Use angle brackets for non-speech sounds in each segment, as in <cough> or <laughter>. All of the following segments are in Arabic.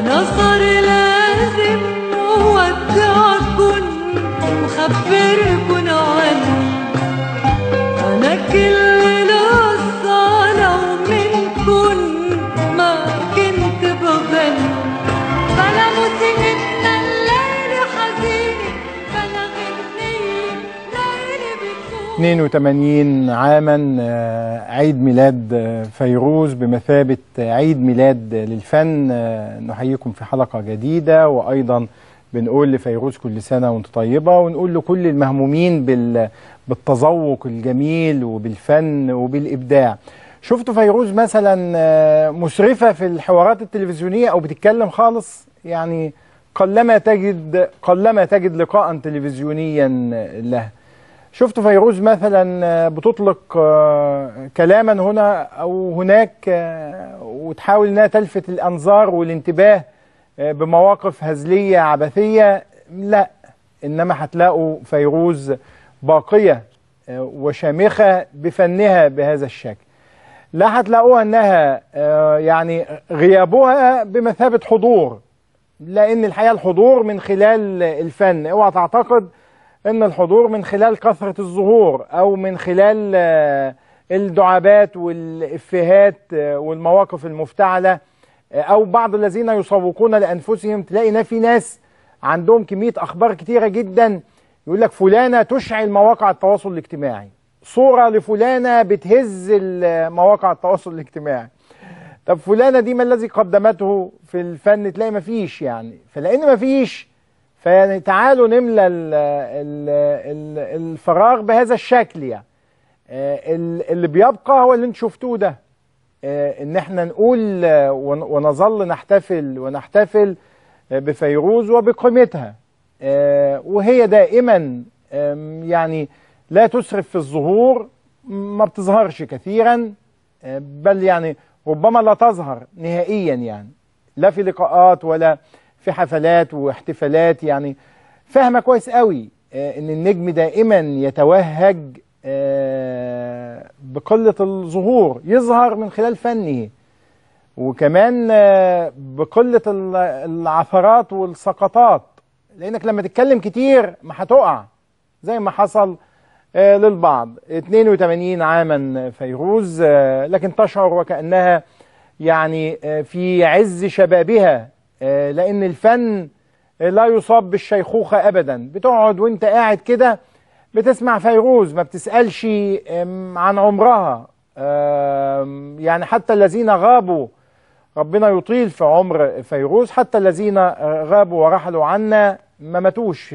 أنا 82 عاما آه، عيد ميلاد آه، فيروز بمثابة عيد ميلاد للفن. آه، نحييكم في حلقة جديدة وأيضا بنقول لفيروز كل سنة وأنت طيبة ونقول لكل المهمومين بال بالتذوق الجميل وبالفن وبالإبداع. شفتوا فيروز مثلا مسرفة في الحوارات التلفزيونية أو بتتكلم خالص؟ يعني قلما تجد قلما تجد لقاء تلفزيونيا له. شفت فيروز مثلا آه، بتطلق آه، كلاما هنا أو هناك آه، وتحاول إنها تلفت الأنظار والانتباه بمواقف هزلية عبثية. لا إنما هتلاقوا فيروز باقية وشامخة بفنها بهذا الشكل. لا هتلاقوها إنها يعني غيابها بمثابة حضور لأن الحقيقة الحضور من خلال الفن. اوعى تعتقد إن الحضور من خلال كثرة الظهور أو من خلال آه، الدعابات والإفيهات آه، والمواقف المفتعلة آه، أو بعض الذين يسوقون لأنفسهم تلاقي ان في ناس عندهم كمية أخبار كتيرة جدا يقول لك فلانة تشعل مواقع التواصل الاجتماعي. صورة لفلانة بتهز مواقع التواصل الاجتماعي. طب فلانة دي ما الذي قدمته في الفن؟ تلاقي ما فيش يعني. فلأن ما فيش فيعني تعالوا نملى ال ال ال الفراغ بهذا الشكل يعني. آه، ال- اللي بيبقى هو اللي أنتم شفتوه ده. آه، ان إحنا نقول ون- ونظل نحتفل ونحتفل آه، بفيروز وبقيمتها. وهي دائما يعني لا تسرف في الظهور ما بتظهرش كثيرا. بل يعني ربما لا تظهر نهائيا يعني. لا في لقاءات ولا في حفلات واحتفالات يعني فاهمة كويس قوي آه، إن النجم دائما يتوهج آه، بقلة الظهور يظهر من خلال فنه. وكمان آه، بقلة ال- العثرات والسقطات. لأنك لما تتكلم كتير ما هتقع زي ما حصل للبعض. 82 عاما فيروز لكن تشعر وكأنها يعني في عز شبابها. لأن الفن آه، لا يصاب بالشيخوخة أبدا. بتقعد وأنت قاعد كده بتسمع فيروز ما بتسألش عن عمرها. يعني حتى الذين غابوا ربنا يطيل في عمر فيروز حتى الذين آه، غابوا ورحلوا عنا ما ماتوش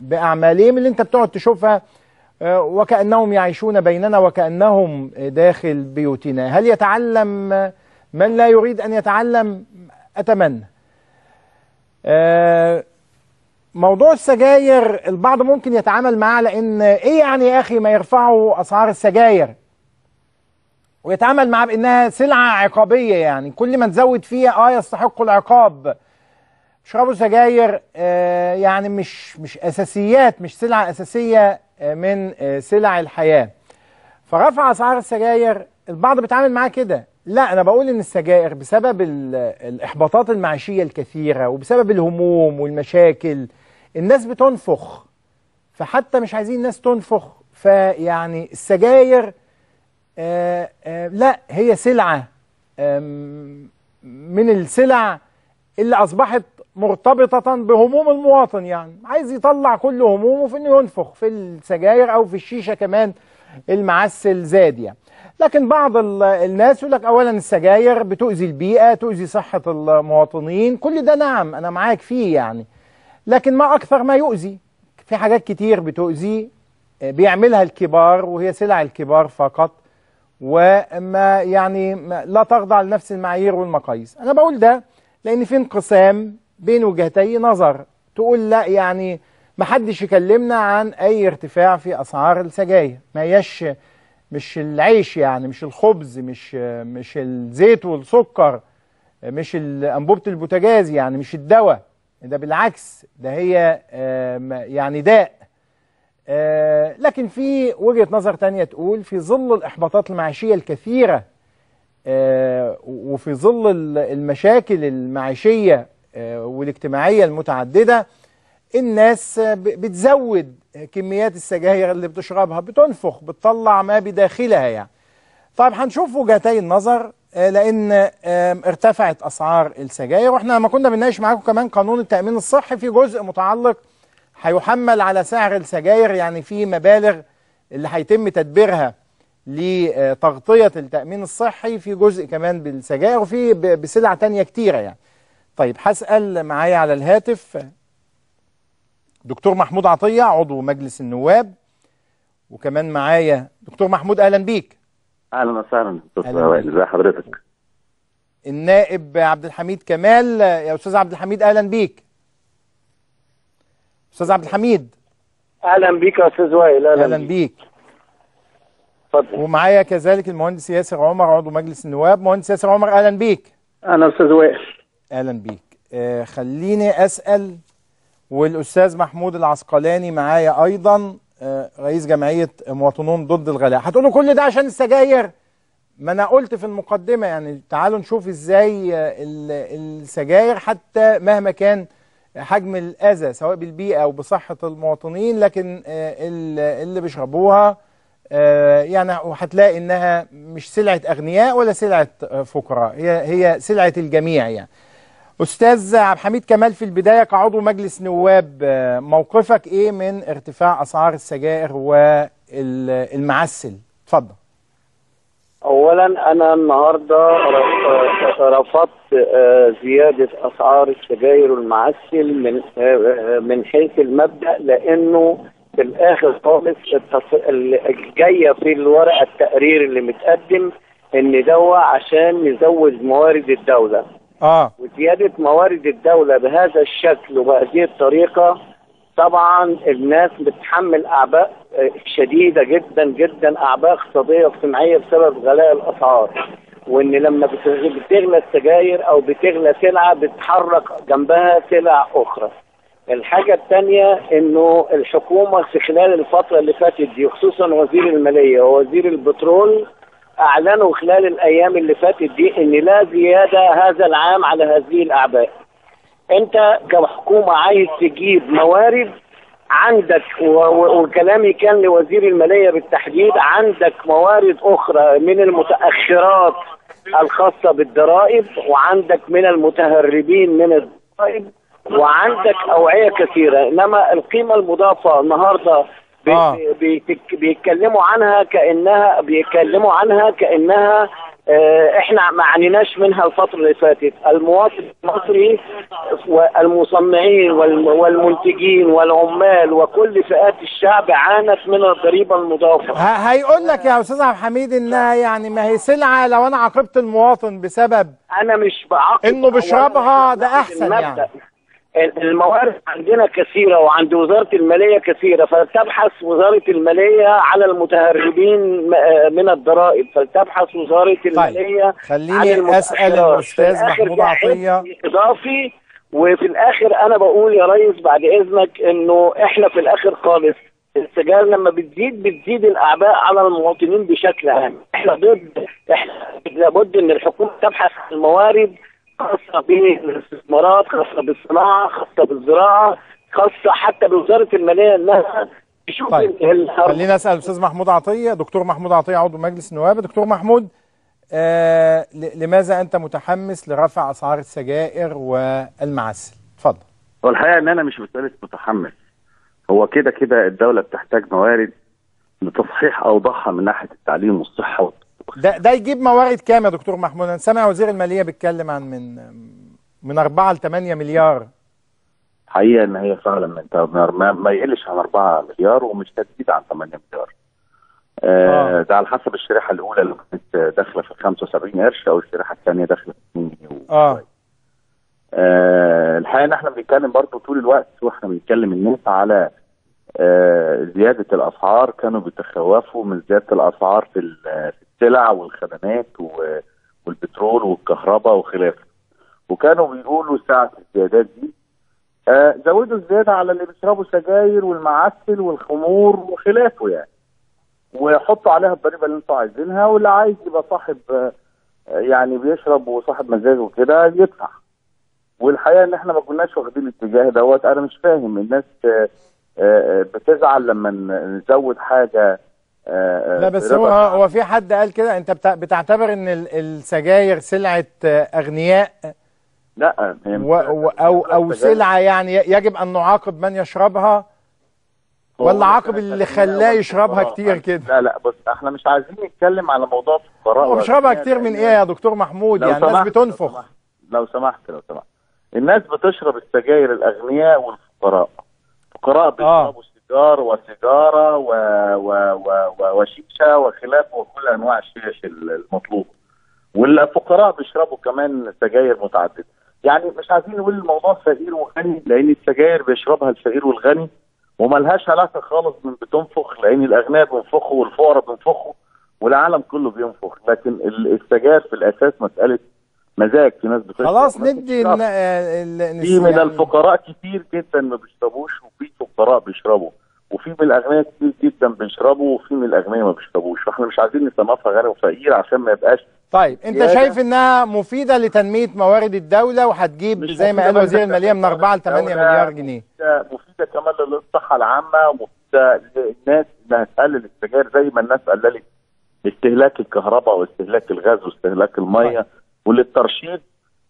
بأعمالهم اللي أنت بتقعد تشوفها آه، وكأنهم يعيشون بيننا وكأنهم داخل بيوتنا. هل يتعلم من لا يريد أن يتعلم؟ أتمنى. آه، موضوع السجاير البعض ممكن يتعامل معاه لأن إيه يعني يا أخي ما يرفعوا أسعار السجاير؟ ويتعامل معاه بأنها سلعة عقابية يعني كل ما تزود فيها آه يستحق العقاب. اشربوا سجاير آه، يعني مش مش أساسيات مش سلعة أساسية آه، من آه، سلع الحياة. فرفع أسعار السجاير البعض بيتعامل معاه كده. لا أنا بقول إن السجاير بسبب ال- الإحباطات المعيشية الكثيرة وبسبب الهموم والمشاكل الناس بتنفخ. فحتى مش عايزين الناس تنفخ. فيعني السجاير آه آه لا هي سلعة آم، من السلع اللي أصبحت مرتبطة بهموم المواطن. يعني عايز يطلع كل همومه في إنه ينفخ في السجاير أو في الشيشة كمان المعسل زاد يعني. لكن بعض ال- الناس يقول لك اولا السجاير بتؤذي البيئة تؤذي صحة المواطنين. كل ده نعم أنا معاك فيه يعني. لكن ما أكثر ما يؤذي في حاجات كتير بتؤذي آه، بيعملها الكبار وهي سلع الكبار فقط. وما يعني لا تخضع لنفس المعايير والمقاييس. أنا بقول ده لأن في انقسام بين وجهتي نظر. تقول لا يعني ما حدش يكلمنا عن أي ارتفاع في أسعار السجاير. ما هياش مش العيش يعني مش الخبز مش مش الزيت والسكر مش انبوبه البوتاجاز يعني مش الدواء. ده بالعكس ده هي يعني داء. آه، لكن في وجهة نظر تانية تقول في ظل الإحباطات المعيشية الكثيرة آه، وفي ظل ال- المشاكل المعيشية آه، والاجتماعية المتعددة الناس بتزود كميات السجاير اللي بتشربها بتنفخ بتطلع ما بداخلها يعني. طيب هنشوف وجهتي النظر آه، لأن ارتفعت أسعار السجاير وإحنا لما كنا بنناقش معاكم كمان قانون التأمين الصحي في جزء متعلق هيحمل على سعر السجاير يعني في مبالغ اللي هيتم تدبيرها لتغطية التأمين الصحي في جزء كمان بالسجاير وفي بسلع تانية كتيرة يعني. طيب هسأل معايا على الهاتف. دكتور محمود عطية عضو مجلس النواب وكمان معايا دكتور محمود أهلا بيك. أهلا وسهلا دكتور أهلاً وائل. ازي حضرتك؟ النائب عبد الحميد كمال يا أستاذ عبد الحميد أهلا بيك. أستاذ عبد الحميد. أهلا بيك يا أستاذ وائل أهلا بيك. اتفضل. ومعايا كذلك المهندس ياسر عمر عضو مجلس النواب. مهندس ياسر عمر أهلا بيك. أنا أستاذ وائل أهلا بيك. آه خليني أسأل والأستاذ محمود العسقلاني معايا أيضا آه رئيس جمعية مواطنون ضد الغلاء. هتقولوا كل ده عشان السجاير؟ ما أنا قلت في المقدمة يعني تعالوا نشوف إزاي آه، ال- السجاير حتى مهما كان حجم الأذى سواء بالبيئة أو بصحة المواطنين لكن آه، ال- اللي بيشربوها يعني وهتلاقي إنها مش سلعة أغنياء ولا سلعة فقراء هي هي سلعة الجميع يعني. أستاذ عبد الحميد كمال في البداية كعضو مجلس نواب آه، موقفك إيه من ارتفاع أسعار السجائر والمعسل؟ اتفضل. اولا أنا النهارده رف- رفضت آه، زيادة أسعار السجاير والمعسل من آه، من حيث المبدأ لأنه في الآخر خالص التص- ال- جاية في الورقة التقرير اللي متقدم إن دوا عشان نزود موارد الدولة. آه. وزيادة موارد الدولة بهذا الشكل وبهذه الطريقة طبعا الناس بتحمل أعباء آه، شديدة جدا جدا أعباء اقتصادية واجتماعية بسبب غلاء الأسعار. وإن لما بتغ- بتغلى السجاير أو بتغلى سلعة بتحرك جنبها سلع أخرى. الحاجة الثانية إنه الحكومة في خلال الفترة اللي فاتت دي خصوصا وزير المالية ووزير البترول أعلنوا خلال الأيام اللي فاتت دي إن لا زيادة هذا العام على هذه الأعباء. أنت كحكومة عايز تجيب موارد عندك وكلامي كان لوزير المالية بالتحديد عندك موارد أخرى من المتأخرات الخاصة بالضرائب وعندك من المتهربين من الضرائب وعندك أوعية كثيرة إنما القيمة المضافة النهارده بي- آه. بيتك- بيتكلموا عنها كانها بيتكلموا عنها كأنها آه، إحنا ما عنيناش منها الفترة اللي فاتت المواطن المصري والمصنعين والم- والمنتجين والعمال وكل فئات الشعب عانت من الضريبة المضافة هيقول لك يا أستاذ عبد الحميد انها يعني ما هي سلعة لو أنا عاقبت المواطن بسبب أنا مش بعاقب إنه بيشربها ده المبدأ. يعني. الموارد عندنا كثيرة وعند وزارة المالية كثيرة فلتبحث وزارة المالية على المتهربين من الضرائب فلتبحث وزارة المالية عن خليني أسأل المتأخرات. الأستاذ في الآخر محمود عبء إضافي وفي الآخر أنا بقول يا ريس بعد إذنك إنه إحنا في الآخر خالص السجاير لما بتزيد بتزيد الأعباء على المواطنين بشكل عام إحنا ضد إحنا لابد إن الحكومة تبحث عن الموارد خاصة بالاستثمارات خاصة بالصناعة خاصة بالزراعة خاصة حتى بوزارة المالية إنها تشوف طيب خلينا اسال الاستاذ محمود عطية دكتور محمود عطية عضو مجلس النواب. دكتور محمود آه ل- لماذا أنت متحمس لرفع أسعار السجائر والمعسل؟ اتفضل. هو الحقيقة إن أنا مش مساله متحمس. هو كده كده الدولة بتحتاج موارد لتصحيح أوضاعها من ناحية التعليم والصحة ده ده يجيب موارد كام يا دكتور محمود؟ أنا سامع وزير المالية بيتكلم عن من من 4 ل 8 مليار. حقيقة إن هي فعلا انت ما, ما- ما يقلش عن 4 مليار ومش تزيد عن 8 مليار. آه. آه. ده على حسب الشريحة الأولى اللي كانت داخلة في 75 قرش أو الشريحة الثانية داخلة في 2 جنيه آه. آه الحقيقة إن إحنا بنتكلم برضه طول الوقت وإحنا بنتكلم الناس على آه زيادة الأسعار كانوا بيتخوفوا من زيادة الأسعار في ال- في السلع والخدمات والبترول والكهرباء وخلافه وكانوا بيقولوا ساعة الزيادات دي آه زودوا الزيادة على اللي بيشربوا سجاير والمعسل والخمور وخلافه يعني. وحطوا عليها الضريبة اللي أنتوا عايزينها واللي عايز يبقى صاحب آه يعني بيشرب وصاحب مزاج وكده يدفع. والحقيقة إن إحنا ما كناش واخدين الاتجاه دوت أنا مش فاهم. الناس آه، بتزعل لما نزود حاجة لا بس في هو هو في حد قال كده انت بتع- بتعتبر ان ال- السجاير سلعة آه، أغنياء؟ لا و أو أو. سلعة يعني يجب أن نعاقب من يشربها؟ ولا عاقب اللي خلاه يشربها. كتير كده؟ لا لا بص إحنا مش عايزين نتكلم على موضوع فقراء هو بيشربها كتير من إيه يا دكتور محمود؟ يعني الناس بتنفخ. لو سمحت لو سمحت. الناس بتشرب السجاير الأغنياء والفقراء. فقراء بيشربوا سيجار وسيجارة و... و... و... و... وشيشة وخلافه وكل أنواع الشيش المطلوبه والفقراء بيشربوا كمان سجاير متعددة. يعني مش عايزين نقول الموضوع فقير وغني لأن السجاير بيشربها الفقير والغني وملهاش علاقة خالص من بتنفخ لأن الأغنياء بينفخوا والفقراء بينفخوا والعالم كله بينفخ. لكن ال- السجاير في الأساس مسألة مزاج في ناس بتشرب خلاص ندي ال- في من يعني- الفقراء كتير جدا ما بيشربوش وفي فقراء بيشربوا وفي من الأغنياء كتير جدا بيشربوا وفي من الأغنياء ما بيشربوش. فإحنا مش عايزين نصنفها غني وفقير عشان ما يبقاش طيب أنت. شايف إنها مفيدة لتنمية موارد الدولة وهتجيب زي ما قال وزير المالية من 4 ل 8 الدولة مليار جنيه. مفيدة- مفيدة كمان للصحة العامة ومفيدة للناس إنها تقلل السجاير زي ما الناس قللت استهلاك الكهرباء واستهلاك الغاز واستهلاك المية. طيب. وللترشيد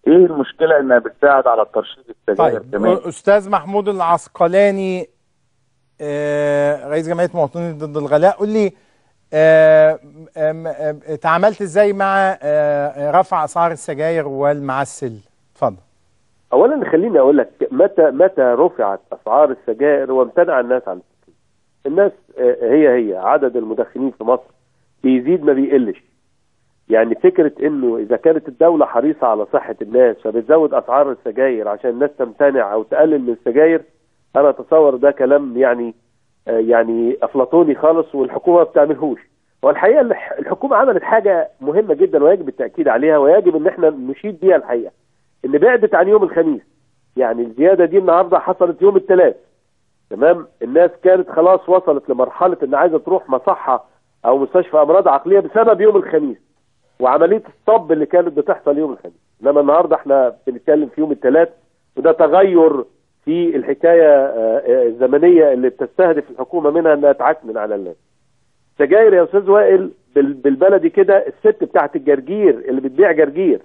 إيه المشكلة إنها بتساعد على ترشيد السجاير طيب كمان؟ أستاذ محمود العسقلاني آه، رئيس جمعية مواطنين ضد الغلاء قول لي آه، آم، آم، تعاملت إزاي مع آه، رفع أسعار السجاير والمعسل؟ اتفضل. اولا خليني أقول لك متى متى رفعت أسعار السجائر وامتنع الناس عن التدخين الناس آه، هي هي عدد المدخنين في مصر بيزيد ما بيقلش. يعني فكرة إنه إذا كانت الدولة حريصة على صحة الناس فبتزود أسعار السجاير عشان الناس تمتنع أو تقلل من السجاير أنا أتصور ده كلام يعني آه، يعني أفلاطوني خالص والحكومة ما بتعملهوش. والحقيقة الح- الحكومة عملت حاجة مهمة جدا ويجب التأكيد عليها ويجب إن إحنا نشيد بيها الحقيقة. إن بعدت عن يوم الخميس يعني الزيادة دي النهارده حصلت يوم الثلاث تمام؟ الناس كانت خلاص وصلت لمرحلة إن عايزة تروح مصحة أو مستشفى أمراض عقلية بسبب يوم الخميس. وعملية الصب اللي كانت بتحصل يوم الخميس. إنما النهارده إحنا بنتكلم في يوم الثلاث وده تغير في الحكاية آه، آه، الزمنية اللي بتستهدف الحكومة منها إنها تعكنن على الناس. سجاير يا أستاذ وائل بال- بالبلدي كده الست بتاعت الجرجير اللي بتبيع جرجير.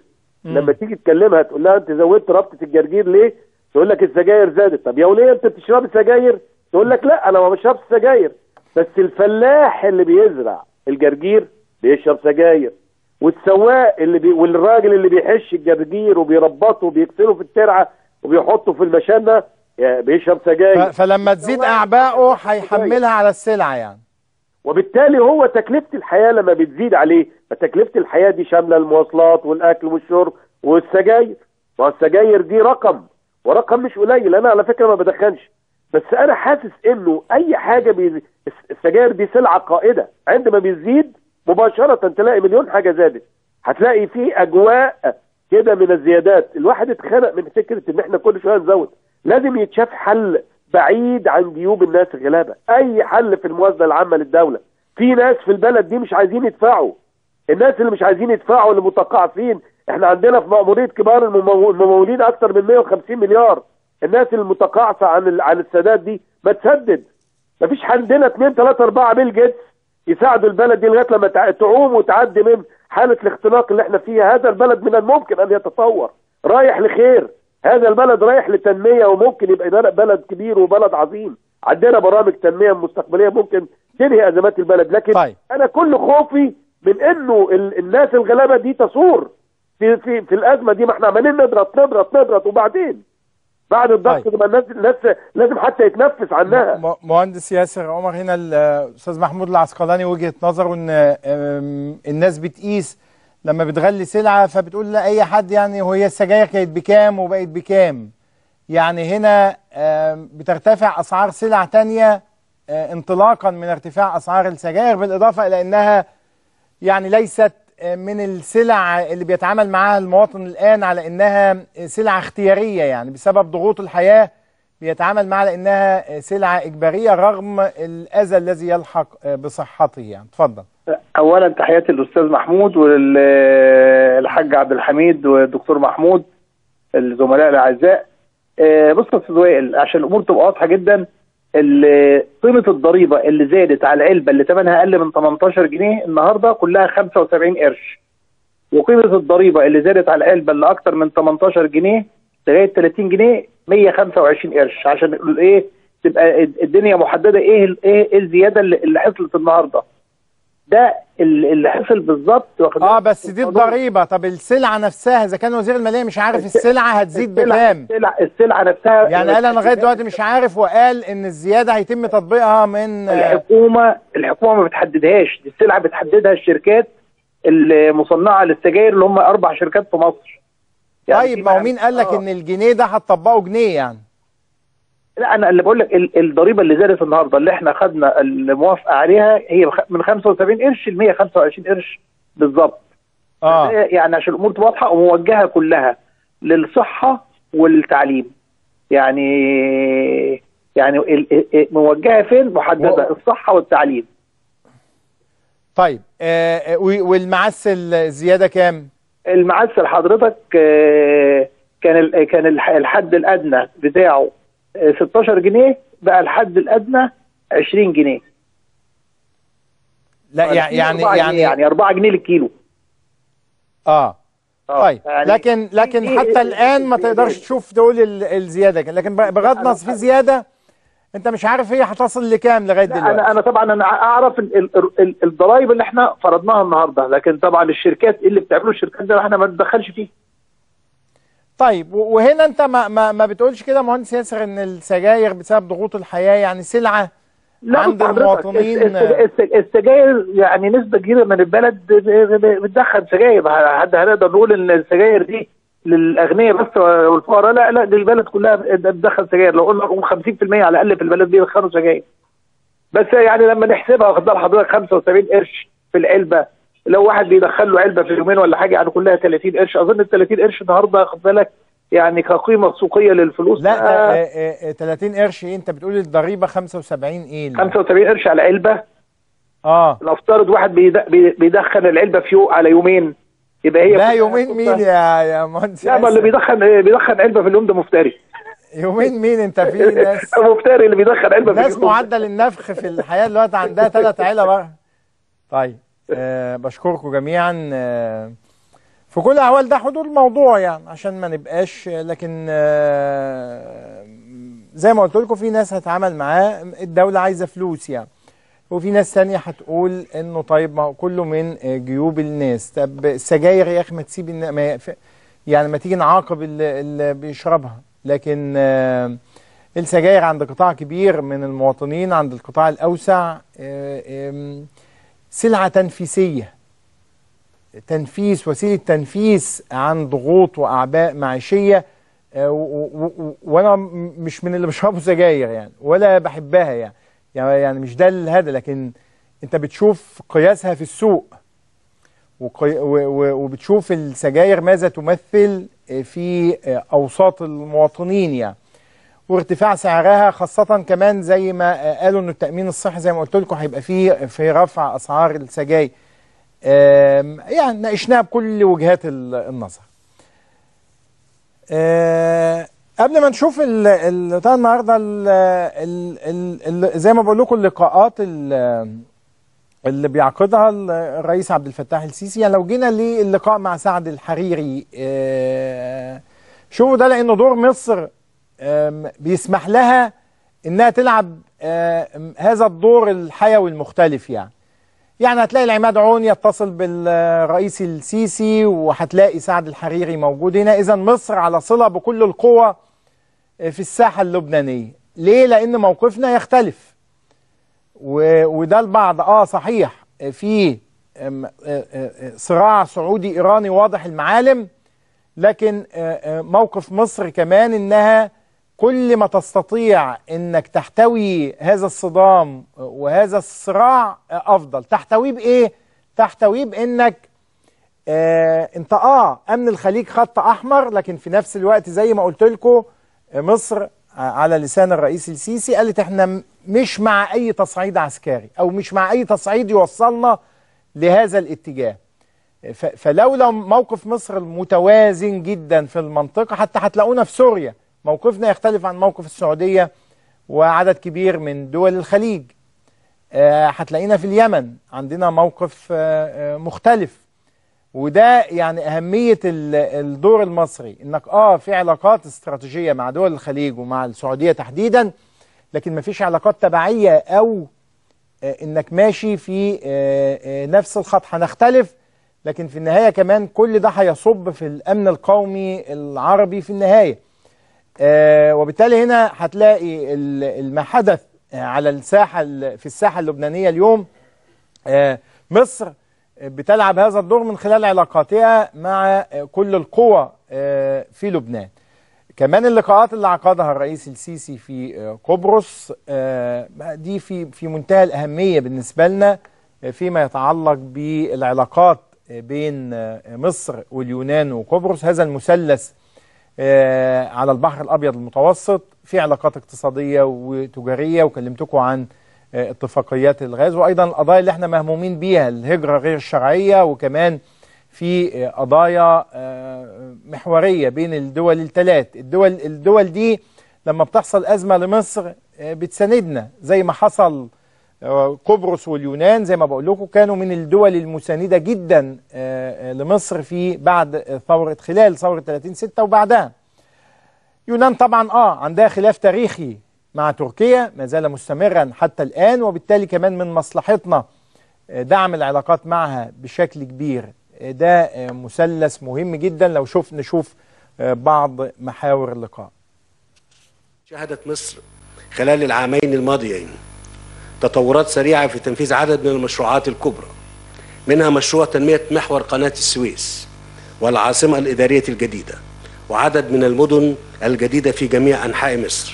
لما تيجي تكلمها تقول لها أنت زودت ربطة الجرجير ليه؟ تقول لك السجاير زادت، طب يا وليه أنت بتشرب سجاير؟ تقول لك لا أنا ما بشربش سجاير، بس الفلاح اللي بيزرع الجرجير بيشرب سجاير، والسواق اللي بي... والراجل اللي بيحش الجرجير وبيربطه وبيغسله في الترعة وبيحطه في المشنه يا- بيشرب سجاير. فلما تزيد اعبائه هيحملها على السلعه يعني. وبالتالي هو تكلفة الحياة لما بتزيد عليه فتكلفة الحياة دي شاملة المواصلات والأكل والشرب والسجاير. ما هو السجاير دي رقم ورقم مش قليل. أنا على فكرة ما بدخنش. بس أنا حاسس إنه أي حاجة بي... الس- السجاير دي سلعة قائدة. عندما بيزيد مباشرة تلاقي مليون حاجة زادت. هتلاقي في أجواء كده من الزيادات. الواحد اتخنق من فكرة إن إحنا كل شوية نزود. لازم يتشاف حل بعيد عن جيوب الناس الغلابه أي حل في الموازنة العامة للدولة. في ناس في البلد دي مش عايزين يدفعوا. الناس اللي مش عايزين يدفعوا اللي متقاعسين. إحنا عندنا في مأمورية كبار الممو- الممولين أكتر من 150 مليار. الناس المتقاعسة عن عن السداد دي ما تسدد. مفيش عندنا 2 3 4 بيل جيتس. يساعدوا البلد دي لغاية لما تع- تعوم وتعدي من حالة الاختناق اللي إحنا فيها. هذا البلد من الممكن أن يتطور. رايح لخير. هذا البلد رايح لتنمية وممكن يبقى بلد كبير وبلد عظيم. عندنا برامج تنمية مستقبلية ممكن تنهي أزمات البلد. لكن طيب. أنا كل خوفي من إنه ال- الناس الغلابة دي تصور في في في الأزمة دي. ما إحنا عمالين نضغط نضغط نضغط وبعدين بعد الضغط طيب. تبقى الناس الناس لازم حتى يتنفس عنها مهندس ياسر عمر هنا الاستاذ محمود العسقلاني وجهة نظره إن الناس بتقيس لما بتغلي سلعة فبتقول لاي حد يعني وهي السجاير كانت بكام وبقت بكام يعني هنا بترتفع أسعار سلع تانية انطلاقا من ارتفاع أسعار السجاير بالإضافة إلى إنها يعني ليست من السلع اللي بيتعامل معاها المواطن الآن على إنها سلعة اختيارية يعني بسبب ضغوط الحياة بيتعامل معها لأنها سلعة إجبارية رغم الأذى الذي يلحق بصحته يعني. اتفضل. اولا تحياتي للأستاذ محمود والحاج عبد الحميد والدكتور محمود الزملاء الأعزاء. آه، بص يا أستاذ وائل عشان الأمور تبقى واضحة جدا قيمة الضريبة اللي زادت على العلبة اللي ثمنها أقل من 18 جنيه النهارده كلها 75 قرش. وقيمة الضريبة اللي زادت على العلبة اللي أكتر من 18 جنيه لغاية 30 جنيه 125 قرش. عشان إيه تبقى الدنيا محددة إيه إيه الزيادة اللي حصلت النهارده. ده ال- اللي حصل بالظبط واخد آه؟ بس دي الضريبة. طب السلعة نفسها إذا كان وزير المالية مش عارف السلعة هتزيد بكام؟ السلعه السلعة نفسها يعني قال أنا لغاية دلوقتي مش عارف وقال إن الزيادة هيتم تطبيقها من الحكومة الحكومة ما بتحددهاش. دي السلعة بتحددها الشركات المصنعة للسجاير اللي هم أربع شركات في مصر. يعني طيب ما هو مين قال لك آه. إن الجنيه ده هتطبقه جنيه يعني؟ لا أنا اللي بقول لك ال- الضريبة اللي زادت النهارده اللي إحنا خدنا الموافقه عليها هي من 75 قرش ل 125 قرش بالظبط آه. يعني عشان الأمور تبقى واضحة وموجهة كلها للصحة والتعليم. يعني يعني موجهة فين؟ محددة و- الصحة والتعليم. طيب آه آه، والمعسل الزيادة كام؟ المعسل حضرتك آه، كان كان الح- الحد الأدنى بتاعه آه، 16 جنيه بقى الحد الأدنى 20 جنيه. لا يعني يعني يعني يعني 4 جنيه للكيلو. آه. آه، طيب يعني لكن لكن حتى الآن ما تقدرش تشوف ال- الزيادة. لكن بغض النظر في زيادة أنت مش عارف هي هتصل لكام لغاية دلوقتي أنا أنا طبعا أنا أعرف ال- ال- ال- الضرايب اللي إحنا فرضناها النهارده. لكن طبعا الشركات اللي بتعمله الشركات ده إحنا ما نتدخلش فيه. طيب وهنا انت ما ما, ما بتقولش كده مهندس ياسر إن السجاير بسبب ضغوط الحياة يعني سلعة عند بص حضرتك، المواطنين؟ الس- الس- الس- السجاير يعني نسبة كبيرة من البلد بتدخن سجاير. حد هنقدر نقول إن السجاير دي للأغنياء بس والفقراء؟ لا لا دي البلد كلها بتدخن سجاير. لو قلنا نقول 50% على الأقل في البلد بيدخنوا سجاير. بس يعني لما نحسبها واخد بال حضرتك 75 قرش في العلبة لو واحد بيدخل له علبة في يومين ولا حاجة يعني كلها 30 قرش. أظن ال 30 قرش النهارده واخد بالك يعني كقيمة سوقية للفلوس. لا آه، آه، آه، آه، 30 قرش إيه؟ أنت بتقول الضريبة 75 إيه اللي- 75 قرش على علبة؟ آه. نفترض واحد بيد- بي- بيدخن العلبة في يوم على يومين. يبقى هي لا يومين مين يا يا مهندس لا ما اللي؟ بيدخن بيدخن علبة في اليوم ده مفتري. يومين مين أنت في <laughs> ناس. مفتري اللي بيدخن علبة في ناس اليوم معدل النفخ في الحياة دلوقتي عندها ثلاث علب. طيب. بشكركم جميعا. آه في كل الأحوال ده حدود الموضوع يعني عشان ما نبقاش لكن آه زي ما قلت لكم في ناس هتعامل معاه الدولة عايزة فلوس يعني. وفي ناس تانية هتقول إنه طيب ما هو كله من آه، جيوب الناس. طب السجاير يا أخي ما تسيب ما يعني ما تيجي نعاقب اللي, بيشربها. لكن آه السجاير عند قطاع كبير من المواطنين عند القطاع الأوسع آه، آم، سلعة تنفيسية. تنفيس وسيلة تنفيس عن ضغوط وأعباء معيشية آه، وأنا مش من اللي بشربوا سجاير يعني ولا بحبها يعني. يعني يعني مش ده الهدف لكن أنت بتشوف قياسها في السوق. وبتشوف السجاير ماذا تمثل آه، في آه، أوساط المواطنين يعني. وارتفاع سعرها خاصة كمان زي ما قالوا إن التأمين الصحي زي ما قلت لكم هيبقى فيه في رفع أسعار السجاير. يعني ناقشناها بكل وجهات ال- النظر. آه، قبل ما نشوف بتاع النهارده ال- ال- ال- زي ما بقول لكم اللقاءات ال- اللي بيعقدها ال- الرئيس عبد الفتاح السيسي. يعني لو جينا للقاء مع سعد الحريري آه، شوفوا ده لأنه دور مصر بيسمح لها إنها تلعب هذا الدور الحيوي المختلف يعني. يعني هتلاقي العماد عون يتصل بالرئيس السيسي وهتلاقي سعد الحريري موجود هنا. إذا مصر على صلة بكل القوى في الساحة اللبنانية. ليه؟ لأن موقفنا يختلف. وده البعض. آه صحيح. في آه، آه، آه، صراع سعودي إيراني واضح المعالم لكن آه، آه، موقف مصر كمان إنها كل ما تستطيع إنك تحتوي هذا الصدام وهذا الصراع أفضل. تحتويه بإيه؟ تحتويه بإنك آه أنت آه أمن الخليج خط أحمر لكن في نفس الوقت زي ما قلت لكم مصر آه، على لسان الرئيس السيسي قالت إحنا مش مع أي تصعيد عسكري أو مش مع أي تصعيد يوصلنا لهذا الاتجاه. فلولا موقف مصر المتوازن جدا في المنطقة حتى هتلاقونا في سوريا. موقفنا يختلف عن موقف السعودية وعدد كبير من دول الخليج. آه، هتلاقينا في اليمن عندنا موقف آه، آه، مختلف. وده يعني أهمية ال- الدور المصري إنك آه في علاقات استراتيجية مع دول الخليج ومع السعودية تحديدا لكن مفيش علاقات تبعية أو إنك ماشي في نفس الخط. هنختلف لكن في النهاية كمان كل ده هيصب في الأمن القومي العربي في النهاية. وبالتالي هنا هتلاقي ما حدث آه، على الساحة ال- في الساحة اللبنانية اليوم. آه، مصر بتلعب هذا الدور من خلال علاقاتها مع آه، كل القوى آه، في لبنان. كمان اللقاءات اللي عقدها الرئيس السيسي في آه، قبرص آه، دي في في منتهى الأهمية بالنسبة لنا آه، فيما يتعلق بالعلاقات آه، بين آه، مصر واليونان وقبرص. هذا المثلث آه، على البحر الأبيض المتوسط في علاقات اقتصادية وتجارية وكلمتكم عن آه، اتفاقيات الغاز وأيضا القضايا اللي إحنا مهمومين بيها الهجرة غير الشرعية وكمان في آه، قضايا آه، محورية بين الدول الثلاث الدول الدول دي لما بتحصل أزمة لمصر آه، بتساندنا زي ما حصل آه، قبرص واليونان زي ما بقول لكم كانوا من الدول المساندة جدا آه، آه، لمصر في بعد ثورة خلال ثورة 30 6 وبعدها. يونان طبعا آه عندها خلاف تاريخي مع تركيا ما زال مستمرا حتى الآن وبالتالي كمان من مصلحتنا آه، دعم العلاقات معها بشكل كبير. ده مثلث مهم جدا. لو شوف نشوف بعض محاور اللقاء. شهدت مصر خلال العامين الماضيين. تطورات سريعة في تنفيذ عدد من المشروعات الكبرى منها مشروع تنمية محور قناة السويس والعاصمة الإدارية الجديدة وعدد من المدن الجديدة في جميع أنحاء مصر.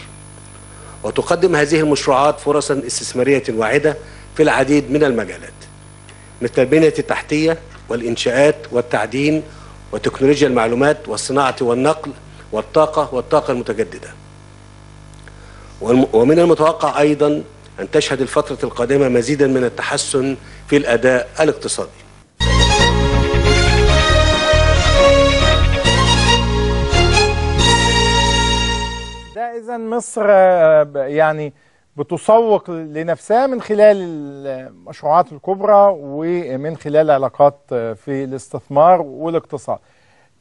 وتقدم هذه المشروعات فرصا استثمارية واعدة في العديد من المجالات مثل البنية التحتية والإنشاءات والتعدين وتكنولوجيا المعلومات والصناعة والنقل والطاقة والطاقة المتجددة. ومن المتوقع أيضا أن تشهد الفترة القادمة مزيدا من التحسن في الأداء الاقتصادي. ده اذا مصر آه، يعني بتسوق لنفسها من خلال المشروعات الكبرى ومن خلال علاقات آه، في الاستثمار والاقتصاد.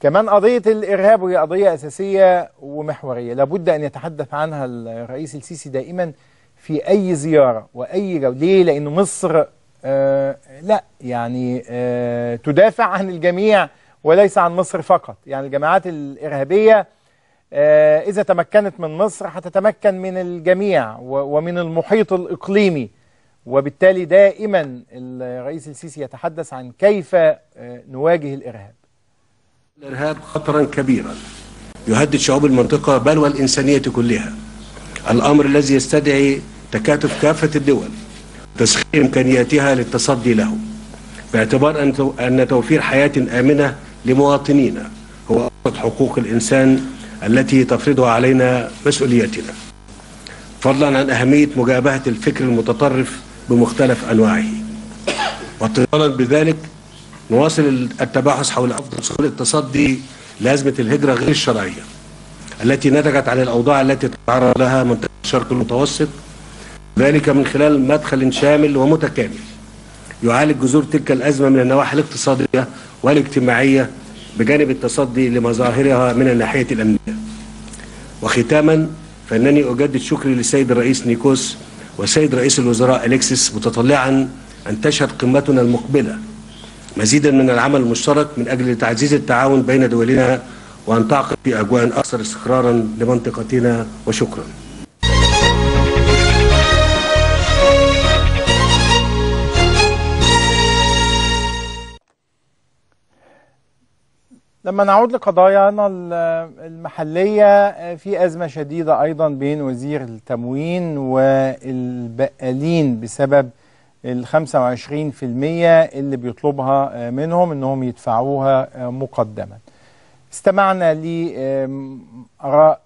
كمان قضية الإرهاب وهي قضية أساسية ومحورية. لابد أن يتحدث عنها الرئيس السيسي دائما في أي زيارة وأي جو ليه؟ لأن مصر آه لا يعني آه تدافع عن الجميع وليس عن مصر فقط. يعني الجماعات الإرهابية آه، إذا تمكنت من مصر هتتمكن من الجميع ومن المحيط الإقليمي. وبالتالي دائما الرئيس السيسي يتحدث عن كيف آه، نواجه الإرهاب. الإرهاب خطرا كبيرا يهدد شعوب المنطقة بل والإنسانية كلها. الأمر الذي يستدعي تكاتف كافة الدول تسخير إمكانياتها للتصدي له باعتبار أن تو- أن توفير حياة آمنة لمواطنينا هو أبسط حقوق الإنسان التي تفرضها علينا مسؤوليتنا. فضلا عن أهمية مجابهة الفكر المتطرف بمختلف أنواعه. واتصالا بذلك نواصل التباحث حول أفضل سبل التصدي لأزمة الهجرة غير الشرعية. التي نتجت عن الأوضاع التي تتعرض لها منطقة الشرق المتوسط ذلك من خلال مدخل شامل ومتكامل يعالج جذور تلك الأزمة من النواحي الاقتصادية والاجتماعية بجانب التصدي لمظاهرها من الناحية الأمنية. وختاما فإنني أجدد شكري للسيد الرئيس نيكوس والسيد رئيس الوزراء أليكسيس متطلعا أن تشهد قمتنا المقبلة مزيدا من العمل المشترك من أجل تعزيز التعاون بين دولنا وأن تعقد في أجواء أكثر استقرارا لمنطقتنا وشكرا. لما نعود لقضايانا ال- المحلية في أزمة شديدة أيضا بين وزير التموين والبقالين بسبب ال 25% اللي بيطلبها منهم أنهم يدفعوها مقدما. استمعنا لآراء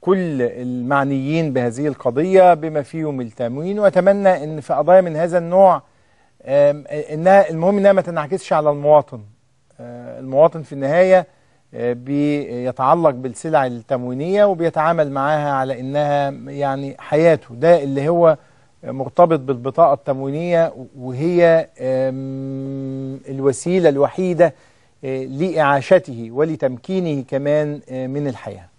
كل المعنيين بهذه القضية بما فيهم التموين وأتمنى أن في قضايا من هذا النوع آم، إنها المهم إنها ما تنعكسش على المواطن. آه، المواطن في النهاية آه، بيتعلق بالسلع التموينية وبيتعامل معاها على إنها يعني حياته. ده اللي هو مرتبط بالبطاقة التموينية وهي آم، الوسيلة آه، لإعاشته ولتمكينه كمان آه، من الحياة.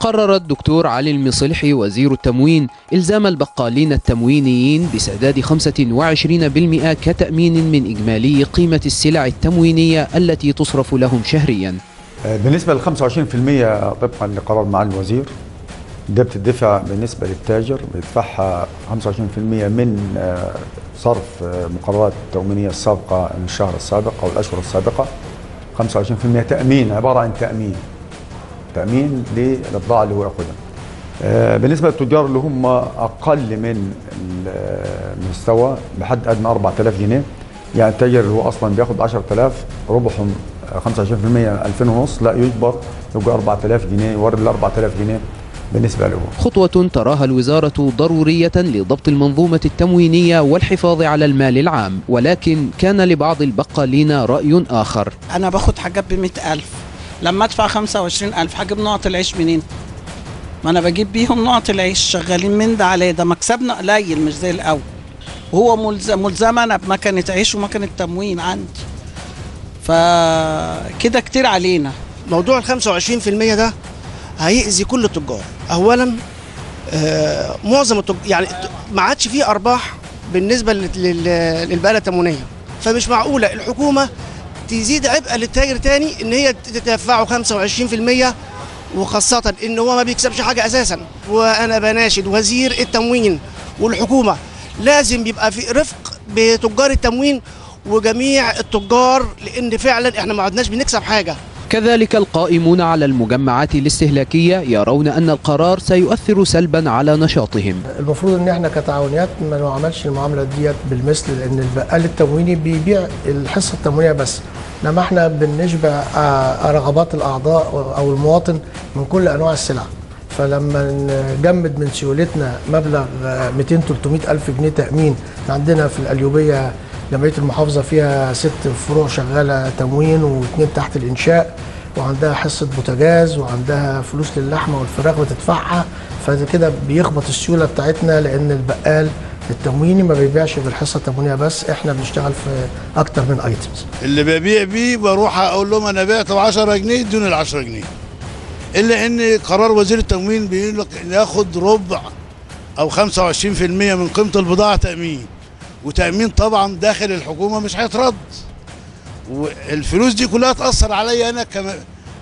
قرر الدكتور علي المصلحي وزير التموين إلزام البقالين التموينيين بسداد 25% كتأمين من إجمالي قيمة السلع التموينية التي تصرف لهم شهريا. بالنسبة لل 25% طبقا لقرار معالي الوزير ده بتدفع بالنسبة للتاجر بيدفعها 25% من آه، صرف آه، مقررات التأمينية السابقة من الشهر السابق أو الأشهر السابقة. 25% تأمين عبارة عن تأمين. تأمين للبضاعة اللي هو ياخدها آه، بالنسبة للتجار اللي هم أقل من المستوى بحد أدنى 4000 جنيه. يعني التاجر اللي هو أصلا بياخد 10000 ربحهم 25% 2000 ونص لا يجبر يبقى 4000 جنيه يورد ال 4000 جنيه بالنسبة له. خطوة تراها الوزارة ضرورية لضبط المنظومة التموينية والحفاظ على المال العام ولكن كان لبعض البقالين رأي آخر. أنا باخد حاجات ب ألف. لما ادفع 25000 هجيب نقط العيش منين؟ ما أنا بجيب بيهم نقط العيش شغالين من ده على ده مكسبنا قليل مش زي الأول. وهو ملزم أنا بمكنة عيش ومكنة تموين عندي. فكده كتير علينا. موضوع ال 25% ده هيأذي كل التجار. اولا آه معظم التجار يعني ما عادش فيه أرباح بالنسبة لل- لل- للبقالة التموينية. فمش معقولة. الحكومة تزيد عبء للتاجر تاني إن هي تدفعه 25% وخاصة إن هو ما بيكسبش حاجة أساسا. وأنا بناشد وزير التموين والحكومة لازم يبقى في رفق بتجار التموين وجميع التجار لأن فعلا إحنا ما عدناش بنكسب حاجة. كذلك القائمون على المجمعات الاستهلاكية يرون أن القرار سيؤثر سلبا على نشاطهم. المفروض إن إحنا كتعاونيات ما نعملش المعاملة ديت بالمثل لأن البقال التمويني بيبيع الحصة التموينية بس. إنما إحنا بنشبع آه، رغبات الأعضاء أو المواطن من كل أنواع السلع. فلما نجمد من سيولتنا مبلغ آه، 200 300 ألف جنيه تأمين عندنا في القليوبية جمعية المحافظة فيها ست فروع شغالة تموين واثنين تحت الإنشاء وعندها حصة بوتاجاز وعندها فلوس للحمة والفراخ بتدفعها فده كده بيخبط السيولة بتاعتنا لأن البقال التمويني ما بيبيعش بالحصه التموينيه بس إحنا بنشتغل في أكتر من ايتمز اللي ببيع بيه بروح أقول لهم أنا بعت ب 10 جنيه يدوني ال 10 جنيه. إلا إن قرار وزير التموين بيقول لك إن ياخد ربع أو 25% من قيمة البضاعة تأمين. وتأمين طبعا داخل الحكومة مش هيترد. والفلوس دي كلها تأثر عليا أنا.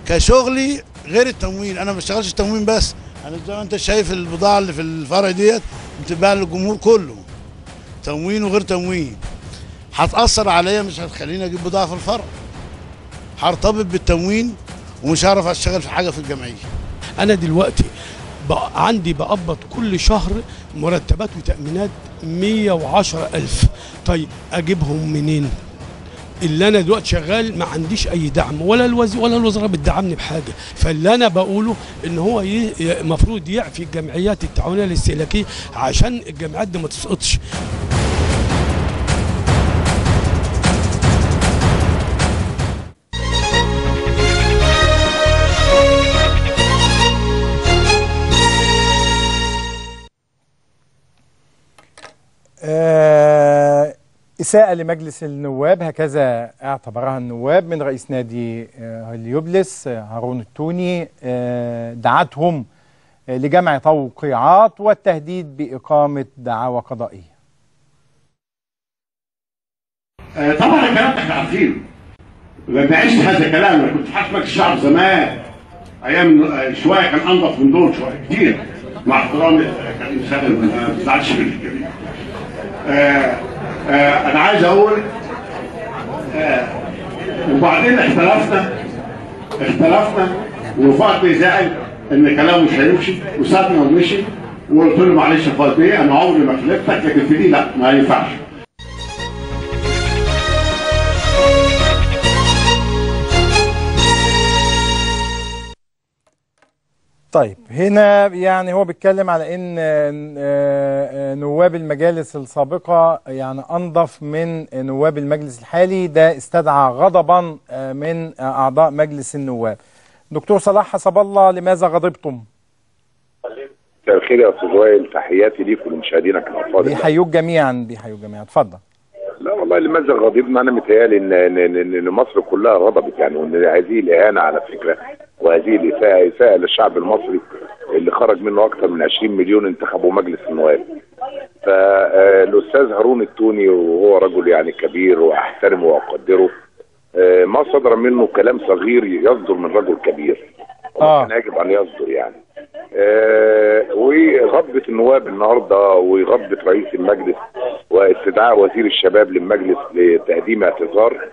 كشغلي غير التموين. أنا ما بشتغلش تموين بس. أنا زي ما أنت شايف البضاعة اللي في الفرع ديت بتتباع للجمهور كله. تموين وغير تموين. هتأثر عليا مش هتخليني أجيب بضاعة في الفرع. هرتبط بالتموين ومش هعرف أشتغل في حاجة في الجمعية. أنا دلوقتي بقى عندي بقبض كل شهر مرتبات وتأمينات 110 ألف. طيب أجيبهم منين؟ اللي أنا دلوقتي شغال ما عنديش أي دعم ولا الوز... ولا الوزارة بتدعمني بحاجة. فاللي أنا بقوله إن هو المفروض. يعفي الجمعيات التعاونية الاستهلاكية عشان الجمعيات دي ما تسقطش. آه، إساءة لمجلس النواب هكذا اعتبرها النواب من رئيس نادي آه، هليوبلس آه، هارون التوني دعتهم لجمع توقيعات والتهديد بإقامة دعاوى قضائية. طبعا الكلام ده إحنا عارفينه. ما عشت هذا الكلام أنا كنت حاكمك الشعب زمان أيام شوية كان أنضف من دول شوية كتير مع احترامي كان إنسان ما بتزعلش من آه، آه، أنا عايز أقول آه، وبعدين اختلفنا اختلفنا وفاضل زعل إن كلامه مش هيمشي وسابنا ومشي وقلت له معلش يا فاضل أنا عمري ما خلفتك لكن في دي لا ما ينفعش. طيب هنا يعني هو بيتكلم على إن آه، آه، نواب المجالس السابقة يعني أنظف من نواب المجلس الحالي ده استدعى غضبا آه، من أعضاء مجلس النواب. دكتور صلاح حسب الله لماذا غضبتم؟ مساء الخير يا أستاذ وائل تحياتي ليك ولمشاهدينك الافاضل بيحيوك جميعا بيحيوك جميعا. اتفضل. لا والله لماذا غضبنا؟ أنا متهيألي إن إن مصر كلها غضبت يعني وإن هذه الإهانة على فكرة وهذه الاساءه اساءه للشعب المصري اللي خرج منه أكثر من 20 مليون انتخبوا مجلس النواب. فالأستاذ هارون التوني وهو رجل يعني كبير وأحترمه وأقدره آه، ما صدر منه كلام صغير يصدر من رجل كبير. آه كان يجب أن يصدر يعني. آه، وغضبة النواب النهارده وغضبة رئيس المجلس واستدعاء وزير الشباب للمجلس لتقديم اعتذار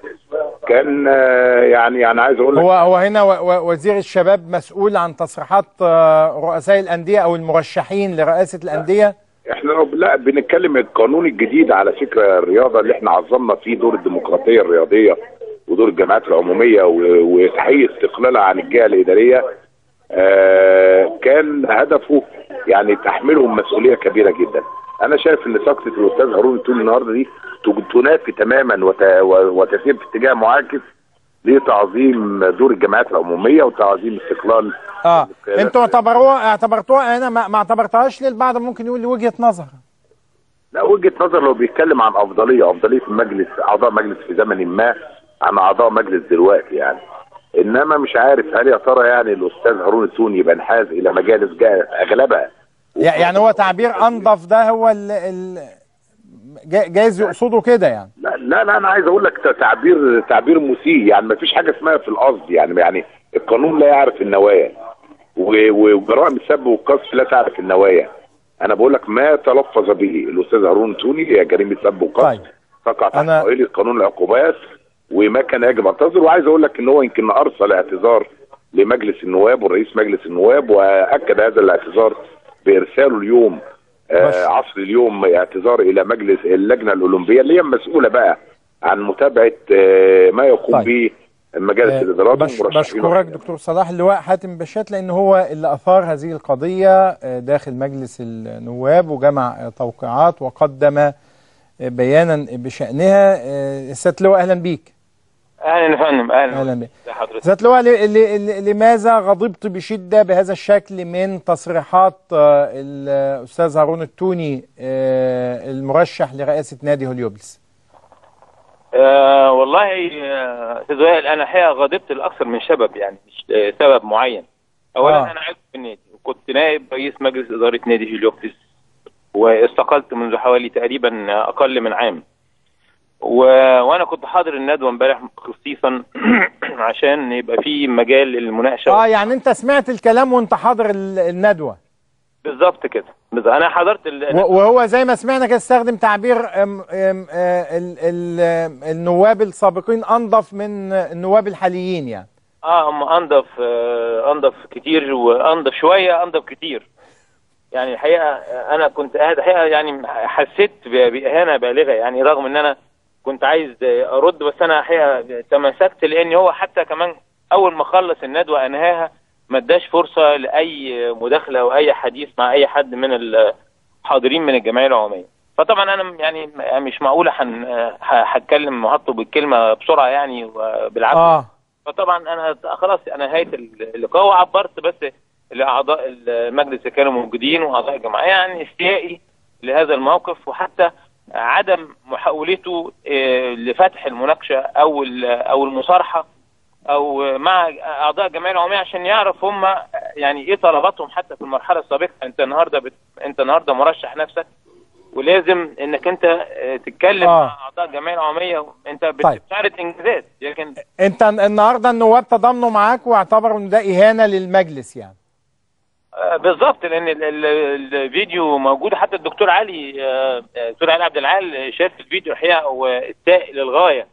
كان آه، يعني أنا عايز أقول لك هو هو هنا وزير الشباب مسؤول عن تصريحات آه، رؤساء الأندية أو المرشحين لرئاسة الأندية إحنا لا بنتكلم القانون الجديد على فكرة الرياضة اللي إحنا عظمنا فيه دور الديمقراطية الرياضية ودور الجمعيات العمومية وتحقيق استقلالها عن الجهة الإدارية آه كان هدفه يعني تحملهم مسؤولية كبيرة جدا. أنا شايف إن سقطه الأستاذ هارون التوني النهارده دي تنافي تماما وت- وتسير في اتجاه معاكس لتعظيم دور الجمعيات العمومية وتعظيم استقلال آه. أنتوا اعتبروها اعتبرتوها أنا ما, ما اعتبرتهاش ليه البعض ممكن يقول لي وجهة نظر. لا وجهة نظر لو بيتكلم عن أفضلية أفضلية المجلس أعضاء مجلس في زمن ما عن أعضاء مجلس دلوقتي يعني. إنما مش عارف هل يا ترى يعني الأستاذ هارون التوني يبقى انحاز إلى مجالس جا- أغلبها؟ يعني هو تعبير انظف ده هو ال ال جا- جايز يقصده كده يعني. لا لا لا أنا عايز أقول لك تعبير تعبير مسيء يعني ما فيش حاجة اسمها في القصد يعني يعني القانون لا يعرف النوايا وجرائم السب والقذف لا تعرف النوايا. أنا بقول لك ما تلفظ به الأستاذ هارون التوني هي جريمة سب وقذف تقع تحت قائله قانون العقوبات وما كان يجب أن وعايز أقول لك إن هو يمكن أرسل اعتذار لمجلس النواب ورئيس مجلس النواب وأكد هذا الاعتذار بارساله اليوم آه عصر اليوم اعتذار إلى مجلس اللجنة الأولمبية اللي هي مسؤولة بقى عن متابعة آه ما يقوم به مجالس الإدارات بش بشكرك دكتور صلاح. اللواء حاتم بشات لأن هو اللي أثار هذه القضية آه، داخل مجلس النواب وجمع آه، توقيعات وقدم آه، بيانا بشأنها. آه، سيادة اللواء أهلا بيك. أهلا يا فندم أهلا. أهلا بك سياده اللواء لماذا غضبت بشدة بهذا الشكل من تصريحات آه، الأستاذ هارون التوني آه، المرشح لرئاسة نادي هليوبوليس آه والله آه، أستاذ وائل أنا الحقيقة غضبت لأكثر من سبب يعني مش سبب معين. اولا آه. أنا عضو في النادي وكنت نائب رئيس مجلس إدارة نادي هليوبوليس واستقلت منذ حوالي تقريبا أقل من عام. و... وأنا كنت حاضر الندوة امبارح خصيصا <clears throat> عشان يبقى في مجال للمناقشة. آه يعني أنت سمعت الكلام وأنت حاضر ال- الندوة. بالظبط كده. بالظبط. أنا حضرت ال... و- وهو زي ما سمعنا كده استخدم تعبير أم أم آه، ال ال النواب السابقين انظف من النواب الحاليين يعني. آه هم أنضف آه أنضف كتير وانضف شوية أنضف كتير. يعني الحقيقة أنا كنت الحقيقة يعني حسيت بإهانة بالغة يعني رغم إن أنا كنت عايز آه، ارد بس أنا الحقيقة تمسكت لأن هو حتى كمان اول ما خلص الندوة انهاها ما اداش فرصة لأي مداخلة أو أي حديث مع أي حد من الحاضرين من الجمعية العمومية. فطبعا أنا يعني مش معقوله هتكلم وهطلب الكلمة بسرعة يعني وبالعكس آه. فطبعا أنا خلاص أنا نهاية اللقاء وعبرت بس لأعضاء المجلس اللي كانوا موجودين وأعضاء الجمعية عن استيائي لهذا الموقف وحتى عدم محاولته آه، لفتح المناقشة أو أو المصارحة أو مع أعضاء الجمعية العمومية عشان يعرف هم يعني إيه طلباتهم حتى في المرحلة السابقة أنت النهارده بت... أنت النهارده مرشح نفسك ولازم إنك أنت آه، تتكلم آه. مع أعضاء الجمعية العمومية أنت طيب. بتعرض إنجازات لكن أنت النهارده النواب تضامنوا معاك واعتبروا إن ده إهانة للمجلس يعني آه، بالظبط لأن ال- ال- الفيديو موجود. حتى الدكتور علي آه، آه، الدكتور علي عبد العال شاف الفيديو الحقيقة والسائل للغاية.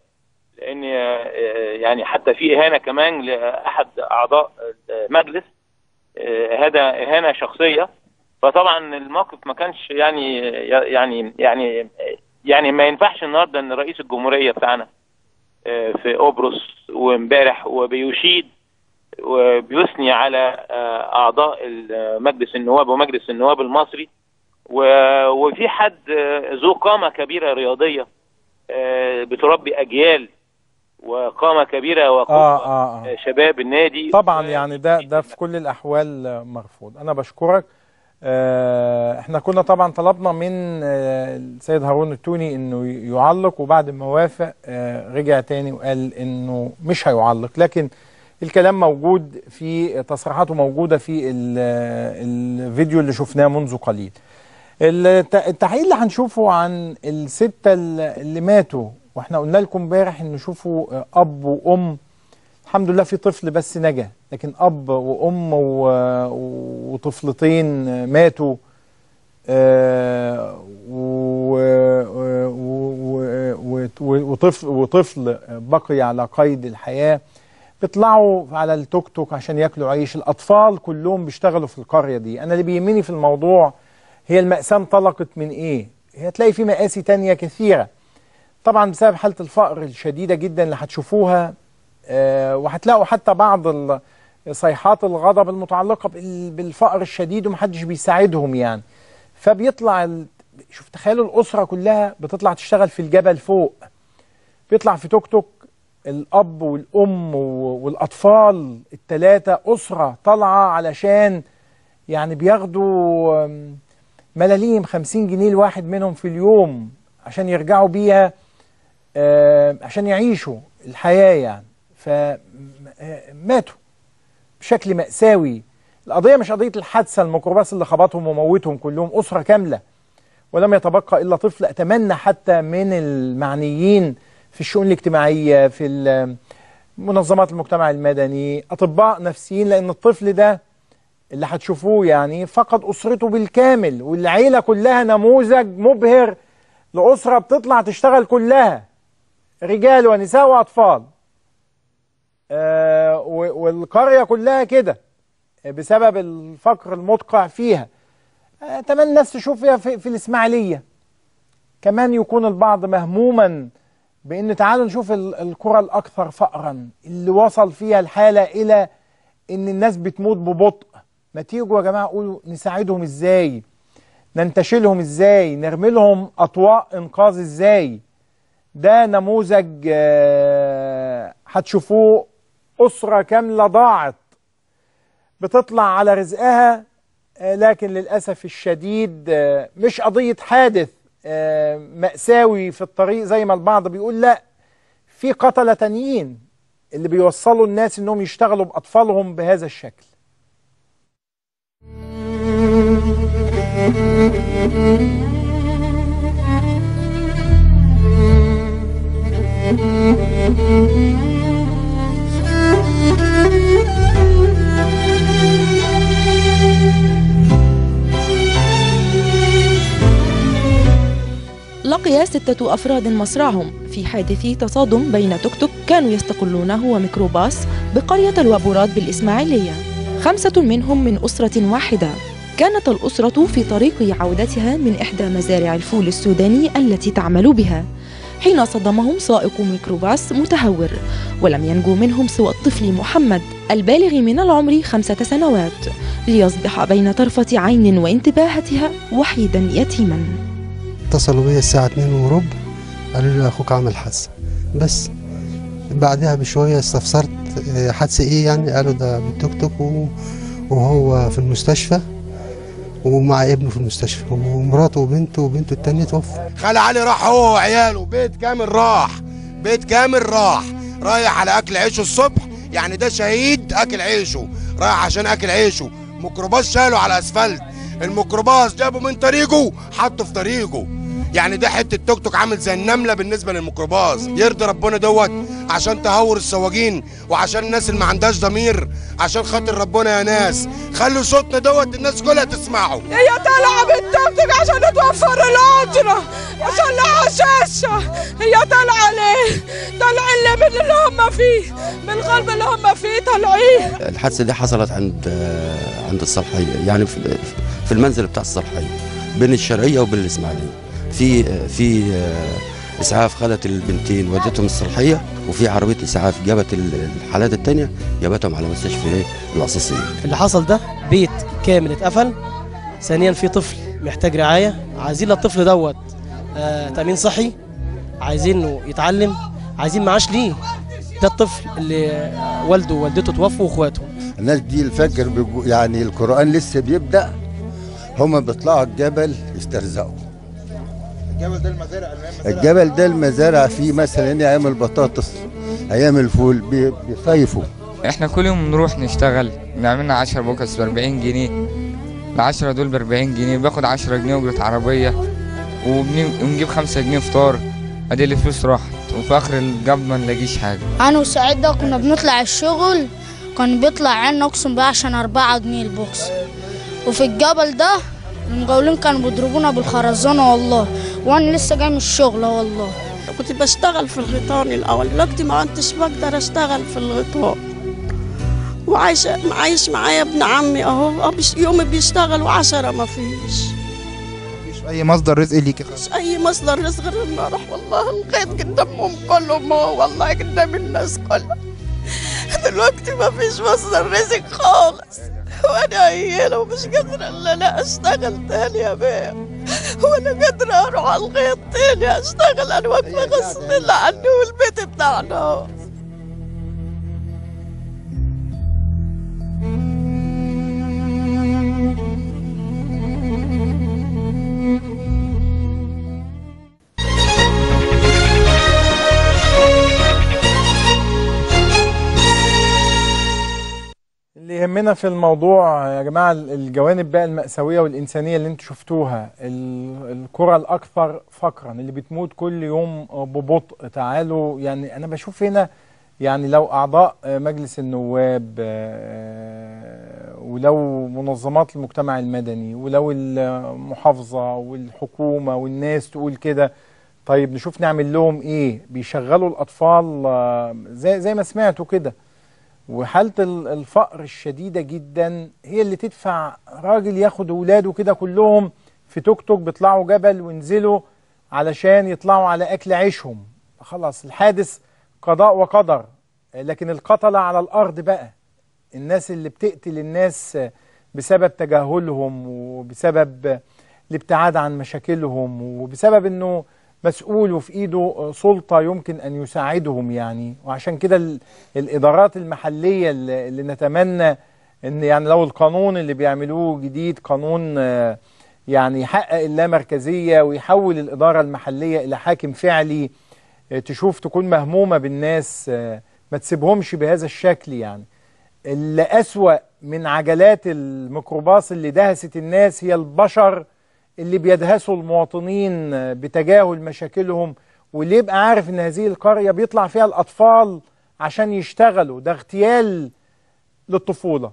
لأن آه، آه، يعني حتى في إهانة كمان لأحد أعضاء المجلس آه، هذا إهانة شخصية. فطبعا الموقف ما كانش يعني يعني يعني يعني ما ينفعش النهارده إن رئيس الجمهورية بتاعنا آه، في قبرص وامبارح وبيشيد وبيثني على آه، أعضاء مجلس النواب ومجلس النواب المصري. وفي حد آه، ذو قامة كبيرة رياضية آه، بتربي أجيال وقامة كبيرة وقوة آه آه آه. شباب النادي. طبعا يعني ده ده في كل الأحوال مرفوض. أنا بشكرك. إحنا كنا طبعا طلبنا من السيد هارون التوني إنه يعلق وبعد ما وافق رجع تاني وقال إنه مش هيعلق. لكن الكلام موجود في تصريحاته موجودة في ال- الفيديو اللي شفناه منذ قليل. الت- التحقيق اللي هنشوفه عن الستة اللي ماتوا وإحنا قلنا لكم امبارح إن شوفوا آه، أب وأم. الحمد لله في طفل بس نجا لكن أب وأم وطفلتين ماتوا. آه، وطفل وطفل بقي على قيد الحياة. بيطلعوا على التوك توك عشان ياكلوا عيش. الأطفال كلهم بيشتغلوا في القرية دي. أنا اللي بيهمني في الموضوع هي المأساة انطلقت من إيه؟ هي تلاقي في مآسي تانية كثيرة. طبعا بسبب حالة الفقر الشديدة جدا اللي هتشوفوها آه، وهتلاقوا حتى بعض صيحات الغضب المتعلقة بال- بالفقر الشديد ومحدش بيساعدهم يعني. فبيطلع ال... شوف تخيلوا الأسرة كلها بتطلع تشتغل في الجبل فوق. بيطلع في توك توك الأب والأم والأطفال التلاتة أسرة طالعة علشان يعني بياخدوا ملاليم 50 جنيه الواحد منهم في اليوم عشان يرجعوا بيها آه، عشان يعيشوا الحياة يعني. فماتوا بشكل مأساوي. القضية مش قضية الحادثة الميكروباص اللي خبطهم وموتهم كلهم أسرة كاملة ولم يتبقى إلا طفل أتمنى حتى من المعنيين في الشؤون الاجتماعية في منظمات المجتمع المدني. أطباء نفسيين لأن الطفل ده اللي هتشوفوه يعني فقد أسرته بالكامل والعيلة كلها نموذج مبهر. لأسرة بتطلع تشتغل كلها رجال ونساء وأطفال. آه والقرية كلها كده بسبب الفقر المدقع فيها. آه، أتمنى الناس تشوف في, في الإسماعيلية. كمان يكون البعض مهموما. بأن تعالوا نشوف ال- القرى الأكثر فقرا. اللي وصل فيها الحالة إلى إن الناس بتموت ببطء. ما تيجوا يا جماعة قولوا نساعدهم إزاي؟ ننتشلهم إزاي؟ نرمي لهم اطواق إنقاذ إزاي؟ ده نموذج آه، هتشوفوه أسرة كاملة ضاعت. بتطلع على رزقها آه، لكن للأسف الشديد آه، مش قضية حادث. مأساوي في الطريق زي ما البعض بيقول لا في قتلة تانيين اللي بيوصلوا الناس إنهم يشتغلوا بأطفالهم بهذا الشكل. لقي ستة أفراد مصرعهم. في حادث تصادم بين توك توك كانوا يستقلونه وميكروباص بقرية الوابورات بالإسماعيلية. خمسة منهم من أسرة واحدة. كانت الأسرة في طريق عودتها من إحدى مزارع الفول السوداني التي تعمل بها. حين صدمهم سائق ميكروباص متهور ولم ينجو منهم سوى الطفل محمد البالغ من العمر خمسة سنوات ليصبح بين طرفة عين وانتباهتها وحيدا يتيما. اتصلوا بيا الساعة اتنين وربع قالوا لي أخوك عمل حادثة. بس بعدها بشوية استفسرت آه، حادثة إيه يعني؟ قالوا ده بالتوك توك وهو في المستشفى ومع ابنه في المستشفى ومراته وبنته وبنته التانية توفوا خالي علي راح هو وعياله. بيت كامل راح بيت كامل راح. رايح على أكل عيشه الصبح يعني ده شهيد أكل عيشه. رايح عشان أكل عيشه. ميكروباص شاله على اسفلت الميكروباص جابه من طريقه حطه في طريقه. يعني ده حتة توك توك عامل زي النملة بالنسبة للميكروباص. يرضي ربنا دوت عشان تهور السواقين وعشان الناس اللي ما عندهاش ضمير عشان خاطر ربنا يا ناس. خلوا صوتنا دوت الناس كلها تسمعه. هي طالعة بالتوك عشان توفر الأجرة عشان لها شاشة. هي طالعة ليه؟ طالعين ليه من اللي هم فيه؟ من الغلب اللي هم فيه طالعين. الحادثة دي حصلت عند عند الصالحيه يعني في في المنزل بتاع الصالحيه بين الشرقيه وبين الإسماعيلية. في في آه، إسعاف خدت البنتين ودتهم الصلاحية وفي عربية إسعاف جابت ال- الحالات التانية جابتهم على مستشفى العصاصيه اللي حصل ده بيت كامل اتقفل. ثانيا في طفل محتاج رعاية. عايزين للطفل دوت آه تأمين صحي. عايزينه يتعلم. عايزين معاش ليه؟ ده الطفل اللي آه، والده ووالدته توفوا واخواته. الناس دي الفجر يعني القرآن لسه بيبدأ. هما بيطلعوا الجبل يسترزقوا. الجبل ده المزارع الجبل ده المزارع فيه مثلا أيام البطاطس أيام الفول بي- بيصيفوا. إحنا كل يوم نروح نشتغل نعملنا 10 box ب 40 جنيه. ال 10 دول ب 40 جنيه باخد 10 جنيه اجرة عربية وبن- ونجيب 5 جنيه فطار. أدي اللي فلوس راحت وفي آخر الجاب ما نلاقيش حاجة. أنا وسعيد ده كنا بنطلع الشغل كان بيطلع عنا أقسم بالله عشان أربعة جنيه ال box. وفي الجبل ده المقاولين كانوا بيضربونا بالخرزانة والله. وأنا لسه جاي من الشغل والله. كنت بشتغل في الغيطان الأول دلوقتي ما كنتش بقدر أشتغل في الغيطان. وعايش عايش معايا ابن عمي بيش- يومي بيشتغل وعشرة ما فيش. مفيش أي مصدر رزق ليك مش أي مصدر رزق غير إن أروح والله الغيط قدامهم كلهم أهو والله قدام الناس كلها. دلوقتي ما فيش مصدر رزق خالص. وأنا عيالة ومش قادرة إلا لا أشتغل تاني يا بيه. وأنا قادرة أروح على الغيط تاني أشتغل أنا واقفة غصب الله عني والبيت بتاعنا. يهمنا في الموضوع يا جماعة الجوانب بقى المأساوية والإنسانية اللي أنتوا شفتوها ال- الكرة الأكثر فقرا اللي بتموت كل يوم ببطء تعالوا يعني أنا بشوف هنا يعني لو أعضاء مجلس النواب آه، ولو منظمات المجتمع المدني ولو المحافظة والحكومة والناس تقول كده طيب نشوف نعمل لهم إيه؟ بيشغلوا الأطفال آه، زي زي ما سمعتوا كده. وحالة ال- الفقر الشديدة جدا هي اللي تدفع راجل ياخد ولاده كده كلهم في توك توك بيطلعوا جبل وينزلوا علشان يطلعوا على أكل عيشهم. خلاص الحادث قضاء وقدر لكن القتلة على الأرض بقى. الناس اللي بتقتل الناس بسبب تجاهلهم وبسبب الابتعاد عن مشاكلهم وبسبب إنه مسؤول وفي ايده سلطة يمكن أن يساعدهم يعني. وعشان كده ال- الإدارات المحلية اللي نتمنى إن يعني لو القانون اللي بيعملوه جديد قانون يعني يحقق اللامركزية ويحول الإدارة المحلية إلى حاكم فعلي تشوف تكون مهمومة بالناس ما تسيبهمش بهذا الشكل يعني. اللي أسوأ من عجلات الميكروباص اللي دهست الناس هي البشر اللي بيدهسوا المواطنين بتجاهل مشاكلهم واللي يبقى عارف إن هذه القرية بيطلع فيها الأطفال عشان يشتغلوا. ده اغتيال للطفولة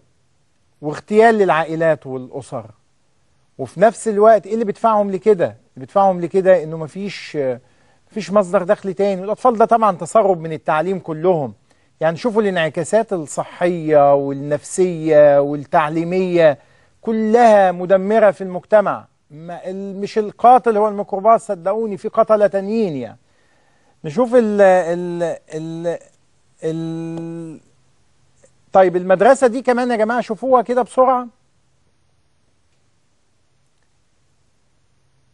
واغتيال للعائلات والأسر وفي نفس الوقت إيه اللي بيدفعهم لكده؟ اللي بيدفعهم لكده إنه مفيش مفيش مصدر دخل تاني. والأطفال ده طبعا تسرب من التعليم كلهم. يعني شوفوا الانعكاسات الصحية والنفسية والتعليمية كلها مدمرة في المجتمع. مش القاتل هو الميكروباص صدقوني في قتلة تانيين يعني. نشوف ال ال ال ال طيب المدرسة دي كمان يا جماعة شوفوها كده بسرعة.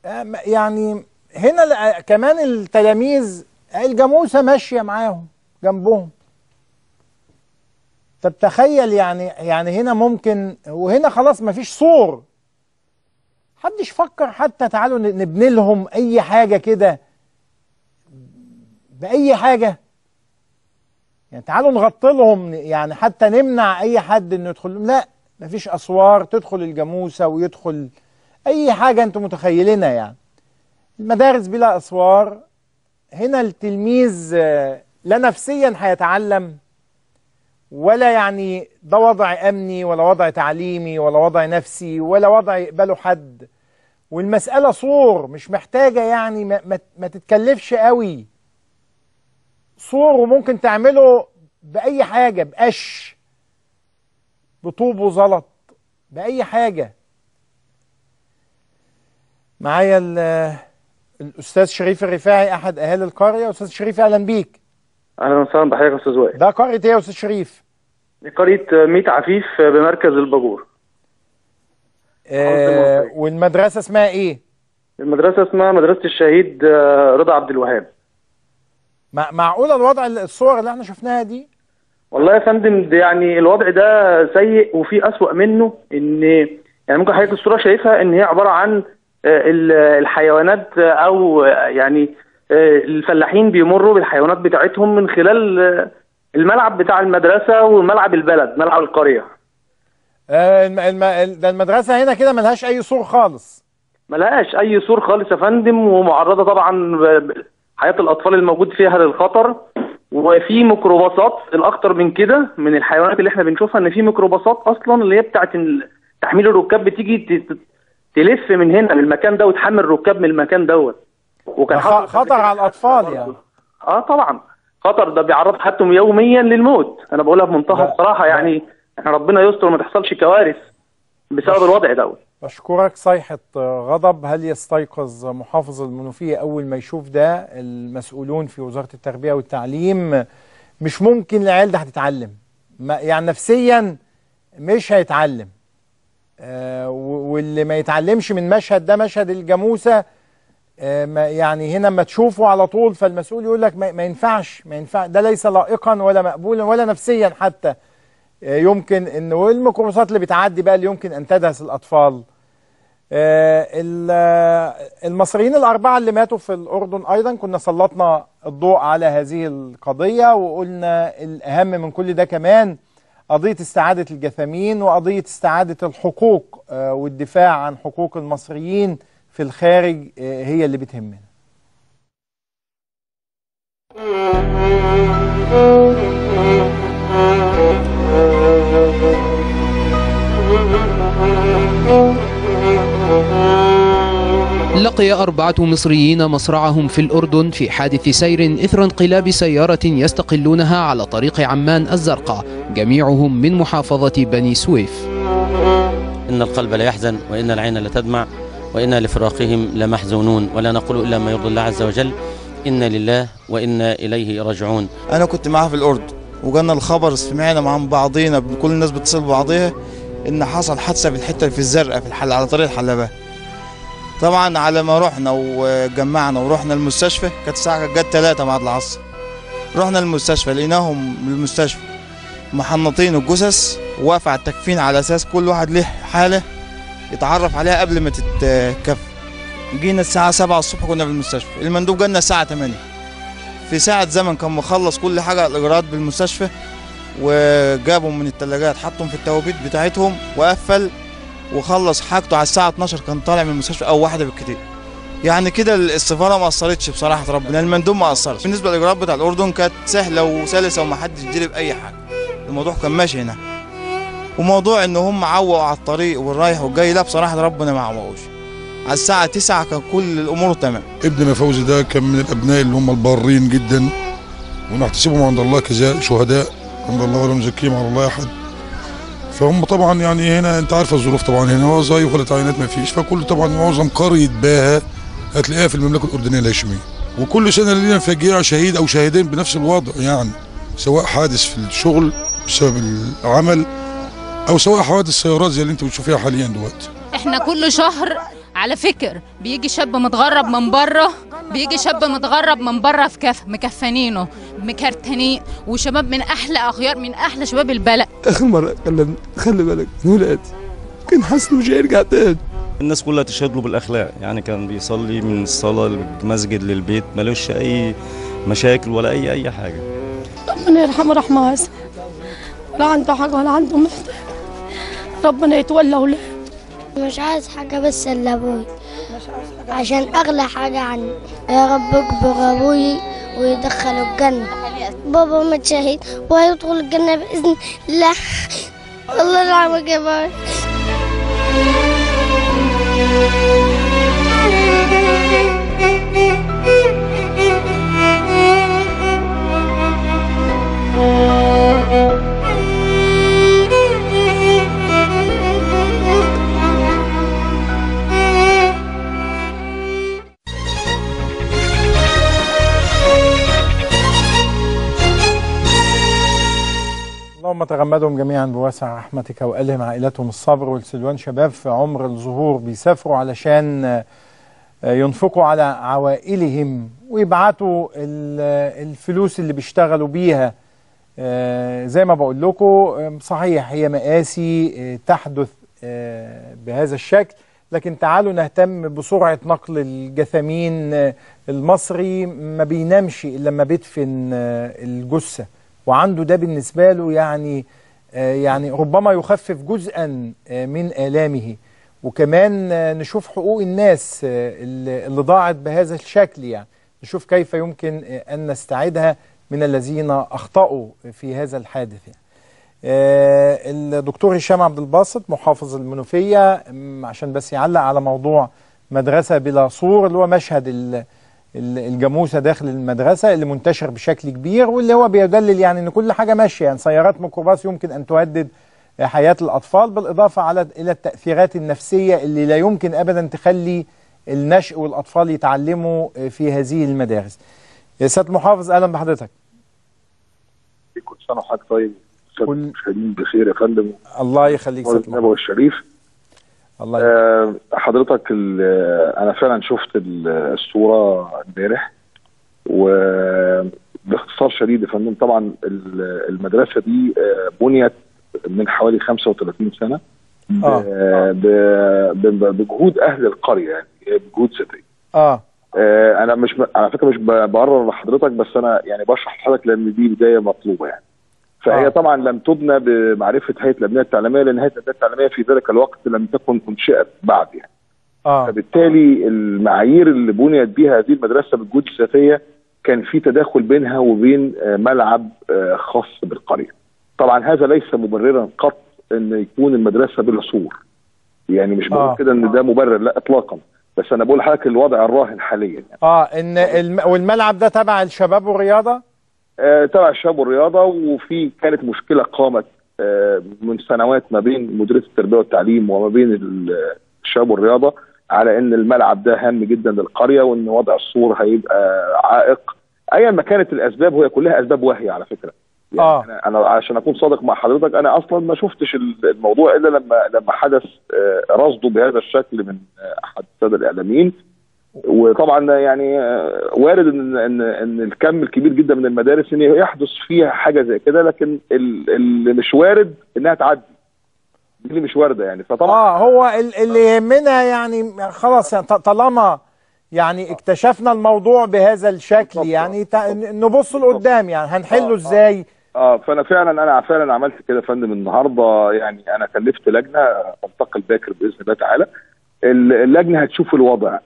آه، يعني هنا كمان التلاميذ الجاموسة ماشية معاهم جنبهم. طب تخيل يعني يعني هنا ممكن وهنا خلاص مفيش سور محدش فكر حتى تعالوا نبني لهم أي حاجة كده. بأي حاجة. يعني تعالوا نغطي لهم يعني حتى نمنع أي حد إنه يدخل. لهم لا مفيش أسوار. تدخل الجاموسة ويدخل أي حاجة أنتم متخيلينها يعني. المدارس بلا أسوار. هنا التلميذ آه، لا نفسيا هيتعلم ولا يعني ده وضع أمني ولا وضع تعليمي ولا وضع نفسي ولا وضع يقبله حد. والمسألة صور مش محتاجة يعني ما, ما, ما تتكلفش قوي. صور وممكن تعمله بأي حاجة بقش بطوب وزلط بأي حاجة. معايا ال- الأستاذ شريف الرفاعي أحد أهالي القرية. أستاذ شريف أهلا بيك. أهلا وسهلا بحضرتك يا أستاذ وائل ده قرية إيه يا أستاذ شريف؟ دي قرية ميت عفيف بمركز الباجور. آه والمدرسة اسمها إيه؟ المدرسة اسمها مدرسة الشهيد آه، رضا عبد الوهاب. مع معقولة الوضع الصور اللي إحنا شفناها دي؟ والله يا فندم يعني الوضع ده سيء وفي أسوأ منه إن يعني ممكن حضرتك الصورة شايفها إن هي عبارة عن آه، ال- الحيوانات أو يعني الفلاحين بيمروا بالحيوانات بتاعتهم من خلال الملعب بتاع المدرسة وملعب البلد ملعب القرية. الم... الم... ده المدرسة هنا كده ملهاش أي سور خالص. ملهاش أي سور خالص يا فندم ومعرضة طبعا حياة الأطفال الموجود فيها للخطر. وفي ميكروباصات الأخطر من كده من الحيوانات اللي إحنا بنشوفها إن في ميكروباصات أصلا اللي هي بتاعت ال- تحميل الركاب بتيجي تلف من هنا من المكان ده وتحمل الركاب من المكان دوت. وكان ده خ- حصل خطر على الأطفال يعني. آه طبعا. خطر ده بيعرض حياتهم يوميا للموت. أنا بقولها بمنتهى الصراحة يعني إحنا ربنا يستر ما تحصلش كوارث بسبب الوضع دوت. بشكرك صيحة غضب. هل يستيقظ محافظ المنوفية أول ما يشوف ده؟ المسؤولون في وزارة التربية والتعليم مش ممكن العيال ده هتتعلم. يعني نفسيا مش هيتعلم. آه، واللي ما يتعلمش من مشهد ده مشهد الجاموسة. آه، يعني هنا ما تشوفه على طول فالمسؤول يقول لك ما ما ينفعش ما ينفع ده ليس لائقا ولا مقبولا ولا نفسيا حتى. يمكن ان والميكروباصات اللي بتعدي بقى اللي يمكن أن تدهس الأطفال. آه، آه، المصريين الأربعة اللي ماتوا في الأردن أيضا كنا سلطنا الضوء على هذه القضية وقلنا الأهم من كل ده كمان قضية استعادة الجثامين وقضية استعادة الحقوق آه، والدفاع عن حقوق المصريين في الخارج آه، هي اللي بتهمنا. <laughs> لقي أربعة مصريين مصرعهم في الأردن في حادث سير إثر انقلاب سيارة يستقلونها على طريق عمان الزرقاء جميعهم من محافظة بني سويف. إن القلب لا يحزن وإن العين لا تدمع وإنا لفراقهم لمحزونون ولا نقول إلا ما يرضي الله عز وجل إنا لله وإنا إليه راجعون. أنا كنت معاه في الأردن. وجانا الخبر سمعنا مع بعضينا كل الناس بتصل ببعضيها إن حصل حادثة في الحتة في الزرقاء في الحل على طريق الحلبات طبعا على ما رحنا وجمعنا ورحنا المستشفى كانت الساعة جت 3 بعد العصر. رحنا المستشفى لقيناهم المستشفى محنطين الجثث واقف على التكفين على أساس كل واحد ليه حالة يتعرف عليها قبل ما تتكفن جينا الساعة 7 الصبح كنا في المستشفى المندوب جالنا الساعة 8 في ساعة زمن كان مخلص كل حاجة الإجراءات بالمستشفى وجابهم من التلاجات حطهم في التوابيت بتاعتهم وقفل وخلص حاجته. على الساعة 12 كان طالع من المستشفى أو واحدة بالكتير. يعني كده السفارة ما أثرتش بصراحة ربنا المندوب ما أثرش. بالنسبة للإجراءات بتاع الأردن كانت سهلة وسلسة ومحدش جري بأي حاجة. الموضوع كان ماشي هنا. وموضوع إن هم عوقوا على الطريق والرايح والجاي لا بصراحة ربنا ما عوقوش. على الساعة 9 كان كل الأمور تمام. ابننا فوزي ده كان من الأبناء اللي هم البارين جدا ونحتسبهم عند الله كذلك شهداء عند الله ولا مزكيهم على الله أحد. فهم طبعا يعني هنا أنت عارف الظروف طبعا هنا وظايف ولا تعيينات ما فيش. فكل طبعا معظم قرية باها هتلاقيها في المملكة الأردنية الهاشميه وكل سنة لنا فجيعة شهيد أو شهيدين بنفس الوضع يعني سواء حادث في الشغل بسبب العمل أو سواء حوادث سيارات زي اللي أنت بتشوفيها حاليا دلوقتي. إحنا كل شهر على فكر بيجي شاب متغرب من بره بيجي شاب متغرب من بره في كف مكفنينه مكرتنين وشباب من أحلى اخيار من أحلى شباب البلد. آخر مرة كلمني خلي بالك من ولادي. كان حاسس انه مش هيرجع تاني الناس كلها تشهد له بالأخلاق. يعني كان بيصلي من الصلاة للمسجد للبيت ملوش أي مشاكل ولا اي أي حاجة. ربنا يرحمه رحمة واسعة. لا عنده حاجة ولا عنده محتاج ربنا يتولى ولاده مش عايز حاجة بس إلا أبوي. عشان أغلى حاجة عني يا رب أكبر أبوي ويدخله الجنة. بابا متشهد وهيدخل الجنة بإذن الله. الله يرحمك يا بابا Oh <laughs> تغمدهم جميعا بواسع رحمتك وألهم عائلتهم الصبر والسلوان. شباب في عمر الظهور بيسافروا علشان آه، ينفقوا على عوائلهم ويبعتوا ال- الفلوس اللي بيشتغلوا بيها. آه، زي ما بقول لكم صحيح هي مآسي آه، تحدث بهذا الشكل. لكن تعالوا نهتم بسرعة نقل الجثامين المصري. ما بينامش إلا لما بيدفن الجثة. وعنده ده بالنسبة له يعني آه، يعني ربما يخفف جزءا آه، من آلامه وكمان آه، نشوف حقوق الناس اللي ضاعت بهذا الشكل يعني نشوف كيف يمكن أن نستعيدها من الذين أخطأوا في هذا الحادث يعني. الدكتور هشام عبد الباسط محافظ المنوفية عشان بس يعلق على موضوع مدرسة بلا سور اللي هو مشهد ال- ال- الجاموسة داخل المدرسة اللي منتشر بشكل كبير واللي هو بيدلل يعني إن كل حاجة ماشية. يعني سيارات ميكروباص يمكن أن تهدد حياة الأطفال بالإضافة على إلى التأثيرات النفسية اللي لا يمكن أبدا تخلي النشء والأطفال يتعلموا في هذه المدارس. يا سيادة المحافظ أهلا بحضرتك. كل سنه وحضرتك طيب كل المشاهدين بخير يا فندم. الله يخليك النبوي الشريف. الله آه حضرتك أنا فعلا شفت ال- الصورة امبارح وباختصار شديد يا فندم طبعا ال- المدرسة دي آه، بنيت من حوالي 35 سنة آه، بجهود أهل القرية يعني بجهود آه. آه، أنا مش ب... على فكرة مش بقرر لحضرتك بس أنا يعني بشرح لحضرتك لأن دي بداية مطلوبة يعني. فهي آه. طبعا لم تبنى بمعرفة هيئة الابنيه التعليمية لأن هيئة الابنيه التعليمية في ذلك الوقت لم تكن انشئت بعد يعني آه فبالتالي المعايير اللي بنيت بها هذه المدرسة بالجهود الذاتية كان في تداخل بينها وبين آه، ملعب آه، خاص بالقرية. طبعا هذا ليس مبررا قط إن يكون المدرسة بلا سور. يعني مش بقول آه. كده إن ده مبرر لا اطلاقا بس أنا بقول لحضرتك الوضع الراهن حاليا يعني. آه إن الم... والملعب ده تبع الشباب والرياضة آه، تبع الشباب والرياضة وفي كانت مشكلة قامت آه، من سنوات ما بين مديرية التربية والتعليم وما بين ال- الشباب والرياضة على إن الملعب ده هام جدا للقرية وإن وضع السور هيبقى عائق. ايا ما كانت الأسباب وهي كلها أسباب واهيه على فكرة. يعني آه. أنا, أنا عشان أكون صادق مع حضرتك أنا أصلا ما شفتش الموضوع إلا لما لما حدث آه، رصده بهذا الشكل من آه، أحد السادة الإعلاميين. وطبعا يعني آه، وارد إن إن إن الكم الكبير جدا من المدارس إن يحدث فيها حاجة زي كده لكن ال- اللي مش وارد إنها تعدي. دي اللي مش واردة يعني فطبعا آه هو ال- اللي يهمنا يعني خلاص يعني طالما يعني اكتشفنا الموضوع بهذا الشكل يعني نبص لقدام يعني هنحله إزاي؟ آه فأنا فعلا أنا فعلا عملت كده يا فندم النهارده يعني أنا كلفت لجنة تنتقل باكر بإذن الله تعالى. ال- اللجنة هتشوف الوضع. آه،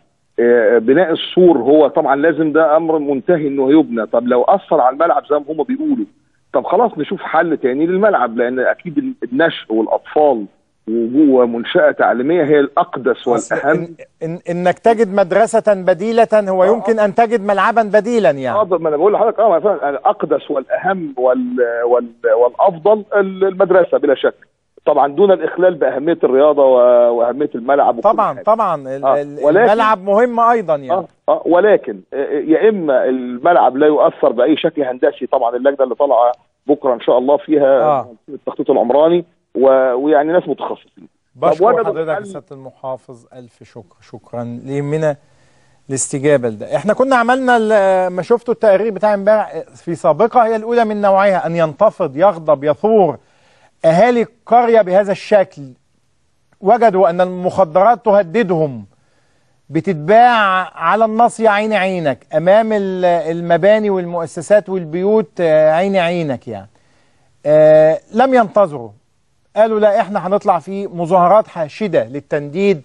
بناء السور هو طبعا لازم ده أمر منتهي إنه يبنى. طب لو أثر على الملعب زي ما هم بيقولوا طب خلاص نشوف حل تاني للملعب لأن أكيد النشء والأطفال وجوه منشأة تعليمية هي الأقدس والأهم. إن إنك تجد مدرسة بديلة هو يمكن أن تجد ملعبا بديلا يعني. آه ما أنا بقول لحضرتك آه الأقدس والأهم وال وال والأفضل المدرسة بلا شك. طبعا دون الإخلال بأهمية الرياضة وأهمية الملعب طبعا حاجة. طبعا آه، الملعب مهم أيضا يعني آه آه ولكن آه، يا إما الملعب لا يؤثر بأي شكل هندسي طبعا اللجنة اللي طالعة بكرة إن شاء الله فيها آه. التخطيط العمراني و- ويعني ناس متخصصين بشكر حضرتك سياده المحافظ ألف شكر شكرا ليهمنا الاستجابة لده إحنا كنا عملنا ما شفتوا التقرير بتاع امبارح في سابقة هي الأولى من نوعها أن ينتفض يغضب يثور أهالي القرية بهذا الشكل وجدوا أن المخدرات تهددهم بتتباع على النص يا عيني عينك أمام ال- المباني والمؤسسات والبيوت آه، عيني عينك يعني. آه لم ينتظروا. قالوا لا إحنا هنطلع في مظاهرات حاشدة للتنديد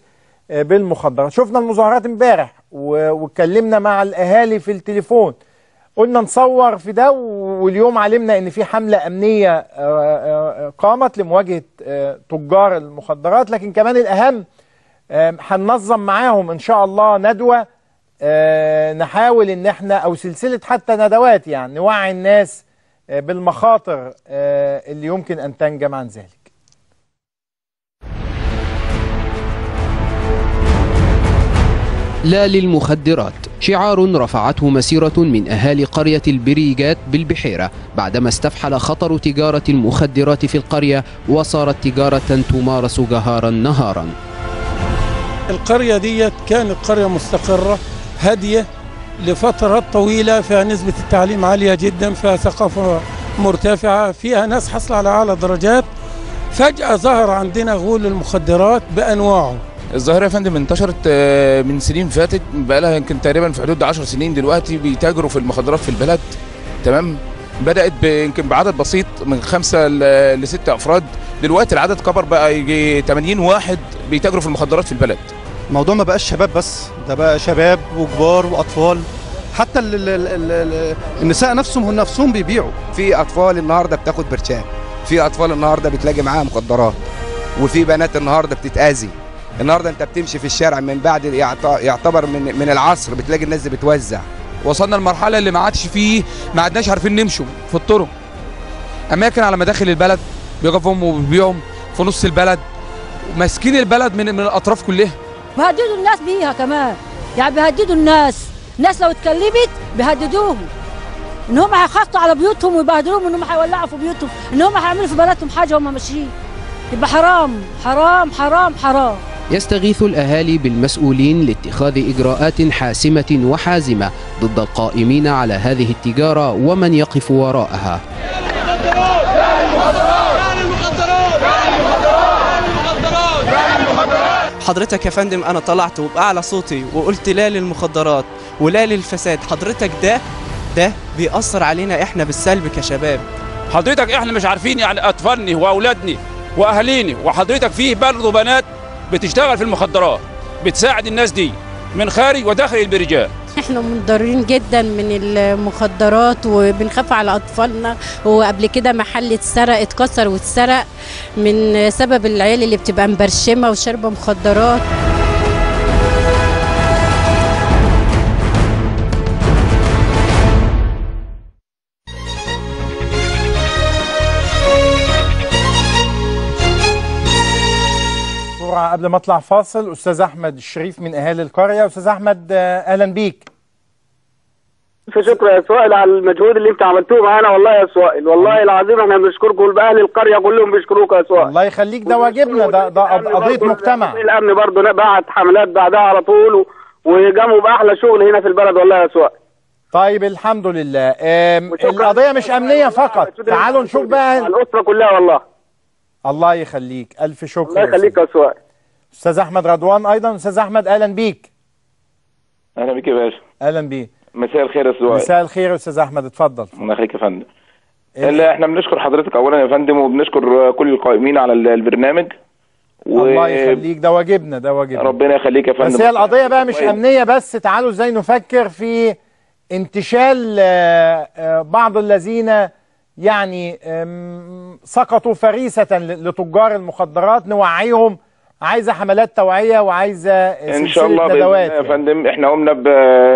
آه، بالمخدرات. شفنا المظاهرات امبارح واتكلمنا مع الأهالي في التليفون. قلنا نصور في ده واليوم علمنا إن في حملة أمنية آه، آه، قامت لمواجهة آه، تجار المخدرات. لكن كمان الأهم آه، هننظم معاهم إن شاء الله ندوة آه، نحاول إن إحنا أو سلسلة حتى ندوات يعني نوعي الناس آه، بالمخاطر آه، اللي يمكن أن تنجم عن ذلك. لا للمخدرات. شعار رفعته مسيرة من أهالي قرية البريجات بالبحيرة بعدما استفحل خطر تجارة المخدرات في القرية وصارت تجارة تمارس جهارا نهارا. القرية ديت كانت قرية مستقرة هادية لفترات طويلة فيها نسبة التعليم عالية جدا فيها ثقافة مرتفعة فيها ناس حصل على أعلى درجات. فجأة ظهر عندنا غول المخدرات بأنواعه. الظاهرة يا فندم انتشرت آه، من سنين فاتت بقى لها يمكن تقريبا في حدود 10 سنين دلوقتي بيتاجروا في المخدرات في البلد. تمام؟ بدأت يمكن بعدد بسيط من خمسة ل- لست أفراد. دلوقتي العدد كبر بقى يجي 80 واحد بيتاجروا في المخدرات في البلد. الموضوع ما بقاش شباب بس ده بقى شباب وكبار وأطفال. حتى ال ال ال ال ال النساء نفسهم هم نفسهم بيبيعوا. في أطفال النهارده بتاخد برشام في أطفال النهارده بتلاقي معاها مخدرات وفي بنات النهارده بتتأذي. النهارده انت بتمشي في الشارع من بعد يعت- يعتبر من من العصر بتلاقي الناس دي بتوزع. وصلنا لمرحلة اللي ما عادش فيه ما عدناش عارفين نمشوا في الطرق. أماكن على مداخل البلد بيقفوا وبيبيعوا في نص البلد. ماسكين البلد من من الأطراف كلها. بيهددوا الناس بيها كمان. يعني بيهددوا الناس. الناس لو اتكلمت بيهددوهم. ان هم هيخطوا على بيوتهم ويبهدلوهم ان هم هيولعوا في بيوتهم. ان هم هيعملوا في بلدهم حاجة وهم ماشيين. يبقى حرام حرام حرام حرام. يستغيث الأهالي بالمسؤولين لاتخاذ إجراءات حاسمة وحازمة ضد القائمين على هذه التجارة ومن يقف وراءها. حضرتك يا فندم أنا طلعت وباعلى صوتي وقلت لا للمخدرات ولا للفساد. حضرتك ده ده بيأثر علينا إحنا بالسلب كشباب. حضرتك إحنا مش عارفين يعني أطفالني وأولادني وأهاليني وحضرتك فيه برضه بنات بتشتغل في المخدرات بتساعد الناس دي من خارج وداخل البرجال إحنا متضررين جدا من المخدرات وبنخاف على أطفالنا وقبل كده محل اتسرق اتكسر واتسرق من سبب العيال اللي بتبقى مبرشمة وشاربة مخدرات. بسرعة قبل ما أطلع فاصل أستاذ أحمد الشريف من أهالي القرية. أستاذ أحمد آه، أهلا بيك. في شكر يا سوائل على المجهود اللي انت عملتوه معانا. والله يا سوائل والله العظيم إحنا بنشكركم أهل القرية كلهم بيشكروك يا سوائل الله يخليك ده واجبنا ده ده قضية مجتمع. الأمن برضه بعت حملات بعدها على طول وقاموا بأحلى شغل هنا في البلد. والله يا سوائل طيب الحمد لله. القضية مش أمنية فقط. تعالوا نشوف بقى الأسرة كلها والله. الله يخليك. ألف شكر الله يخليك يا سوائل أستاذ أحمد رضوان أيضا. أستاذ أحمد أهلا بيك. أهلا بك يا باشا. أهلا بيك. مساء الخير يا سؤال مساء الخير يا أستاذ أحمد. اتفضل. الله يخليك يا فندم. لا إحنا بنشكر حضرتك اولا يا فندم وبنشكر كل القائمين على ال- البرنامج. و... الله يخليك. ده واجبنا ده واجبنا. ربنا يخليك يا فندم. بس هي القضية بقى مش أمنية بس. تعالوا إزاي نفكر في انتشال آه، آه، بعض الذين يعني سقطوا فريسة لتجار المخدرات. نوعيهم عايزة حملات توعية وعايزة إن شاء الله ندوات يا فندم. إحنا قمنا.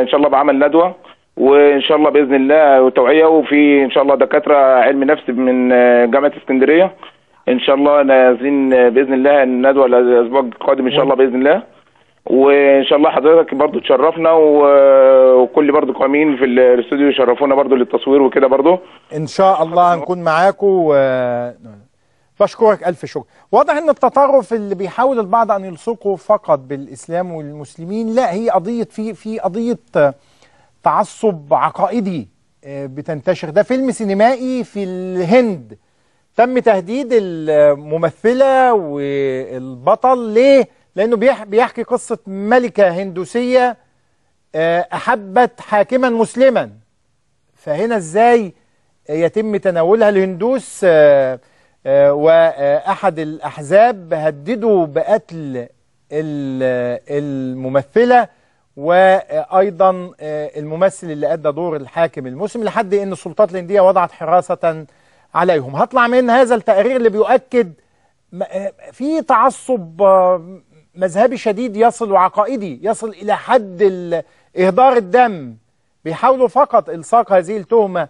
إن شاء الله بعمل ندوة وإن شاء الله بإذن الله توعية وفي إن شاء الله دكاترة علم نفس من جامعة اسكندرية. إن شاء الله نازلين بإذن الله الندوة الأسبوع القادم إن شاء الله بإذن الله. وإن شاء الله حضرتك برضو تشرفنا وكل برضو قائمين في الاستوديو يشرفونا برضو للتصوير وكده برضو. إن شاء الله هنكون معاكم و... بشكرك ألف شكر. واضح إن التطرف اللي بيحاول البعض أن يلصقه فقط بالإسلام والمسلمين لا هي قضية في في قضية تعصب عقائدي آه، بتنتشر. ده فيلم سينمائي في الهند. تم تهديد الممثلة والبطل ليه؟ بيح- بيحكي قصة ملكة هندوسية آه، أحبت حاكما مسلما. فهنا إزاي يتم تناولها الهندوس؟ آه، وأحد الأحزاب هددوا بقتل ال- الممثلة وأيضا آه، الممثل اللي أدى دور الحاكم المسلم لحد إن السلطات الهنديه وضعت حراسة عليهم. هطلع من هذا التقرير اللي بيؤكد آه، في تعصب مذهبي شديد يصل وعقائدي يصل إلى حد إهدار الدم. بيحاولوا فقط إلصاق هذه التهمة.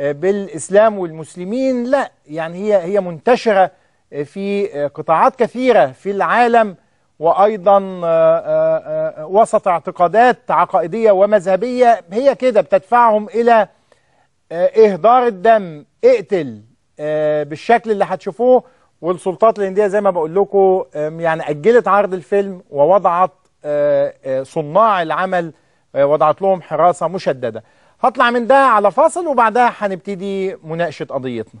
آه، بالإسلام والمسلمين لا يعني هي هي منتشرة آه، في آه، قطاعات كثيرة في العالم وأيضا آه، وسط اعتقادات عقائدية ومذهبية هي كده بتدفعهم إلى آه، إهدار الدم. اقتل بالشكل اللي هتشوفوه والسلطات الهندية زي ما بقول لكم يعني أجلت عرض الفيلم ووضعت صناع العمل وضعت لهم حراسة مشددة. هطلع من ده على فاصل وبعدها هنبتدي مناقشة قضيتنا.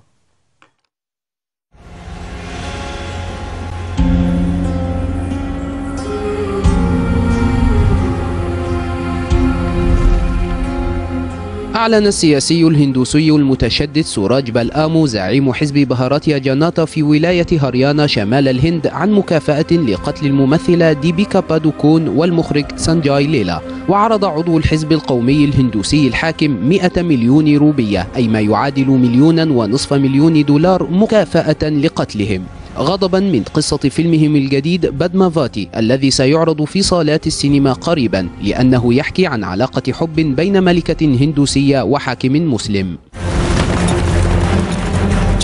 أعلن السياسي الهندوسي المتشدد سوراج بال آمو زعيم حزب بهاراتيا جاناتا في ولاية هريانا شمال الهند عن مكافأة لقتل الممثلة ديبيكا بادوكون والمخرج سانجاي ليلا وعرض عضو الحزب القومي الهندوسي الحاكم 100 مليون روبية أي ما يعادل مليونا ونصف مليون دولار مكافأة لقتلهم. غضبا من قصة فيلمهم الجديد بادمافاتي الذي سيعرض في صالات السينما قريبا لأنه يحكي عن علاقة حب بين ملكة هندوسية وحاكم مسلم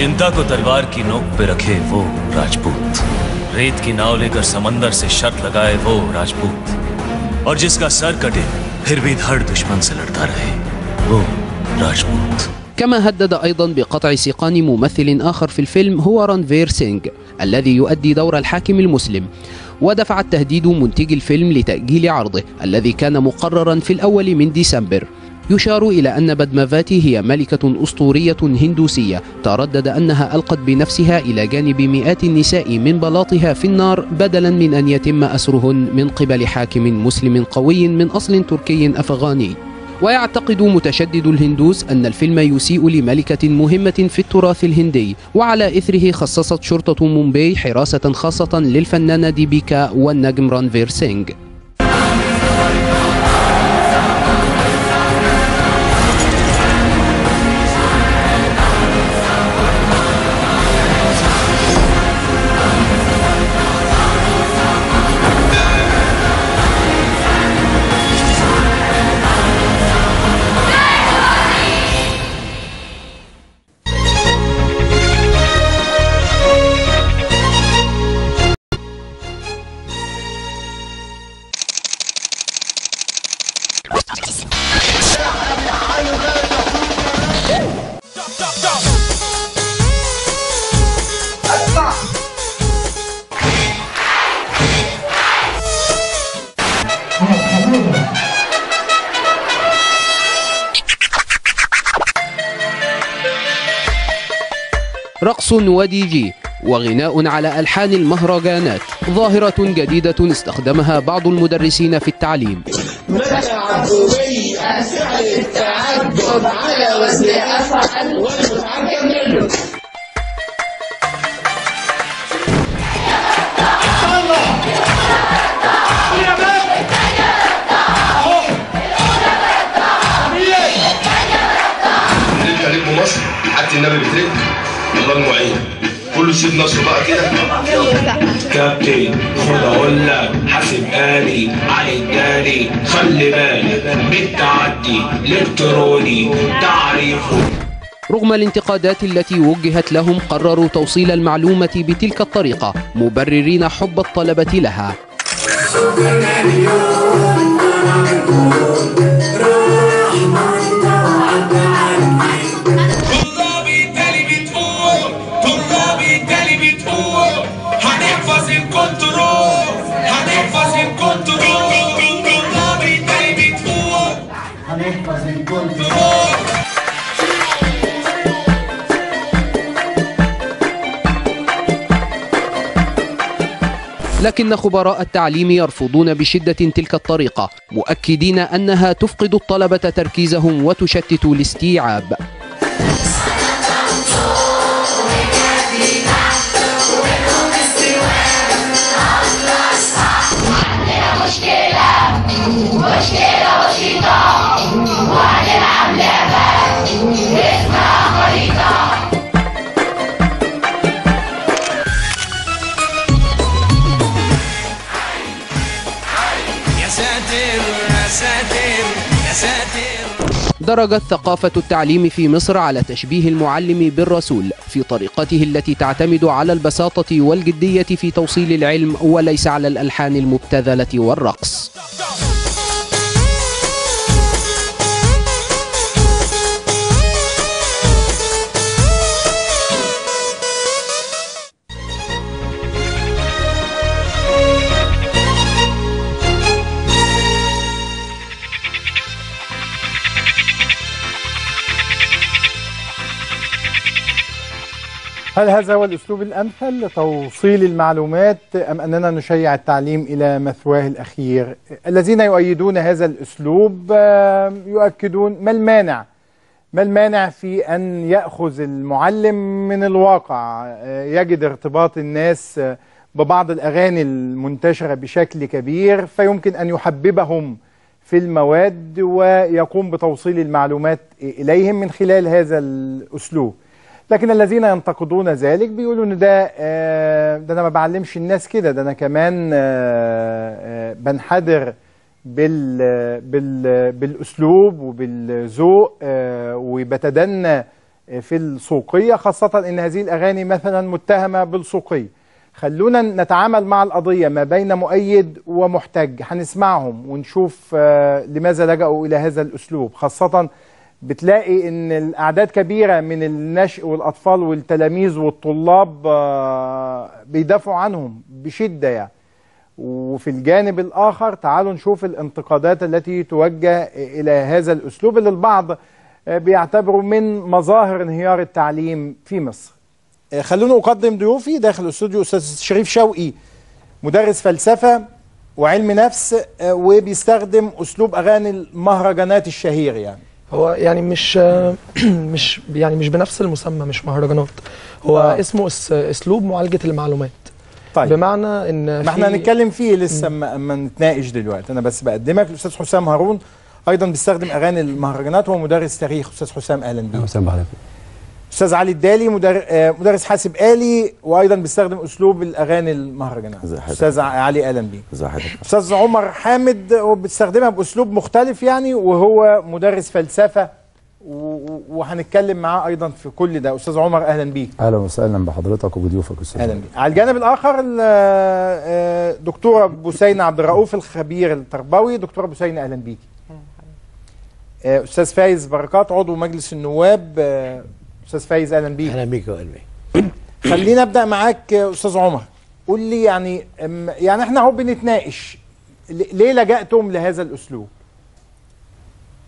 चिंता को तलवार की नोक पे रखे वो राजपूत रेत की नाव लेकर समंदर से शर्त लगाए वो राजपूत और जिसका सर कटे फिर भी धड़ दुश्मन से लड़ता रहे वो राजपूत كما هدد أيضا بقطع سيقان ممثل آخر في الفيلم هو رانفير سينغ الذي يؤدي دور الحاكم المسلم. ودفع التهديد منتج الفيلم لتأجيل عرضه الذي كان مقررا في الأول من ديسمبر. يشار إلى أن بدمافاتي هي ملكة أسطورية هندوسية. تردد أنها ألقت بنفسها إلى جانب مئات النساء من بلاطها في النار بدلا من أن يتم أسرهن من قبل حاكم مسلم قوي من أصل تركي أفغاني. ويعتقد متشدد الهندوس أن الفيلم يسيء لملكة مهمة في التراث الهندي وعلى إثره خصصت شرطة مومباي حراسة خاصة للفنانة ديبيكا والنجم رانفير سينغ. ودي جي وغناء على ألحان المهرجانات. ظاهرة جديدة استخدمها بعض المدرسين في التعليم. على النبي بترد الله المعين كله سيب نصره بقى كده كابتن خد أقول لك حاسب آلي علي الداري خلي بالك بالتعدي الإلكتروني تعريفه. رغم الانتقادات التي وجهت لهم قرروا توصيل المعلومة بتلك الطريقة مبررين حب الطلبة لها. لكن خبراء التعليم يرفضون بشدة تلك الطريقة مؤكدين أنها تفقد الطلبة تركيزهم وتشتت الاستيعاب. مشكلة مشكلة بسيطة درجت ثقافة التعليم في مصر على تشبيه المعلم بالرسول في طريقته التي تعتمد على البساطة والجدية في توصيل العلم وليس على الألحان المبتذلة والرقص. هل هذا هو الأسلوب الأمثل لتوصيل المعلومات أم أننا نشيع التعليم إلى مثواه الأخير؟ الذين يؤيدون هذا الأسلوب آه، يؤكدون ما المانع؟ ما المانع في أن يأخذ المعلم من الواقع؟ آه، يجد ارتباط الناس ببعض الأغاني المنتشرة بشكل كبير فيمكن أن يحببهم في المواد ويقوم بتوصيل المعلومات إليهم من خلال هذا الأسلوب. لكن الذين ينتقدون ذلك بيقولوا إن ده آه، ده أنا ما بعلمش الناس كده ده أنا كمان آه، آه، بنحدر بال بال بالأسلوب وبالذوق وبتدنى في السوقية خاصة إن هذه الأغاني مثلا متهمة بالسوقية. خلونا نتعامل مع القضية ما بين مؤيد ومحتج هنسمعهم ونشوف لماذا لجأوا إلى هذا الأسلوب خاصة بتلاقي إن الأعداد كبيرة من النشء والأطفال والتلاميذ والطلاب آه، بيدافعوا عنهم بشدة يعني. وفي الجانب الآخر تعالوا نشوف الانتقادات التي توجه إلى هذا الأسلوب اللي البعض آه، بيعتبره من مظاهر انهيار التعليم في مصر. آه، خلوني أقدم ضيوفي داخل الاستوديو أستاذ شريف شوقي مدرس فلسفة وعلم نفس وبيستخدم أسلوب أغاني المهرجانات الشهير يعني. هو يعني مش <clears throat> مش يعني مش بنفس المسمى مش مهرجانات. هو آه. اسمه اس اسلوب معالجة المعلومات. طيب. بمعنى إن ما إحنا هنتكلم فيه لسه اما اما نتناقش دلوقتي. أنا بس بقدمك الاستاذ حسام هارون أيضا بيستخدم أغاني المهرجانات وهو مدرس تاريخ. أستاذ حسام أهلا بيك. حسام بحضرتك أستاذ علي الدالي مدر... آه، مدرس حاسب آلي وأيضا بيستخدم أسلوب الأغاني المهرجانات. أستاذ علي أهلا حضرتك أستاذ عمر حامد هو بيستخدمها بأسلوب مختلف يعني وهو مدرس فلسفة وهنتكلم معاه أيضا في كل ده. أستاذ عمر أهلا بيك. أهلا وسهلا بحضرتك وبضيوفك أستاذ أهلا بيك. على الجانب الآخر ال- آه، دكتوره بثينة عبد الرؤوف الخبير التربوي. دكتوره بثينة أهلا بيك. آه، أستاذ فايز بركات عضو مجلس النواب أستاذ فايز أهلا بيك. أهلا بيك يا قلبي خلينا أبدأ معاك آه، أستاذ عمر. قول لي يعني أم، يعني إحنا أهو بنتناقش. ليه لجأتم لهذا الأسلوب؟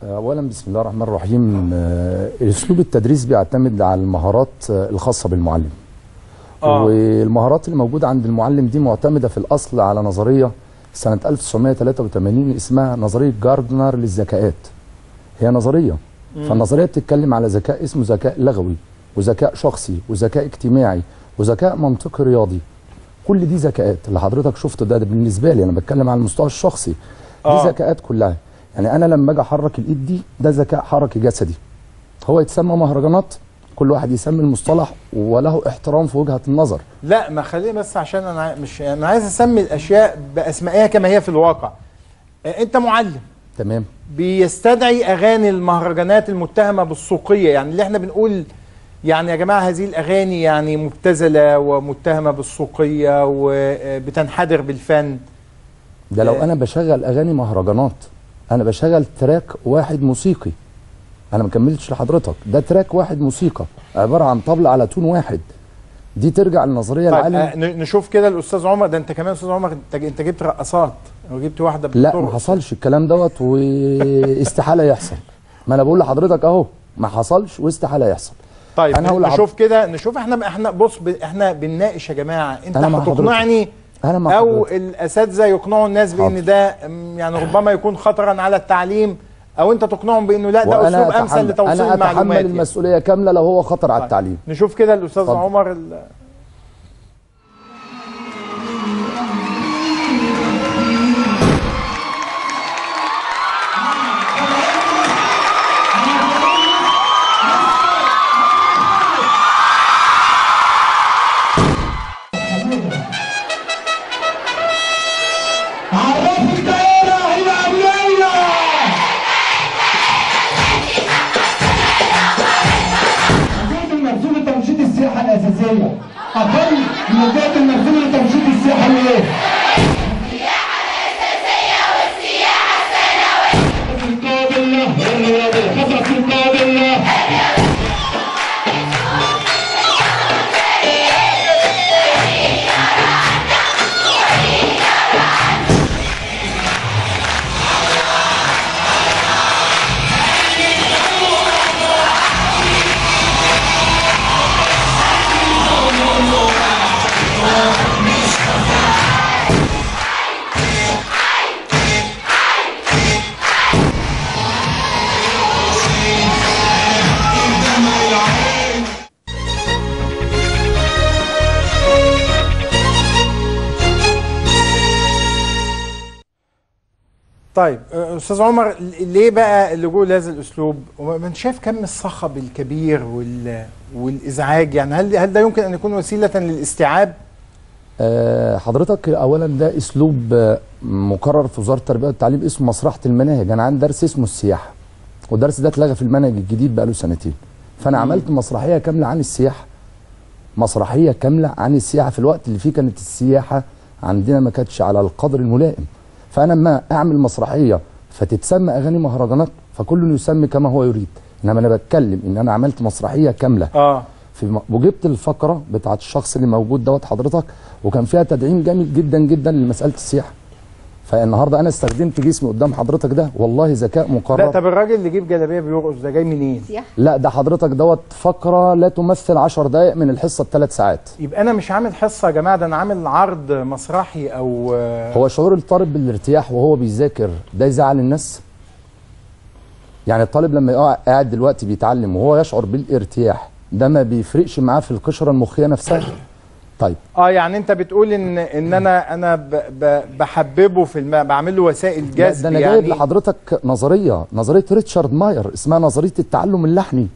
اولا بسم الله الرحمن الرحيم. آه، أسلوب التدريس بيعتمد على المهارات آه، الخاصة بالمعلم. آه. والمهارات اللي موجودة عند المعلم دي معتمدة في الأصل على نظرية سنة 1983 اسمها نظرية جاردنر للذكاءات. هي نظرية. فالنظرية بتتكلم على ذكاء اسمه ذكاء لغوي وذكاء شخصي وذكاء اجتماعي وذكاء منطقي رياضي. كل دي ذكاءات. اللي حضرتك شفته ده, ده بالنسبة لي أنا بتكلم على المستوى الشخصي. دي آه. ذكاءات كلها. يعني أنا لما أجي أحرك الإيد دي ده ذكاء حركي جسدي. هو يتسمى مهرجانات؟ كل واحد يسمي المصطلح وله احترام في وجهة النظر. لا ما خلينا بس عشان أنا مش أنا عايز أسمي الأشياء بأسمائها كما هي في الواقع. أنت معلم. تمام. بيستدعي أغاني المهرجانات المتهمة بالسوقية. يعني اللي إحنا بنقول يعني يا جماعة هذه الأغاني يعني مبتذلة ومتهمة بالسوقية وبتنحدر بالفن. ده لو أنا بشغل أغاني مهرجانات أنا بشغل تراك واحد موسيقي. أنا ما كملتش لحضرتك. ده تراك واحد موسيقى عبارة عن طبل على تون واحد. دي ترجع للنظرية طيب العالم آه، نشوف كده الأستاذ عمر. ده أنت كمان أستاذ عمر أنت جبت رقصات. وجبت واحدة لا. ما حصلش الكلام دوت واستحالة يحصل ما أنا بقول لحضرتك أهو ما حصلش واستحالة يحصل طيب أنا هقول نشوف كده نشوف إحنا إحنا بص ب... إحنا بنناقش يا جماعة أنت هتقنعني أنا أو. الأساتذة يقنعوا الناس بإن ده يعني ربما يكون خطرا على التعليم أو أنت تقنعهم بإنه لا ده أسلوب أمثل لتوصيل أنا أتحمل المعلومات يعني. المسؤولية كاملة لو هو خطر على التعليم نشوف كده الأستاذ اتفضل. عمر Grazie. طيب أستاذ عمر ليه بقى اللجوء لهذا الأسلوب؟ وما انت شايف كم الصخب الكبير وال والإزعاج؟ يعني هل هل ده يمكن أن يكون وسيلة للاستيعاب؟ حضرتك اولا ده أسلوب مقرر في وزارة التربية والتعليم اسمه مسرحة المناهج. أنا عندي درس اسمه السياحة والدرس ده اتلغى في المنهج الجديد بقاله سنتين. فأنا عملت مسرحية كاملة عن السياحة مسرحية كاملة عن السياحة في الوقت اللي فيه كانت السياحة عندنا ما كانتش على القدر الملائم. فأنا ما أعمل مسرحية فتتسمى أغاني مهرجانات فكل يسمي كما هو يريد. إنما أنا بتكلم إن أنا عملت مسرحية كاملة. آه. في. وجبت الفقرة بتاعت الشخص اللي موجود دوت حضرتك وكان فيها تدعيم جامد جدا جدا لمسألة السياحة. فالنهارده أنا استخدمت جسمي قدام حضرتك ده والله ذكاء لا مقرر طب الراجل اللي جيب جلابية بيرقص ده جاي منين؟ لا ده حضرتك دوت فقرة لا تمثل 10 دقائق من الحصة الثلاث ساعات. يبقى أنا مش عامل حصة يا جماعة ده أنا عامل عرض مسرحي أو هو شعور الطالب بالارتياح وهو بيذاكر ده يزعل الناس؟ يعني الطالب لما يقع قاعد دلوقتي بيتعلم وهو يشعر بالارتياح ده ما بيفرقش معاه في القشرة المخية نفسها؟ طيب. آه يعني أنت بتقول ان إن أنا أنا ب ب بحببه في الماء بعمل له وسائل جذب ده أنا يعني. جايب لحضرتك نظرية نظرية ريتشارد ماير اسمها نظرية التعلم اللحني.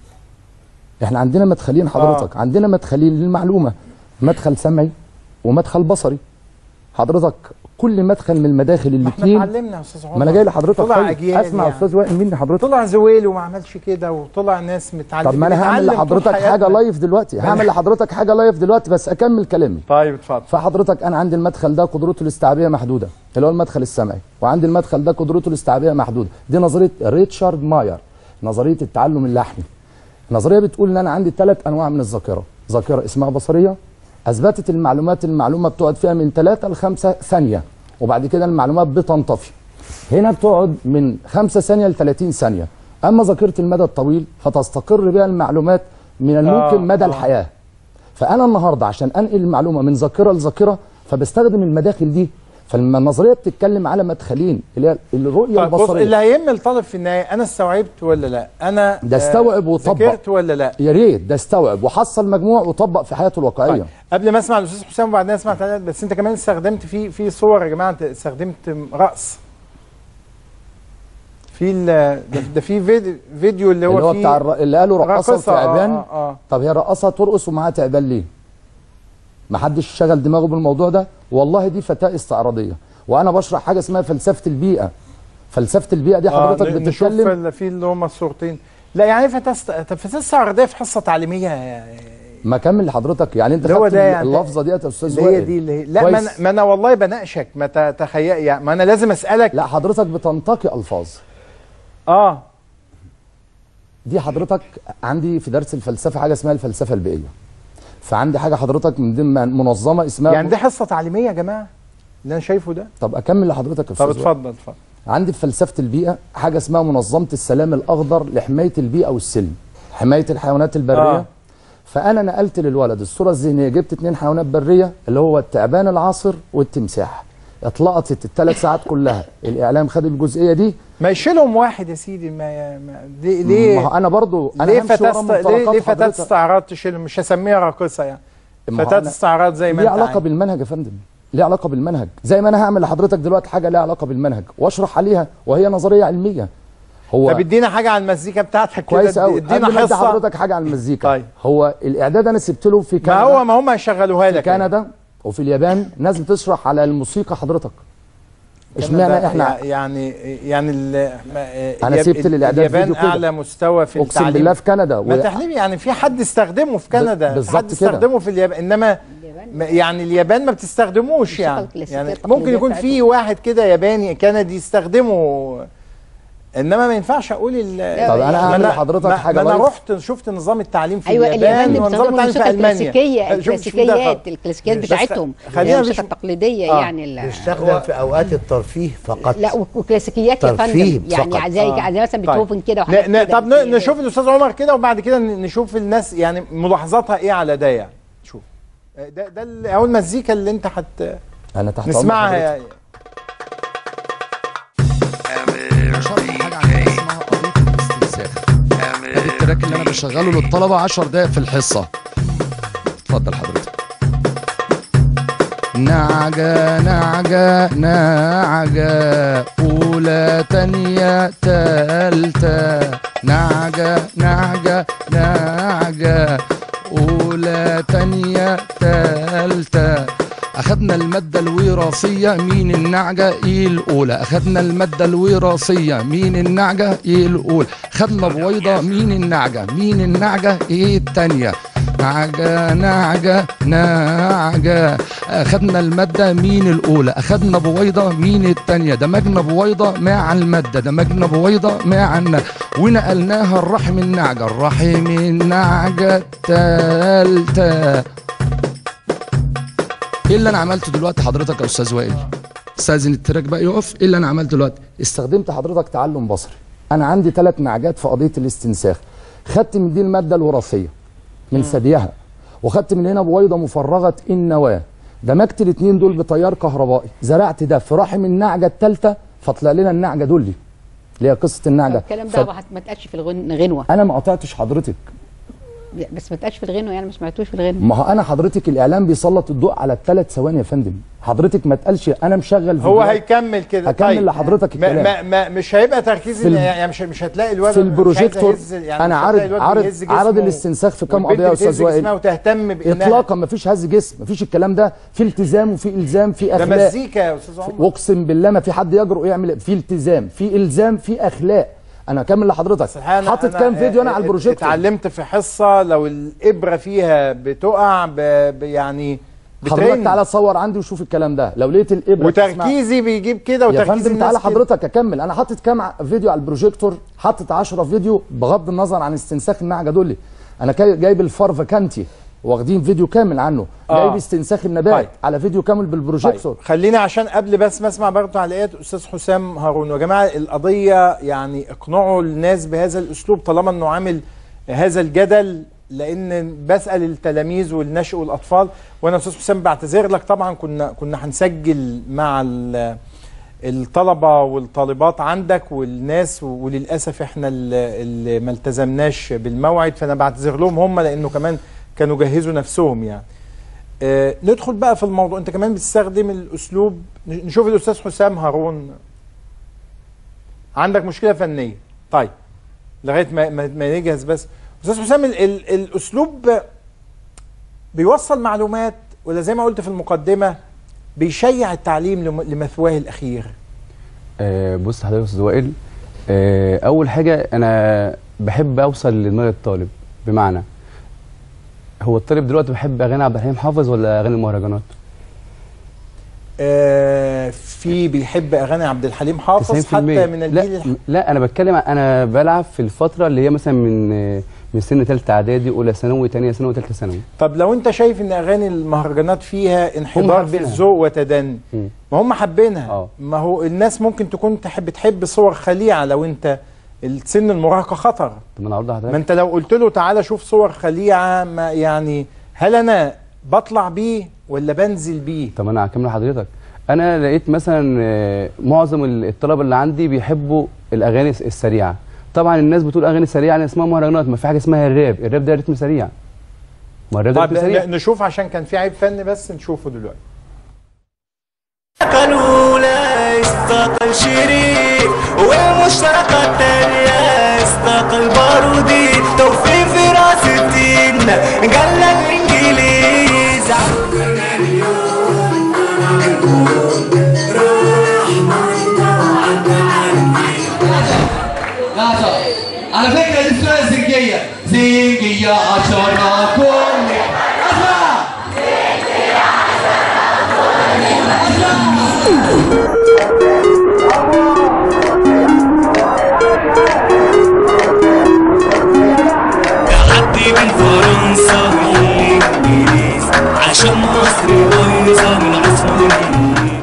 إحنا عندنا مدخلين حضرتك آه. عندنا مدخلين للمعلومة مدخل سمعي ومدخل بصري. حضرتك كل مدخل من المداخل إحنا الاثنين اتعلمنا يا أستاذ عمر. ما أنا جاي لحضرتك طلع. أجيال أسمع يعني. أستاذ وائل مني حضرتك. طلع زويل وما عملش كده وطلع ناس متعلمة. طب ما أنا هعمل لحضرتك حاجة. live دلوقتي. هعمل لحضرتك حاجة live دلوقتي بس أكمل كلامي. طيب اتفضل. فحضرتك أنا عندي المدخل ده قدرته الاستيعابية محدودة. اللي هو المدخل السمعي. وعندي المدخل ده قدرته الاستيعابية محدودة. دي نظرية ريتشارد ماير. نظرية التعلم اللحني. النظرية بتقول إن أنا عندي ثلاث أنواع من الذاكرة. ذاكرة اسمها بصرية. أثبتت المعلومات المعلومة بتقعد فيها من 3 ل 5 ثانية. وبعد كده المعلومات بتنطفي. هنا بتقعد من 5 ثانية ل 30 ثانية. أما ذاكرة المدى الطويل فتستقر بها المعلومات من الممكن آه، مدى آه. الحياة. فأنا النهارده عشان أنقل المعلومة من ذاكرة لذاكرة فبستخدم المداخل دي فلما النظرية بتتكلم على مدخلين اللي هي الرؤية طيب بص البصرية اللي هيهم الطالب في النهاية أنا استوعبت ولا لا أنا ده آه، استوعب وطبق ذاكرت ولا لا يا ريت ده استوعب وحصل مجموع وطبق في حياته الواقعية طيب. قبل ما أسمع الأستاذ حسام وبعدين أسمع تعليقات بس أنت كمان استخدمت في في صور يا جماعة أنت استخدمت رقص في ده, ده في فيديو, فيديو اللي هو اللي هو بتاع. اللي قالوا رقصه وتعبان آه، آه. طب هي رقصه ترقص ومعاها تعبان ليه؟ ما حدش شغل دماغه بالموضوع ده؟ والله دي فتاة استعراضية. وأنا بشرح حاجة اسمها فلسفة البيئة. فلسفة البيئة دي حضرتك آه نشوف بتتكلم ال- في اللي هم الصورتين. لا يعني فتاة است- طب فتاة استعراضية في حصة تعليمية ما كمل لحضرتك. يعني انت خدت يعني اللفظة ديت يا أستاذ هي دي اللي هي لا ما. أنا, ما أنا والله بناقشك ما تخيل يعني ما أنا لازم أسألك. لا حضرتك بتنتقي ألفاظ. آه. دي حضرتك عندي في درس الفلسفة حاجة اسمها الفلسفة البيئية. فعندي حاجة حضرتك من ضمن منظمة اسمها يعني دي حصة تعليمية يا جماعة اللي أنا شايفه ده طب أكمل لحضرتك يا طب أستاذ. اتفضل اتفضل عندي في فلسفة البيئة حاجة اسمها منظمة السلام الأخضر لحماية البيئة والسلم حماية الحيوانات البرية آه. آه. فأنا نقلت للولد الصورة الذهنية جبت اتنين حيوانات برية اللي هو التعبان العاصر والتمساح اتلقطت الثلاث ساعات كلها. الإعلام خد الجزئية دي. ما يشيلهم واحد يا سيدي ما, ما ليه ليه؟ ما أنا برضو أنا ليه فتاة. ليه, ليه فتاة. استعراض تشيلهم مش هسميها راقصة يعني. ما فتاة استعراض زي ما ليه علاقة عايز. بالمنهج يا فندم؟ ليه علاقة بالمنهج؟ زي ما أنا هعمل لحضرتك دلوقتي حاجة ليها علاقة بالمنهج وأشرح عليها وهي نظرية علمية. هو طب ادينا حاجة على المزيكا بتاعتك كويس قوي ادينا ما حصة. حضرتك حاجة عن المزيكا. طيب. هو الإعداد أنا سبت له في ما كندا. هو ما هم هيشغلوها في لك كندا. وفي اليابان ناس بتشرح على الموسيقى حضرتك اشمعنى إحنا يعني يعني ال... ما- أنا الياب- سبت للإعداد اليابان فيديو كده. أعلى مستوى في أقسم التعليم بالله في كندا ما تحليم يعني في حد استخدمه في كندا بالظبط حد كده. استخدمه في اليابان إنما ما- يعني اليابان ما بتستخدموش يعني يعني ممكن يكون في. واحد كده ياباني كندي يستخدمه إنما ما ينفعش أقول ال طب هعمل ما- لحضرتك ما أنا. رحت شفت نظام التعليم في أيوه اليابان ونظام التعليم في ألمانيا الكلاسيكيه <laughs> الكلاسيكيات. الكلاسيكيات بس بتاعتهم خلينا الموسيقى التقليدية آه. يعني ال- بيستخدم في أوقات الترفيه فقط لا وك- وكلاسيكيات يا فندم يعني. زي آه. زي مثلا طيب. بيتهوفن كده ن- وحاجات طب نشوف الأستاذ عمر كده وبعد كده ن- نشوف الناس يعني ملاحظاتها إيه على ده يعني شوف ده ده اهو المزيكا اللي أنت هت أنا تحت نسمعها التراك اللي أنا بشغله للطلبة 10 دقائق في الحصة. اتفضل حضرتك. نعجة نعجة نعجة أولى تانية تالتة. نعجة نعجة نعجة أولى تانية تالتة. أخدنا المادة الوراثية مين النعجة إيه الأولى؟ أخدنا المادة الوراثية مين النعجة إيه الأولى؟ خدنا بويضة مين النعجة مين النعجة إيه التانية؟ نعجة نعجة نعجة. أخدنا المادة مين الأولى أخدنا بويضة مين التانية. دمجنا بويضة مع المادة دمجنا بويضة مع النعجة. ونقلناها الرحم النعجة الرحم النعجة التالتة. إيه اللي أنا عملته دلوقتي حضرتك يا أستاذ وائل؟ استاذن التراك بقى يقف إيه اللي أنا عملته دلوقتي؟ استخدمت حضرتك تعلم بصري. أنا عندي ثلاث نعجات في قضية الاستنساخ. خدت من دي المادة الوراثية من ثديها وخدت من هنا بويضة مفرغة النواه دمجت الاثنين دول بتيار كهربائي. زرعت ده في رحم النعجة الثالثه فطلع لنا النعجة دولي اللي هي قصة النعجة. الكلام ف- ده ما اتقالش في الغن- غنوة. أنا ما قطعتش حضرتك. بس ما اتقالش في الغنوه يعني ما سمعتوش في الغنوه ما هو أنا حضرتك الإعلام بيسلط الضوء على الثلاث ثواني يا فندم. حضرتك ما تقالش أنا مشغل هو. هيكمل كده. هكمل لحضرتك ما الكلام. ما ما مش هيبقى تركيز ال- يعني مش مش هتلاقي الواد في البروجيكتور. يعني أنا عارض عارض جسمه. الاستنساخ في كام قضيه يا أستاذ وائل جسمها وتهتم بانها اطلاقا ما فيش هز جسم ما فيش الكلام ده. في التزام وفي إلزام في ده اخلاق مزيكا يا أستاذ عمر. واقسم بالله ما في حد يجرؤ يعمل في التزام في إلزام في أخلاق. أنا أكمل لحضرتك. حاطط كام فيديو أنا على البروجيكتور. اتعلمت في حصة لو الإبرة فيها بتقع ب... ب... يعني حضرتك. تعالى تصور عندي وشوف الكلام ده. لو لقيت الإبرة وتركيزي بيجيب كده يا وتركيز فندم تعالى. حضرتك أكمل. أنا حاطط كام فيديو على البروجيكتور. حاطط 10 فيديو بغض النظر عن استنساخ النعجه دول أنا جايب الفار فاكانتي. واخدين فيديو كامل عنه. آه. جايب استنساخ النبات طيب. على فيديو كامل بالبروجيكتور طيب. خلينا عشان قبل بس ما اسمع برضه تعليقات أستاذ حسام هارون. يا جماعة القضية يعني اقنعوا الناس بهذا الأسلوب طالما إنه عامل هذا الجدل لأن بسأل التلاميذ والنشء والأطفال. وأنا أستاذ حسام بعتذر لك طبعا كنا كنا هنسجل مع ال- الطلبة والطالبات عندك والناس وللأسف إحنا اللي ما التزمناش بالموعد فأنا بعتذر لهم هم لأنه كمان كانوا جهزوا نفسهم يعني. آه، ندخل بقى في الموضوع. انت كمان بتستخدم الأسلوب نشوف الأستاذ حسام هارون. عندك مشكلة فنية. طيب لغاية ما ما, نجهز بس. أستاذ حسام ال ال الأسلوب بيوصل معلومات ولا زي ما قلت في المقدمة بيشيع التعليم لم- لمثواه الأخير؟ آه، بص حضرتك يا أستاذ وائل آه، أول حاجة أنا بحب أوصل لدماغ الطالب. بمعنى هو الطالب دلوقتي بيحب أغاني عبد الحليم حافظ ولا أغاني المهرجانات آه في بيحب أغاني عبد الحليم حافظ 90% حتى من الجيل لا. لا أنا بتكلم أنا بلعب في الفترة اللي هي مثلا من آه، من سن ثالثه إعدادي أولى ثانوي ثانية ثانوي ثالثه ثانوي طب لو أنت شايف إن أغاني المهرجانات فيها انحدار في. الذوق وتدني. ما هم حابينها ما هو الناس ممكن تكون تحب تحب صور خليعة لو أنت السن المراهقة خطر. طب ما أنا على ما حضرتك أنت لو قلت له تعالى شوف صور خليعة ما يعني هل أنا بطلع بيه ولا بنزل بيه؟ طب أنا هكمل لحضرتك. أنا لقيت مثلا آه، معظم ال- الطلبه اللي عندي بيحبوا الأغاني الس- السريعة. طبعا الناس بتقول أغاني سريعة يعني اسمها مهرجانات. ما في حاجة اسمها الراب. الراب ده رتم سريع. ما الراب ده طب رتم سريع نشوف عشان كان في عيب فني بس نشوفه دلوقتي. استقل شريك والمشتركة التانية استقل بارودي توفيق في راس الدين. قال لك انجليز لحظة على فكرة دي اسمها زنجية زنجية عشرة كل أسمع. تعدي عشان مصر بايظة من عثمانيين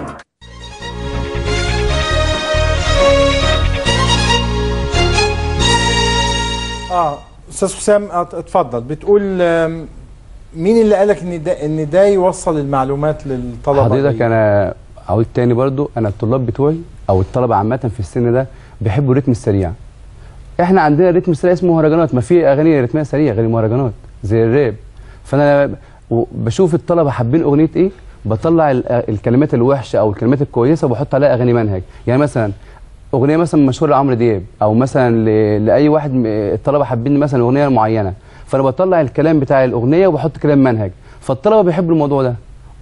آه أستاذ حسام أت- اتفضل. بتقول مين اللي قالك إن ده إن ده يوصل المعلومات للطلبة؟ حضرتك؟ أنا عاود تاني برضو أنا الطلاب بتوعي أو الطلبة عامة في السن ده بيحبوا الريتم السريع. إحنا عندنا الريتم السريع اسمه مهرجانات. ما في أغاني رتمية سريعة غير المهرجانات زي الراب. فأنا ب- بشوف الطلبة حابين أغنية إيه بطلع ال- الكلمات الوحشة أو الكلمات الكويسة وبحط عليها أغاني منهج. يعني مثلا أغنية مثلا مشهورة لعمرو دياب أو مثلا. لأي واحد الطلبة حابين مثلا أغنية معينة. فأنا بطلع الكلام بتاع الأغنية وبحط كلام منهج. فالطلبة بيحبوا الموضوع ده.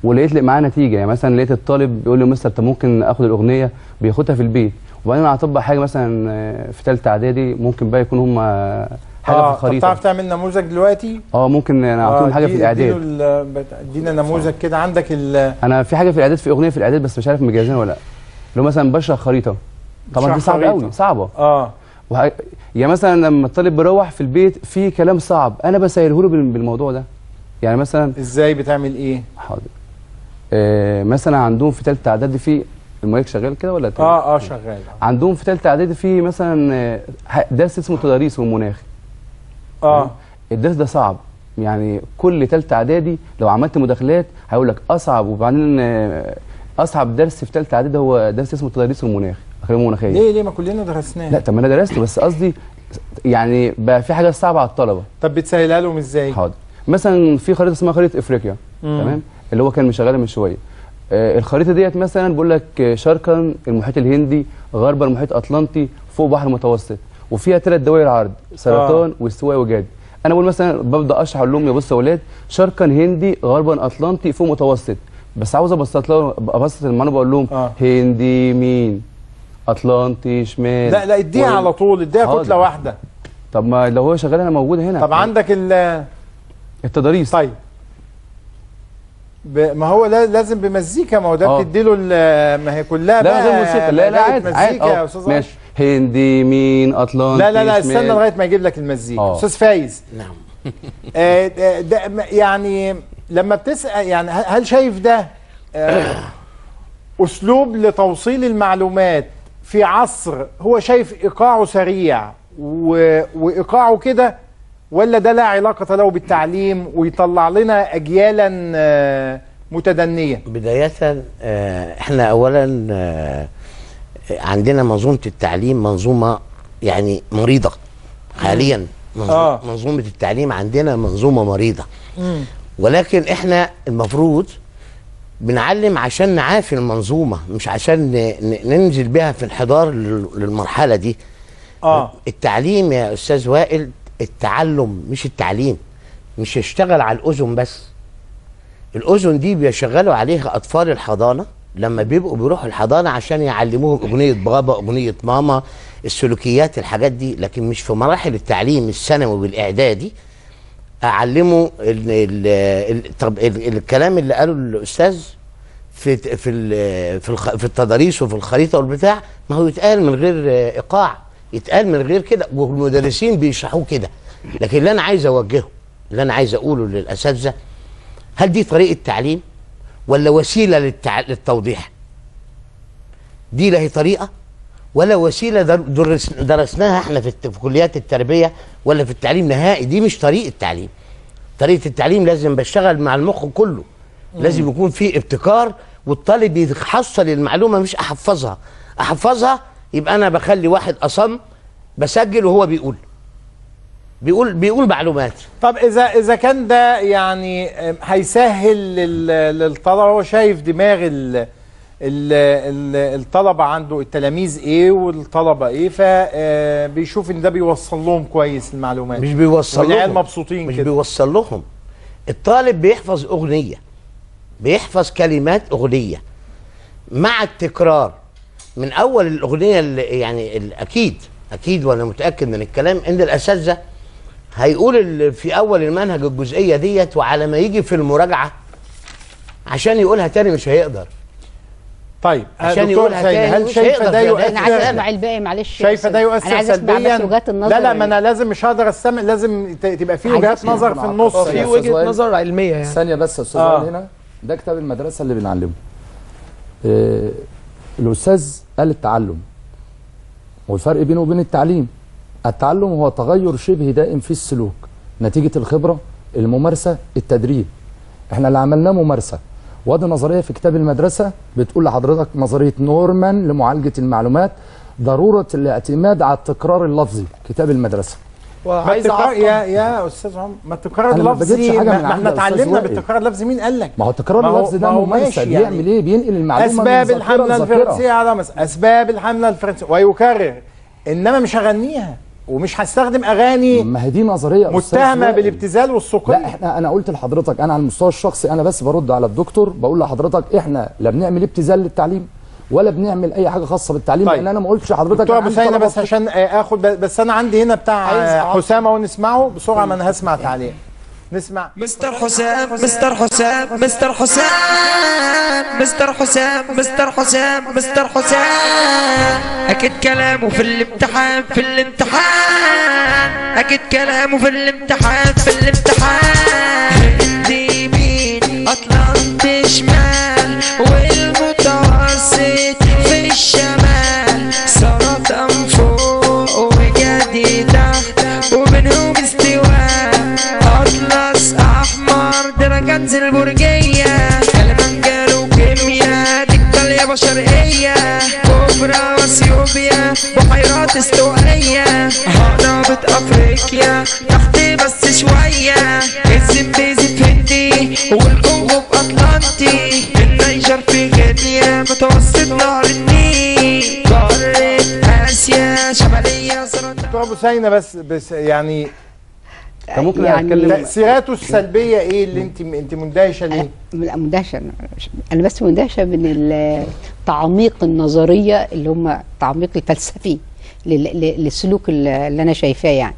ولقيت معاه نتيجة. يعني مثلا لقيت الطالب بيقول لي مستر طب ممكن آخد الأغنية؟ بياخدها في البيت. وبعدين هطبق حاجة مثلا آه، في ثالثه إعدادي ممكن بقى يكون هم حاجة آه، في الخريطة. تعرف تعمل نموذج دلوقتي؟ آه ممكن أنا أعطيهم آه، حاجة في الإعداد. ادينا نموذج كده. عندك ال أنا في حاجة في الإعداد في أغنية في الإعداد بس مش عارف مجهزينها ولا لأ. اللي هو مثلا بشرح خريطة. طبعا دي صعبة. قوي صعبة. آه. وح... يعني مثلا لما الطالب بيروح في البيت في كلام صعب أنا بسهله له بال- بالموضوع ده. يعني مثلا إزاي بتعمل إيه؟ حاضر. آه مثلا عندهم في ثالثه اعدادي في المايك شغال كده ولا؟ آه آه شغال. عندهم في ثالثه اعدادي في مثلا آه، درس اسمه تضاريس والمناخ آه. الدرس ده صعب. يعني كل ثالثه إعدادي لو عملت مداخلات هيقول لك أصعب وبعدين آه، أصعب درس في ثالثه إعدادي هو درس اسمه تضاريس والمناخ اخلاق مناخيه ليه ليه؟ ما كلنا درسناه؟ لا طب ما أنا درسته بس قصدي يعني بقى في حاجة صعبة على الطلبة. طب بتسهلها لهم إزاي؟ حاضر. مثلا في خريطة اسمها خريطة إفريقيا مم. تمام؟ اللي هو كان مشغلها من شوية. آه الخريطة ديت مثلا بيقول لك شرقا المحيط الهندي غربا المحيط الاطلنطي فوق بحر المتوسط وفيها ثلاث دوائر عرض سرطان واستواء وجاد أنا بقول مثلا ببدأ أشرح أقول لهم يا بصوا يا أولاد شرقا هندي غربا أطلنطي فوق متوسط. بس عاوز أبسط لهم أبسط المعلومة بقول لهم آه. هندي يمين أطلنطي شمال. لا لا اديها وال- على طول اديها. كتلة واحدة. طب ما لو هو شغال أنا موجود هنا. طب عندك ال التضاريس. طيب. ب... ما هو لا- لازم بمزيكا ما هو ده آه. بتديله ال- ما هي كلها لا بقى موسيقى لا لا مجالة عادي عادي. مزيكا يا أهو، أستاذ ماشي. هندي يمين أطلنطي لا لا لا. استنى لغاية ما يجيب لك المزيكا آه. أستاذ فايز نعم آه، ده يعني لما بتسال يعني هل شايف ده آه، أسلوب لتوصيل المعلومات في عصر هو شايف إيقاعه سريع و- وإيقاعه كده ولا ده لا علاقة له بالتعليم ويطلع لنا اجيالا آه، متدنية بداية آه، إحنا اولا آه، عندنا منظومة التعليم منظومة يعني مريضة. حاليا آه. منظومة التعليم عندنا منظومة مريضة. ولكن إحنا المفروض بنعلم عشان نعافي المنظومة مش عشان ننزل بها في انحدار لل- للمرحلة دي. آه. التعليم يا أستاذ وائل التعلم مش التعليم مش يشتغل على الأذن بس. الأذن دي بيشغلوا عليها أطفال الحضانة لما بيبقوا بيروحوا الحضانة عشان يعلموهم أغنية بابا أغنية ماما السلوكيات الحاجات دي لكن مش في مراحل التعليم الثانوي والإعدادي. أعلمه ال ال ال طب ال الكلام اللي قاله الأستاذ في في في في التضاريس وفي الخريطة والبتاع ما هو يتقال من غير إيقاع يتقال من غير كده والمدرسين بيشرحوه كده. لكن اللي أنا عايز أوجهه اللي أنا عايز أقوله للأساتذة هل دي طريقة تعليم؟ ولا وسيلة للتع... للتوضيح. دي لا هي طريقة ولا وسيلة در- درس... درسناها إحنا في, الت... في كليات التربية ولا في التعليم نهائي. دي مش طريقة تعليم طريقة التعليم لازم بشتغل مع المخ كله. لازم يكون في ابتكار والطالب يحصل المعلومة مش أحفظها. أحفظها يبقى أنا بخلي واحد أصم بسجل وهو بيقول. بيقول بيقول معلومات. طب اذا إذا كان ده يعني آه، هيسهل لل- للطلبة هو شايف دماغ ال ال ال الطلبة عنده التلاميذ إيه والطلبة إيه فبيشوف إن ده بيوصل لهم كويس المعلومات. مش بيوصل والعيال لهم. مبسوطين مش كده. بيوصل لهم. الطالب بيحفظ أغنية. بيحفظ كلمات أغنية. مع التكرار. من أول الأغنية اللي يعني أكيد أكيد وأنا متأكد من الكلام إن الأساتذة هيقول ال- في أول المنهج الجزئية ديت وعلى ما يجي في المراجعة عشان يقولها تاني مش هيقدر. طيب عشان دكتور يقولها تاني هل مش شايفة ده في يؤثر؟ أنا عايزة أسمع الباقي معلش. شايفة ده يؤثر سلبيا بس وجهات النظر لا لا ما أنا لازم مش هقدر استمع لازم ت- تبقى في عايز وجهات. نظر في النص. في يعني. وجهة نظر علمية يعني. ثانية بس يا أستاذ آه. هنا. ده كتاب المدرسة اللي بنعلمه. آه الأستاذ قال التعلم والفرق بينه وبين التعليم. التعلم هو تغير شبه دائم في السلوك. نتيجة الخبرة الممارسة التدريب. إحنا اللي عملناه ممارسة. وادي نظرية في كتاب المدرسة بتقول لحضرتك نظرية نورمان لمعالجة المعلومات ضرورة الاعتماد على التكرار اللفظي. كتاب المدرسة. ما وعايز يا يا أستاذ عمر ما التكرار اللفظي ما إحنا اتعلمنا. بالتكرار اللفظي مين قال لك؟ ما هو التكرار اللفظي ده ما هو ممارسة. ماشي بيعمل يعني. إيه؟ بينقل المعلومة من أسباب الحملة. الفرنسية على مصر أسباب الحملة الفرنسية. ويكرر. إنما مش هغنيها. ومش هستخدم أغاني ما هي دي نظرية متهمة. بالابتذال والسقوط لا إحنا أنا قلت لحضرتك أنا على المستوى الشخصي أنا بس برد على الدكتور بقول لحضرتك إحنا لا بنعمل ابتذال للتعليم ولا بنعمل أي حاجة خاصة بالتعليم طيب. لأن أنا ما قلتش لحضرتك دكتور أبو سينا بس عشان آخد بس أنا عندي هنا بتاع. حسامة ونسمعه بسرعة ما أنا هسمع تعليق نسمع. مستر حسام مستر حسام مستر حسام مستر حسام مستر حسام مستر حسام. أكيد كلامه في الامتحان في الامتحان. أكيد كلامه في الامتحان في الامتحان. البرجية كلمنجال وكيمياء دي ايطاليا بشرقية كوبرا واثيوبيا بحيرات إستوائية. هضبة افريقيا تحت بس شوية. الزمبيزي في هندي والكونغو في اطلنطي النيجر في غينيا متوسط نهر النيل. قارة آسيا شمالية سرطان ابو سينا بس بس يعني كان ممكن يعني- اتكلم تأثيراته السلبية إيه اللي انت أنت مندهشة ليه؟ لا مندهشة. أنا بس مندهشة من التعميق النظرية اللي هم التعميق الفلسفي لل- لل- للسلوك اللي أنا شايفاه يعني.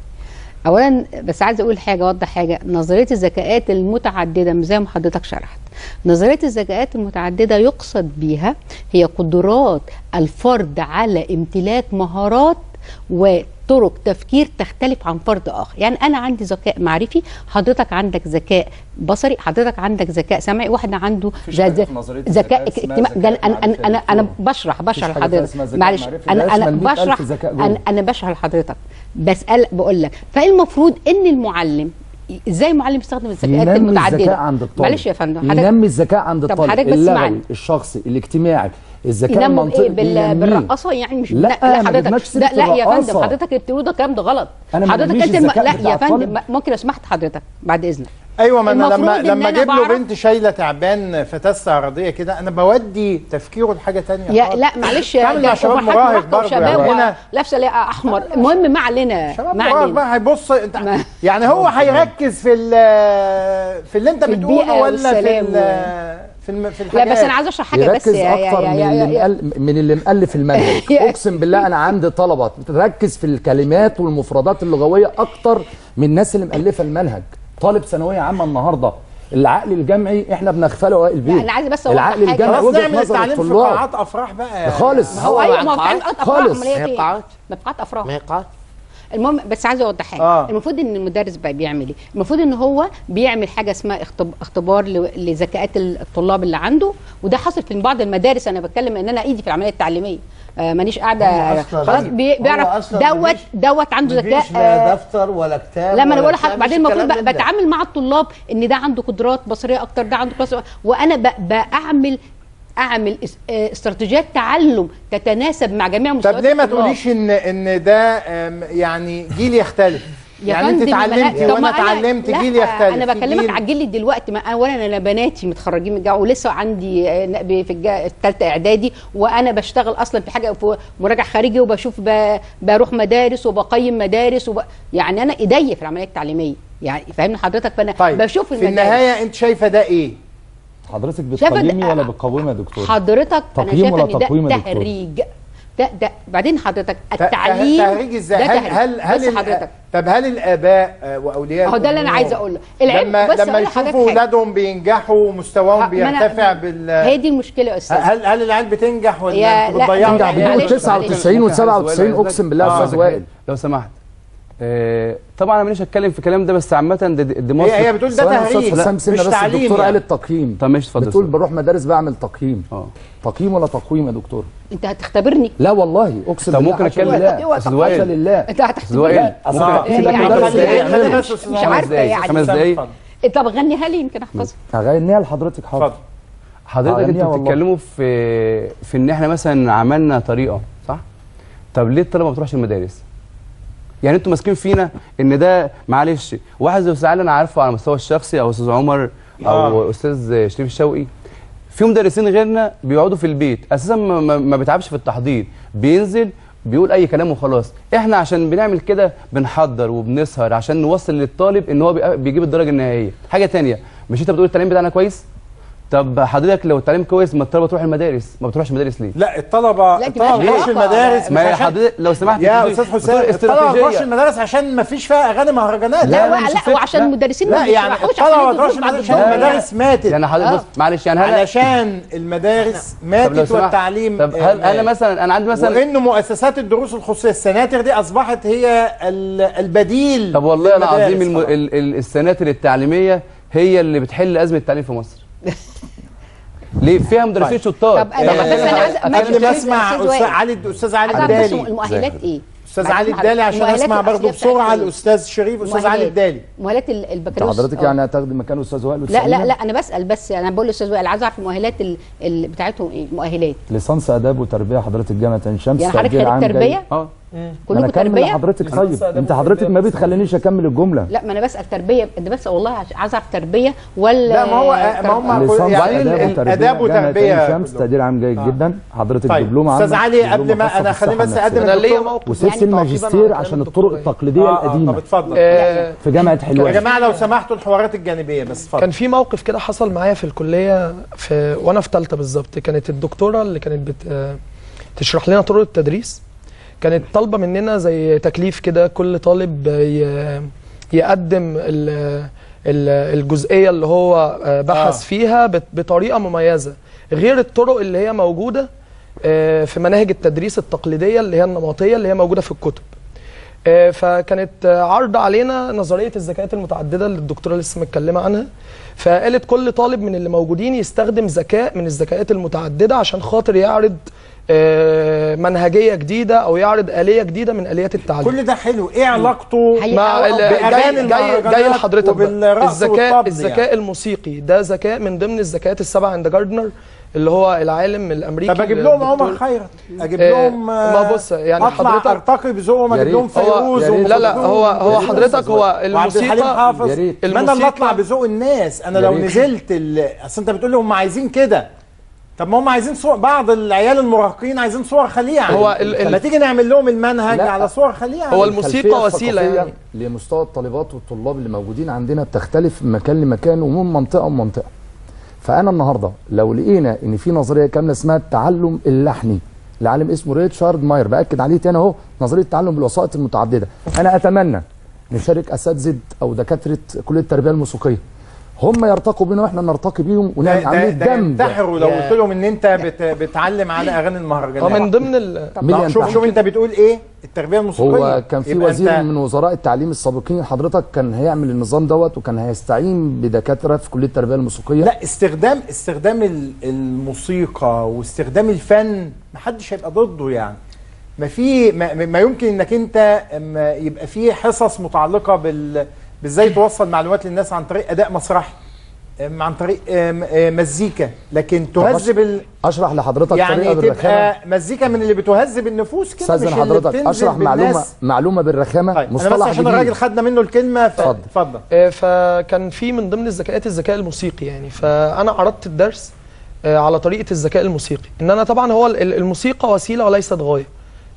اولا بس عايزه أقول حاجة أوضح حاجة. نظرية الذكاءات المتعددة زي ما حضرتك شرحت. نظرية الذكاءات المتعددة يقصد بيها هي قدرات الفرد على امتلاك مهارات وطرق تفكير تختلف عن فرد آخر. يعني أنا عندي ذكاء معرفي حضرتك عندك ذكاء بصري حضرتك عندك ذكاء سمعي واحد عنده ذكاء اجتماعي. ده أنا أنا أنا. بشرح بشرح لحضرتك معلش أنا أنا يشمل 100,000 بشرح. أنا أنا بشرح لحضرتك. بسال بقول لك فالمفروض إن المعلم إزاي المعلم يستخدم الذكاءات ينمي المتعددة؟ الذكاء عند الطالب. معلش يا فندم ينمي الذكاء عند الطالب. اسمعني. الشخصي الاجتماعي. الذكاء ينموا المنطقي بايه بال... بينميه. بالرقاصة يعني مش لا، لا حضرتك لا لا يا فندم. حضرتك اللي بتقوله ده الكلام ده غلط. أنا ما حضرتك انت الم... لا يا فندم ممكن لو سمحت حضرتك بعد إذنك. أيوه ما أنا لما إن لما أجيب له بنت شايلة تعبان فتاه استعراضيه كده أنا بودي تفكيره لحاجة تانية يا خالص. لا معلش مع شباب مراهق برضه وشباب يعني. هنا لابسه لا أحمر. المهم ما علينا شباب ما مراهق بقى هيبص انت يعني هو هيركز في ال- في اللي أنت بتقوله ولا في في الم- في الحاجات لا بس أنا عايزه أشرح حاجة بس يركز يا يا أكتر يا من يا اللي يا مقل- من اللي مؤلف المنهج. <laughs> أقسم بالله أنا عندي طلبة بتركز في الكلمات والمفردات اللغوية أكتر من الناس اللي مؤلفه المنهج. طالب ثانوية عامة النهارده العقل الجمعي إحنا بنغفله اوائل بيه. لا، أنا عايزة بس العقل. الجمعي خلاص نعمل التعليم في قاعات أفراح بقى. خالص. هو أيوه ما هو بتعمل قاعات أفراح. خالص. ما هي؟ قاعات. افراح ما هي قاعات المهم بس عايزة أوضح حاجة. آه. المفروض إن المدرس بقى بيعمل إيه؟ المفروض إن هو بيعمل حاجة اسمها اختب- اختبار لذكاءات الطلاب اللي عنده وده حاصل في بعض المدارس. أنا بتكلم إن أنا إيدي في العملية التعليمية. آه مانيش قاعدة خلاص بيعرف دوت دوت عنده ذكاء لا آه، دفتر ولا كتاب لا ما أنا بقول لحضرتك بعدين المفروض. بتعامل مع الطلاب إن ده عنده قدرات بصرية أكتر ده عنده قدرات. وأنا بعمل أعمل آه، استراتيجيات تعلم تتناسب مع جميع طب مستويات ليه ما. تقوليش ان إن ده يعني جيل يختلف يعني أنت اتعلمتي طب وأنا اتعلمت جيل يختلف أنا بكلمك على الجيل دلوقتي ما اولا أنا بناتي متخرجين من الجامعة ولسه عندي آه، في الثالثه إعدادي وأنا بشتغل أصلا في حاجة في مراجع خارجي وبشوف. بروح مدارس وبقيم مدارس وب... يعني أنا إيديا في العملية التعليمية يعني فاهمني حضرتك فأنا طيب بشوف في المدارس النهاية أنت شايفة ده إيه حضرتك ده- بتقيمي ولا بتقومي يا دكتور؟ حضرتك تقييم ولا ده تقويم يا دكتور؟ تهريج. ده ده بعدين حضرتك التعليم تهريج إزاي؟ ده هل. هل هل حضرتك. طب هل الآباء آه، وأولياء أهو ده اللي أنا عايزة أقوله. العلم لما بص لما يشوفوا. أولادهم بينجحوا ومستواهم بيرتفع بال هي دي المشكلة يا أستاذ. هل هل العيال بتنجح ولا بتضيعوا تنجح العيال؟ بتقول 99 و97 أقسم بالله يا أستاذ وائل. لو سمحت. آه، طبعا أنا ماليش أتكلم في الكلام ده بس عامة دي, هي- هي بتقول ده تهريج، مش سنه بس تعليم الدكتور يعني. قال التقييم. طب ماشي اتفضل بتقول بروح مدارس بعمل تقييم. آه. تقييم ولا تقويم يا دكتور؟ أنت هتختبرني؟ لا والله أقسم طب بالله ممكن حاشا أتكلم. لله أستاذ وائل. حاشا لله أنت هتختبرني؟ لا، ممكن أستاذ مش. عارفة دقايق، يعني. خمس دقايق. طب غنيها لي يمكن احفظها أغنيها لحضرتك حاضر. اتفضل. حضرتك أنتوا. بتتكلموا في في إن إحنا مثلا عملنا طريقة صح؟ طب ليه الطلبة ما بتروحش المدارس؟ يعني أنتوا ماسكين فينا ان ده معلش واحد زي أستاذ علي أنا عارفه على المستوى الشخصي أو أستاذ عمر أو آه. أستاذ شريف الشوقي. في مدرسين غيرنا بيقعدوا في البيت أساسا ما, ما, بيتعبش في التحضير بينزل بيقول أي كلام وخلاص. إحنا عشان بنعمل كده بنحضر وبنسهر عشان نوصل للطالب إن هو بيجيب الدرجة النهائية. حاجة تانية مش أنت بتقول التعليم بتاعنا كويس؟ طب حضرتك لو التعليم كويس ما الطلبة تروح المدارس؟ ما بتروحش المدارس ليه؟ لا الطلبه لا، الطلبة مش المدارس ما حضرتك لو سمحت يا أستاذ حسام الطلبة. بتخش المدارس عشان ما فيش فيها أغاني مهرجانات. لا لا لا, لا وعشان المدرسين لا ما يعني بيشرحوش الطلبة عشان بتخش يدوسوا بعد المدارس عشان الظهر. المدارس ماتت. يعني حضرتك بص معلش يعني هل علشان المدارس ماتت والتعليم طب هل آه، أنا مثلا أنا عندي مثلا وإن مؤسسات الدروس الخصوصية السناتر دي أصبحت هي ال- البديل طب والله العظيم. السناتر التعليمية هي اللي بتحل أزمة التعليم في مصر. <laughs> ليه فيها مدرسين طيب. شطار طب بس عايزة- ماشي، قبل ما أستاذ اسمع وائل. أستاذ علي أستاذ علي بس الدالي المؤهلات إيه؟ أستاذ علي الدالي عشان أسمع برضه بسرعة؟ الأستاذ شريف أستاذ علي. الدالي مؤهلات ال- البكالوريوس حضرتك آه. يعني هتاخدي مكان أستاذ وائل لا؟ لا لا أنا بسأل بس أنا بقول لأستاذ وائل عايز أعرف المؤهلات ال- ال- بتاعتهم إيه المؤهلات ليسانس آداب وتربية حضرتك جامعة عين شمس يعني حضرتك خريج. تربية؟ آه كلكم تربية؟ لحضرتك طيب. أنت حضرتك ما. بتخلينيش أكمل الجملة. لا ما أنا بسأل تربية. ده بس والله عايز اعرف تربية ولا لا ما هو ما هم يعني آداب وتربية. شمس تقدير عام جيد آه. جدا. حضرتك طيب. دبلوم عام أستاذ علي قبل ما أنا خليني بس أقدم أنا ليا موقف. وسبت يعني الماجستير عشان الطرق التقليدية آه، آه، القديمة. طب اتفضل. في جامعة يا حلوان جماعة لو سمحتوا الحوارات الجانبية بس اتفضل. كان في موقف كده حصل معايا في الكلية في وأنا في ثالثه بالظبط. كانت الدكتورة اللي كانت بت تشرح لنا طرق التدريس. كانت طالبة مننا زي تكليف كده كل طالب يقدم ال- ال- الجزئية اللي هو آه، بحث آه. فيها بطريقة مميزة. غير الطرق اللي هي موجودة آه، في مناهج التدريس التقليدية اللي هي النمطية اللي هي موجودة في الكتب. آه، فكانت عرض علينا نظرية الذكاءات المتعددة اللي الدكتورة لسه متكلمة عنها. فقالت كل طالب من اللي موجودين يستخدم ذكاء من الذكاءات المتعددة عشان خاطر يعرض منهجية جديدة أو يعرض آلية جديدة من آليات التعليم. كل ده حلو. إيه علاقته مع باغاني جاي جاي, لحضرتك الذكاء الذكاء يعني. الموسيقي. ده ذكاء من ضمن الذكاءات السبعه عند جاردنر اللي هو العالم الأمريكي طب أجيب لهم عمر خيرت. أجيب آه، لهم ما بص يعني اطلع حضرتك أرتقي بذوقهم أجيب لهم فيروز. لا لا هو هو. حضرتك هو الموسيقى حافظ يا ريت. ما أنا اللي اطلع بذوق الناس. أنا لو. نزلت ال... أصل أنت بتقول لي هم عايزين كده. طب ما هم عايزين صور بعض العيال المراهقين عايزين صور خليعة. هو ال- ال- ما تيجي نعمل لهم المنهج. على صور خليعة؟ هو الموسيقى الثقافية يعني. لمستوى الطالبات والطلاب اللي موجودين عندنا بتختلف من مكان لمكان ومن منطقة لمنطقه فأنا النهارده لو لقينا إن في نظرية كاملة اسمها التعلم اللحني لعالم اسمه ريتشارد ماير بأكد عليه تاني أهو نظرية التعلم بالوسائط المتعددة. أنا أتمنى نشارك أساتذة أو دكاترة كلية التربية الموسيقية. هم يرتقوا بينا وإحنا نرتقي بيهم ونعمل ده, عمليه ده لو قلت لهم إن أنت بت... بتعلم على أغاني المهرجانات. من ضمن ال... شوف؟ شوف أنت بتقول إيه؟ التربية الموسيقية. هو كان في وزير انت- من وزراء التعليم السابقين حضرتك كان هيعمل النظام دوت وكان هيستعين بدكاترة في كلية التربية الموسيقية؟ لا استخدام استخدام ال- الموسيقى واستخدام الفن محدش هيبقى ضده يعني. ما في ما, ما يمكن إنك أنت يبقى في حصص متعلقة بال بازاي توصل معلومات للناس عن طريق أداء مسرحي أم عن طريق أم، أم، مزيكا. لكن تهذب ال... أشرح لحضرتك طريقة يعني بالرخامة. تبقى مزيكا من اللي بتهذب النفوس كده مش اللي حضرتك بتنزل أشرح معلومه بالناس. معلومة بالرخامة. طيب أنا بس مصطلح عشان. الراجل خدنا منه الكلمة ف- اتفضل. اتفضل. آه، فكان في من ضمن الذكاءات الذكاء الموسيقي يعني. فأنا عرضت الدرس آه، على طريقة الذكاء الموسيقي. إن أنا طبعا هو ال- الموسيقى وسيلة وليست غاية.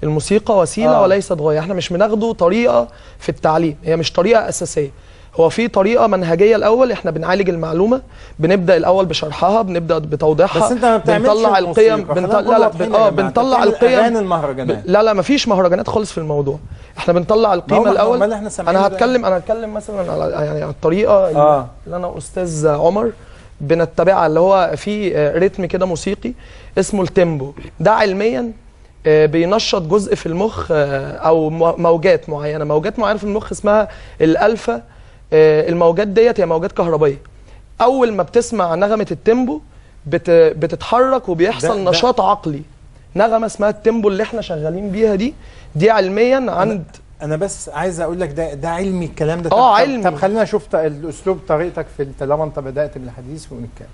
الموسيقى وسيلة آه. وليست غايه إحنا مش بناخده طريقة في التعليم هي مش طريقة أساسية هو في طريقة منهجية الأول إحنا بنعالج المعلومة بنبدأ الأول بشرحها بنبدأ بتوضيحها بس انت ما بتعملش بنطلع القيم بنطلع لا لا بن... آه. بنطلع القيم المهرجانات. ب... لا لا مفيش مهرجانات خالص في الموضوع إحنا بنطلع ما القيمه الأول سامعينه أنا. هتكلم أنا هتكلم مثلا على يعني على الطريقة اللي, آه. اللي أنا أستاذ عمر بنتبعها اللي هو في رتم كده موسيقي اسمه ال tempo ده علميا بينشط جزء في المخ آه، أو مو- موجات معينة. موجات معينة في المخ اسمها الألفا آه، الموجات ديت هي موجات كهربيه أول ما بتسمع نغمة ال tempo بت بتتحرك وبيحصل ده- ده- نشاط عقلي. نغمة اسمها ال tempo اللي إحنا شغالين بيها دي دي علميا عند أنا بس عايز أقول لك ده ده علمي الكلام ده. آه، طب- علمي. طب خلينا نشوف الأسلوب طريقتك في ال- طالما أنت بدأت بالحديث ونتكلم.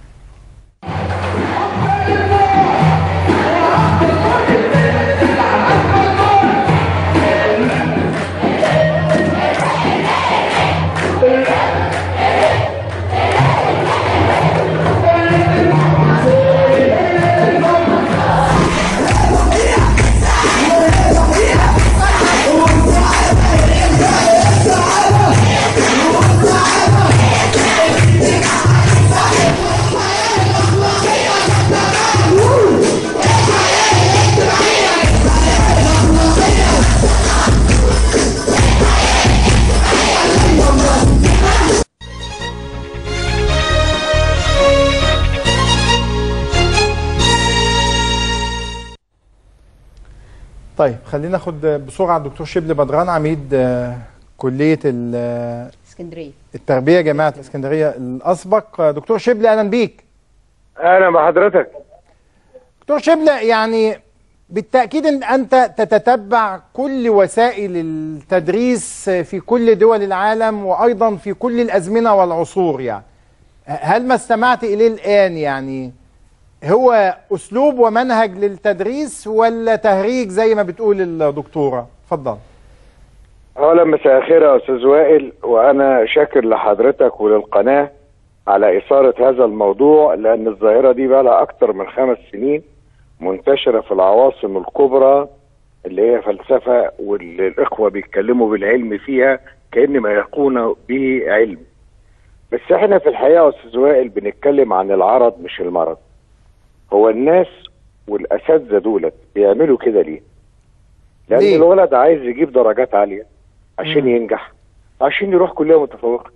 طيب خلينا ناخد بسرعة الدكتور شبل بدران عميد آه، كلية ال- آه، التربية جامعة الاسكندريه الأسبق. آه، دكتور شبل أهلا بيك. أهلا بحضرتك دكتور شبل يعني بالتأكيد إن أنت تتتبع كل وسائل التدريس في كل دول العالم وأيضا في كل الأزمنة والعصور يعني. هل ما استمعت إليه الآن يعني هو أسلوب ومنهج للتدريس ولا تهريج زي ما بتقول الدكتورة؟ اتفضل. اولا مساء الخير يا أستاذ وائل وأنا شاكر لحضرتك وللقناة على إثارة هذا الموضوع لأن الظاهرة دي بقى لها أكتر من خمس سنين منتشرة في العواصم الكبرى اللي هي فلسفة والاخوه بيتكلموا بالعلم فيها كأن ما يقون به علم. بس إحنا في الحقيقة يا أستاذ وائل بنتكلم عن العرض مش المرض. هو الناس والأساتذة دولت بيعملوا كده ليه؟ لأن ليه؟ الولد عايز يجيب درجات عالية عشان ينجح عشان يروح كلية متفوقة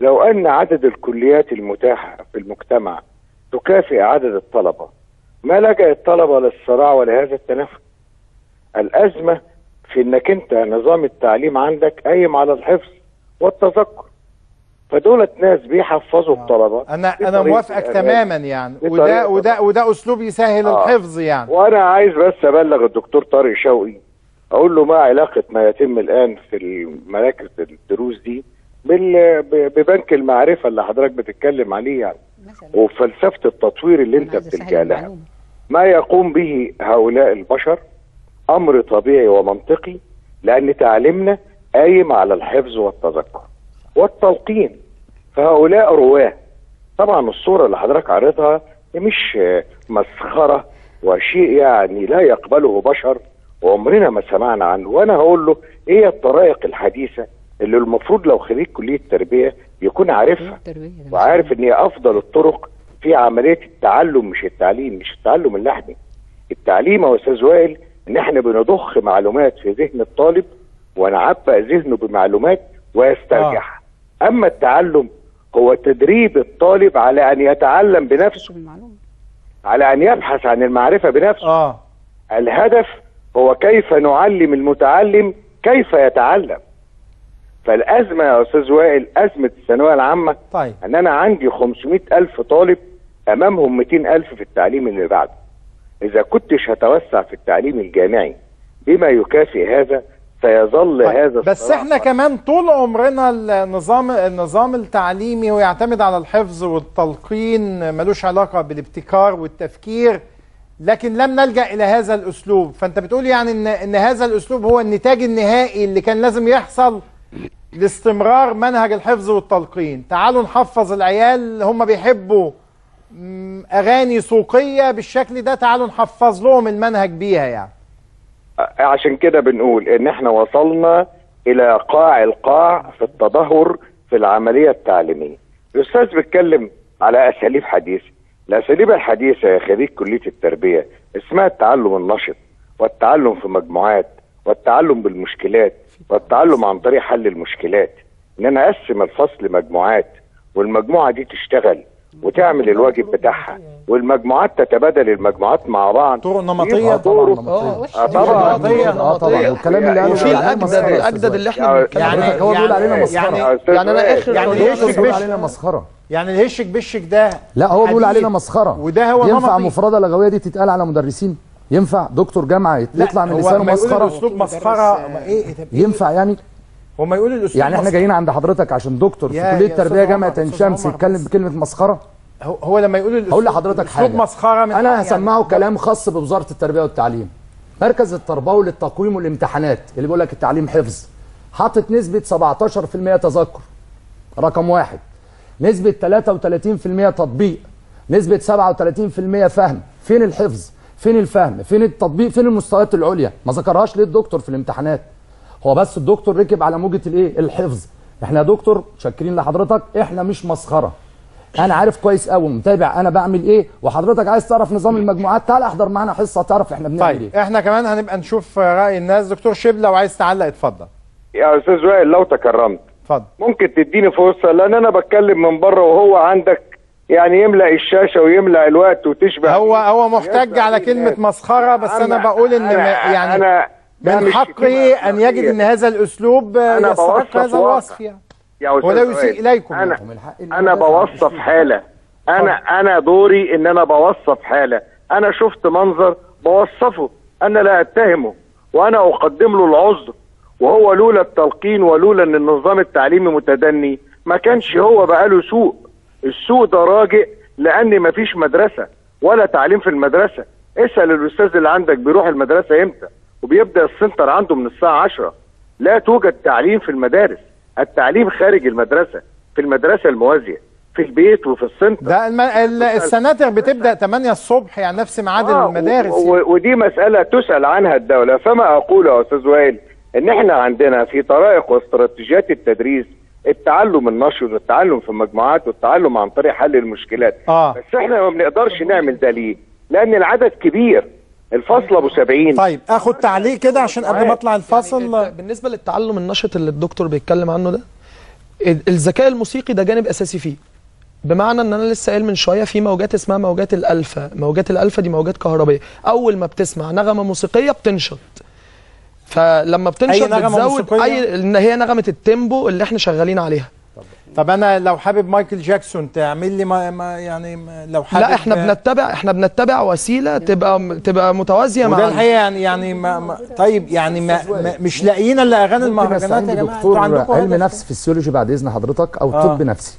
لو أن عدد الكليات المتاحة في المجتمع تكافئ عدد الطلبة ما لجأ الطلبة للصراع ولهذا التنافس الأزمة في إنك أنت نظام التعليم عندك قايم على الحفظ والتذكر فدولت ناس بيحفظوا الطلبه أنا أنا موافقك. تماما يعني. وده وده وده أسلوب يسهل آه. الحفظ يعني. وأنا عايز بس أبلغ الدكتور طارق شوقي. أقول له ما علاقة ما يتم الآن في المراكز الدروس دي ببنك المعرفة اللي حضرتك بتتكلم عليه يعني. وفلسفة التطوير اللي أنت بتلجا لها ما يقوم به هؤلاء البشر؟ أمر طبيعي ومنطقي لأن تعليمنا قايم على الحفظ والتذكر. والتلقين. فهؤلاء رواة. طبعا الصورة اللي حضرتك عارضها مش آه، مسخرة وشيء يعني لا يقبله بشر وعمرنا ما سمعنا عنه. وأنا هقول له إيه الطرائق الحديثة اللي المفروض لو خريج كلية تربية يكون عارفها؟ وعارف إن هي أفضل الطرق في عملية التعلم مش التعليم مش التعلم اللحني التعليم يا أستاذ وائل إن إحنا بنضخ معلومات في ذهن الطالب ونعبأ ذهنه بمعلومات ويسترجعها. أما التعلم هو تدريب الطالب على أن يتعلم بنفسه على أن يبحث عن المعرفة بنفسه. آه. الهدف هو كيف نعلم المتعلم كيف يتعلم. فالأزمة يا أستاذ وائل أزمة الثانوية العامة طيب. إن أنا عندي 500 ألف طالب أمامهم 200 ألف في التعليم اللي بعده. إذا كنتش هتوسع في التعليم الجامعي بما يكافئ هذا سيظل هذا بس إحنا كمان طول عمرنا النظام النظام التعليمي ويعتمد على الحفظ والتلقين ملوش علاقة بالابتكار والتفكير لكن لم نلجأ إلى هذا الأسلوب. فأنت بتقول يعني إن, إن هذا الأسلوب هو النتاج النهائي اللي كان لازم يحصل لاستمرار منهج الحفظ والتلقين. تعالوا نحفظ العيال هم بيحبوا مم، أغاني سوقية بالشكل ده تعالوا نحفظ لهم المنهج بيها يعني. عشان كده بنقول إن إحنا وصلنا إلى قاع القاع في التدهور في العملية التعليمية. الأستاذ بيتكلم على أساليب حديثة. الأساليب الحديثة يا خريج كلية التربية اسمها التعلم النشط والتعلم في مجموعات والتعلم بالمشكلات والتعلم عن طريق حل المشكلات. إن أنا أقسم الفصل مجموعات والمجموعة دي تشتغل وتعمل الواجب بتاعها. والمجموعات تتبادل المجموعات مع بعض. طرق نمطية طبعا آه طبعا. آه طبعا. والكلام اللي قاله وفي الأجدد الأجدد اللي إحنا بنتكلم يعني عنه. هو بيقول علينا مسخرة. يعني يعني أنا آخر يعني بيقول علينا مسخرة. يعني الهشك بشك ده لا هو بيقول. علينا مسخرة. وده هو ينفع. مفردة لغوية دي تتقال على مدرسين؟ ينفع دكتور جامعة يطلع من لسانه مسخرة؟ مسخرة إيه؟ ينفع يعني؟ هو ما يقول الاسلوب يعني إحنا. جايين عند حضرتك عشان دكتور في كلية يا تربية أستاذ جامعه عين شمس يتكلم بكلمة مسخرة؟ هو, هو لما يقول هقول لحضرتك حاجة. مسخرة من أنا يعني- هسمعه كلام خاص بوزارة التربية والتعليم. مركز التربوي للتقويم والامتحانات اللي بيقول لك التعليم حفظ حاطط نسبة 17% تذكر. رقم واحد. نسبة 33% تطبيق. نسبة 37% فهم. فين الحفظ؟ فين الفهم؟ فين التطبيق؟ فين المستويات العليا؟ ما ذكرهاش ليه الدكتور في الامتحانات؟ هو بس الدكتور ركب على موجة الايه؟ الحفظ. إحنا يا دكتور شاكرين لحضرتك إحنا مش مسخرة. أنا عارف كويس قوي متابع أنا بعمل إيه؟ وحضرتك عايز تعرف نظام المجموعات؟ تعال احضر معانا حصة تعرف إحنا بنعمل إيه. طيب إحنا كمان هنبقى نشوف رأي الناس. دكتور شبل لو عايز تعلق اتفضل. يا أستاذ وائل لو تكرمت. اتفضل. ممكن تديني فرصة؟ لأن أنا بتكلم من بره وهو عندك يعني يملأ الشاشة ويملأ الوقت وتشبع. هو هو محتج على كلمة مسخرة بس أنا, أنا- بقول إن ما- أنا- يعني أنا- من حقه أن يجد إن هذا الأسلوب أنا يستحق هذا. الوصف يعني. سؤال. يسيء إليكم أنا أنا بوصف حالة. أنا أنا دوري إن أنا بوصف حالة. أنا شفت منظر بوصفه. أنا لا أتهمه. وأنا أقدم له العذر. وهو لولا التلقين ولولا إن النظام التعليمي متدني ما كانش هو بقى له سوء. السوء ده راجع لأن ما فيش مدرسة ولا تعليم في المدرسة. اسأل الأستاذ اللي عندك بيروح المدرسة إمتى؟ وبيبدأ ال center عنده من الساعة 10 لا توجد تعليم في المدارس. التعليم خارج المدرسة في المدرسة الموازية في البيت وفي ال center. ده الم... ال- السناتر بتبدأ 8 الصبح يعني نفس ميعاد آه، المدارس و- و- ودي مسألة تسأل عنها الدولة. فما أقول يا أستاذ وائل؟ إن إحنا عندنا في طرائق واستراتيجيات التدريس التعلم النشط والتعلم في المجموعات والتعلم عن طريق حل المشكلات. آه. بس إحنا ما بنقدرش نعمل ده ليه؟ لأن العدد كبير. الفصل أبو 70 طيب آخد تعليق كده عشان قبل ما أطلع الفاصل بالنسبة للتعلم النشط اللي الدكتور بيتكلم عنه ده ال- الذكاء الموسيقي ده جانب أساسي فيه. بمعنى إن أنا لسه قايل من شوية في موجات اسمها موجات الألفا. موجات الألفا دي موجات كهربائية. أول ما بتسمع نغمة موسيقية بتنشط. فلما بتنشط أي نغمة بتزود موسيقية؟ اي إن هي نغمة ال tempo اللي إحنا شغالين عليها. طب أنا لو حابب مايكل جاكسون تعمل لي ما, ما يعني ما لو حابب لا إحنا بنتبع إحنا بنتبع وسيلة تبقى تبقى متوازية مع وده الحقيقة يعني يعني ما ما طيب يعني ما ما مش لاقيين إلا أغاني المهرجانات يا جماعة. دكتور عندكم علم. نفس فسيولوجي بعد إذن حضرتك أو آه. طب نفسي؟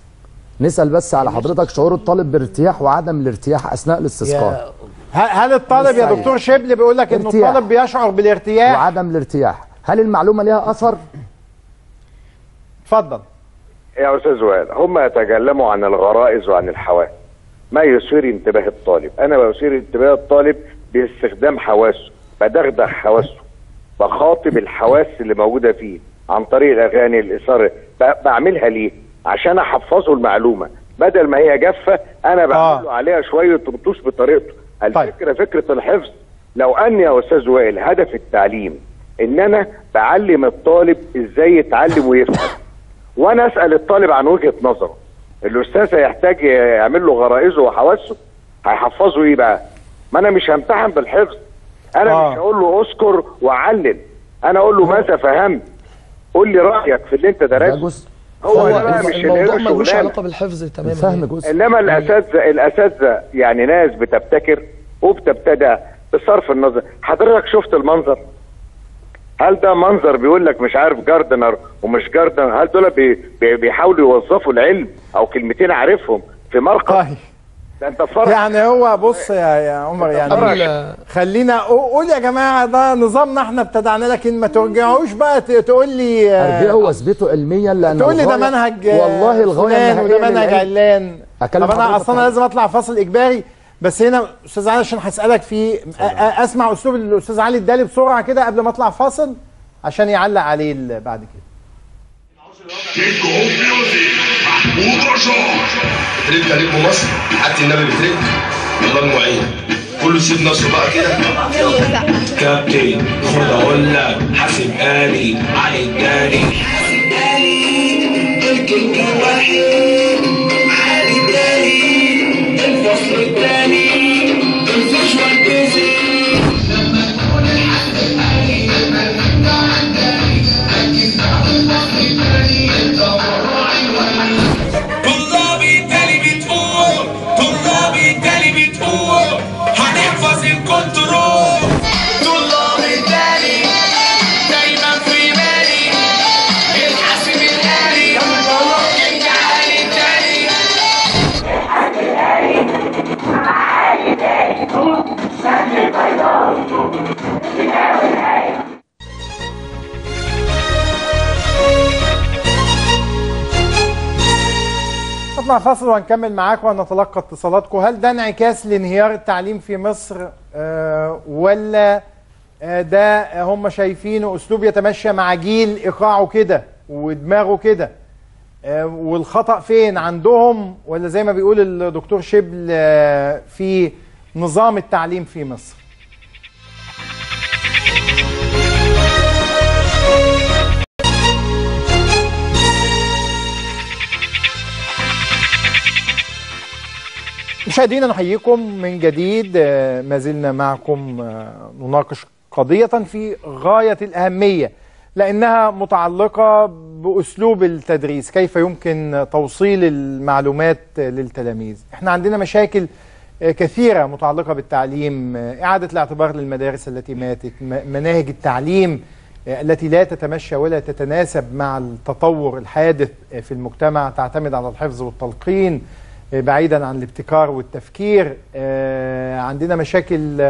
نسأل بس على حضرتك شعور الطالب بارتياح وعدم الارتياح أثناء الاستسقاء. هل الطالب يا دكتور شبل بيقول لك إنه ارتياح. الطالب بيشعر بالارتياح؟ وعدم الارتياح. هل المعلومة ليها أثر؟ اتفضل. يا أستاذ وائل هم يتكلموا عن الغرائز وعن الحواس ما يثير انتباه الطالب؟ أنا بثير انتباه الطالب باستخدام حواسه بدغدغ حواسه بخاطب الحواس اللي موجودة فيه عن طريق الاغاني الإثارة. بعملها ليه؟ عشان أحفظه المعلومة. بدل ما هي جافة أنا بعمل له عليها شوية رطوش بطريقته. الفكرة فكرة الحفظ. لو ان يا أستاذ وائل هدف التعليم إن أنا بعلم الطالب إزاي يتعلم ويفهم. وأنا اسال الطالب عن وجهه نظره. الاستاذ هيحتاج يعمل له غرائزه وحواسه هيحفظه إيه بقى؟ ما أنا مش همتحن بالحفظ. أنا آه. مش هقول له اذكر وعلل. أنا أقول له ماذا فهمت؟ قول لي رأيك في اللي انت درسته. هو ده بقى مش اللي الموضوع ملوش. علاقة بالحفظ تماما. انما الاساتذه الأساتذة يعني ناس بتبتكر وبتبتدع بصرف النظر. حضرتك شفت المنظر؟ هل ده منظر بيقول لك مش عارف جاردنر ومش جاردنر؟ هل دول بي بي بيحاولوا يوظفوا العلم أو كلمتين عارفهم في مرقد ده انت فرق يعني هو بص يا يا عمر يعني خلينا قو- قول يا جماعة ده نظامنا إحنا ابتدعنا لكن ما ترجعوش بقى تقول لي آه، ارجعوا واثبتوا علميا لأن تقول لي ده منهج آه، والله الغاية وده النهائية منهج. علان. طب أنا أصلا لازم أطلع فاصل إجباري. بس هنا أستاذ علي عشان هسألك أ- أسمع أسلوب الأستاذ علي ادالي بسرعة كده قبل ما أطلع فاصل عشان يعلق عليه بعد كده. محمود رشاد تريد كريم مصر حتى النبي بتريد الله المعين كله سيب نفسه بقى كده كابتن خد أقول لك حاسب آلي علي الداني الكلمة واحد علي نطلع فاصل وهنكمل معاكم ونتلقى اتصالاتكم. هل ده انعكاس لانهيار التعليم في مصر آه ولا آه ده هم شايفينه أسلوب يتمشى مع جيل إيقاعه كده ودماغه كده آه والخطأ فين؟ عندهم ولا زي ما بيقول الدكتور شبل في نظام التعليم في مصر؟ مشاهدينا نحييكم من جديد. آه، ما زلنا معكم آه، نناقش قضية في غاية الأهمية لأنها متعلقة بأسلوب التدريس كيف يمكن توصيل المعلومات للتلاميذ. إحنا عندنا مشاكل آه، كثيرة متعلقة بالتعليم إعادة الاعتبار للمدارس التي ماتت مناهج التعليم التي لا تتمشى ولا تتناسب مع التطور الحادث في المجتمع تعتمد على الحفظ والتلقين. بعيدا عن الابتكار والتفكير آه، عندنا مشاكل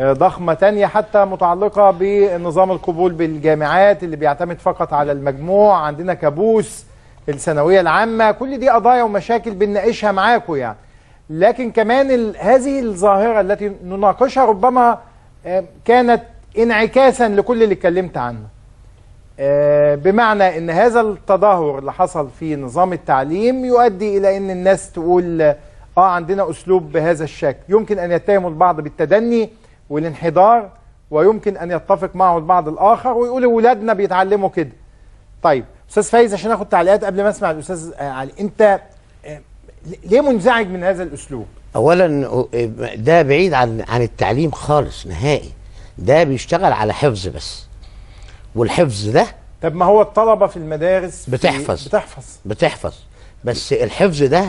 آه، ضخمة تانية حتى متعلقة بنظام القبول بالجامعات اللي بيعتمد فقط على المجموع. عندنا كابوس الثانوية العامة. كل دي قضايا ومشاكل بنناقشها معاكم يعني. لكن كمان هذه الظاهرة التي نناقشها ربما آه، كانت انعكاسا لكل اللي اتكلمت عنه. بمعنى إن هذا التدهور اللي حصل في نظام التعليم يؤدي إلى إن الناس تقول آه عندنا أسلوب بهذا الشكل. يمكن أن يتهم البعض بالتدني والانحدار ويمكن أن يتفق معه البعض الآخر ويقول اولادنا بيتعلموا كده. طيب أستاذ فايز عشان آخد تعليقات قبل ما أسمع الأستاذ آه، علي أنت آه، ليه منزعج من هذا الأسلوب؟ اولا ده بعيد عن عن التعليم خالص نهائي. ده بيشتغل على حفظ بس. والحفظ ده طب ما هو الطلبة في المدارس في- بتحفظ. بتحفظ. بتحفظ. بس الحفظ ده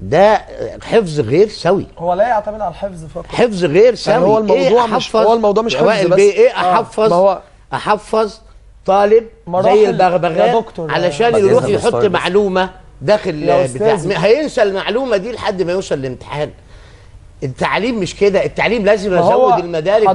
ده حفظ غير سوي. هو لا يعتمد على الحفظ فقط. حفظ غير سوي يعني هو الموضوع إيه مش؟ هو الموضوع مش حفظ بس. إيه آه، أحفظ؟ ما هو أحفظ طالب زي البغبغاء. علشان يروح يحط. معلومة داخل بتاع. هينسى المعلومة دي لحد ما يوصل الامتحان التعليم مش كده التعليم لازم ازود المدارك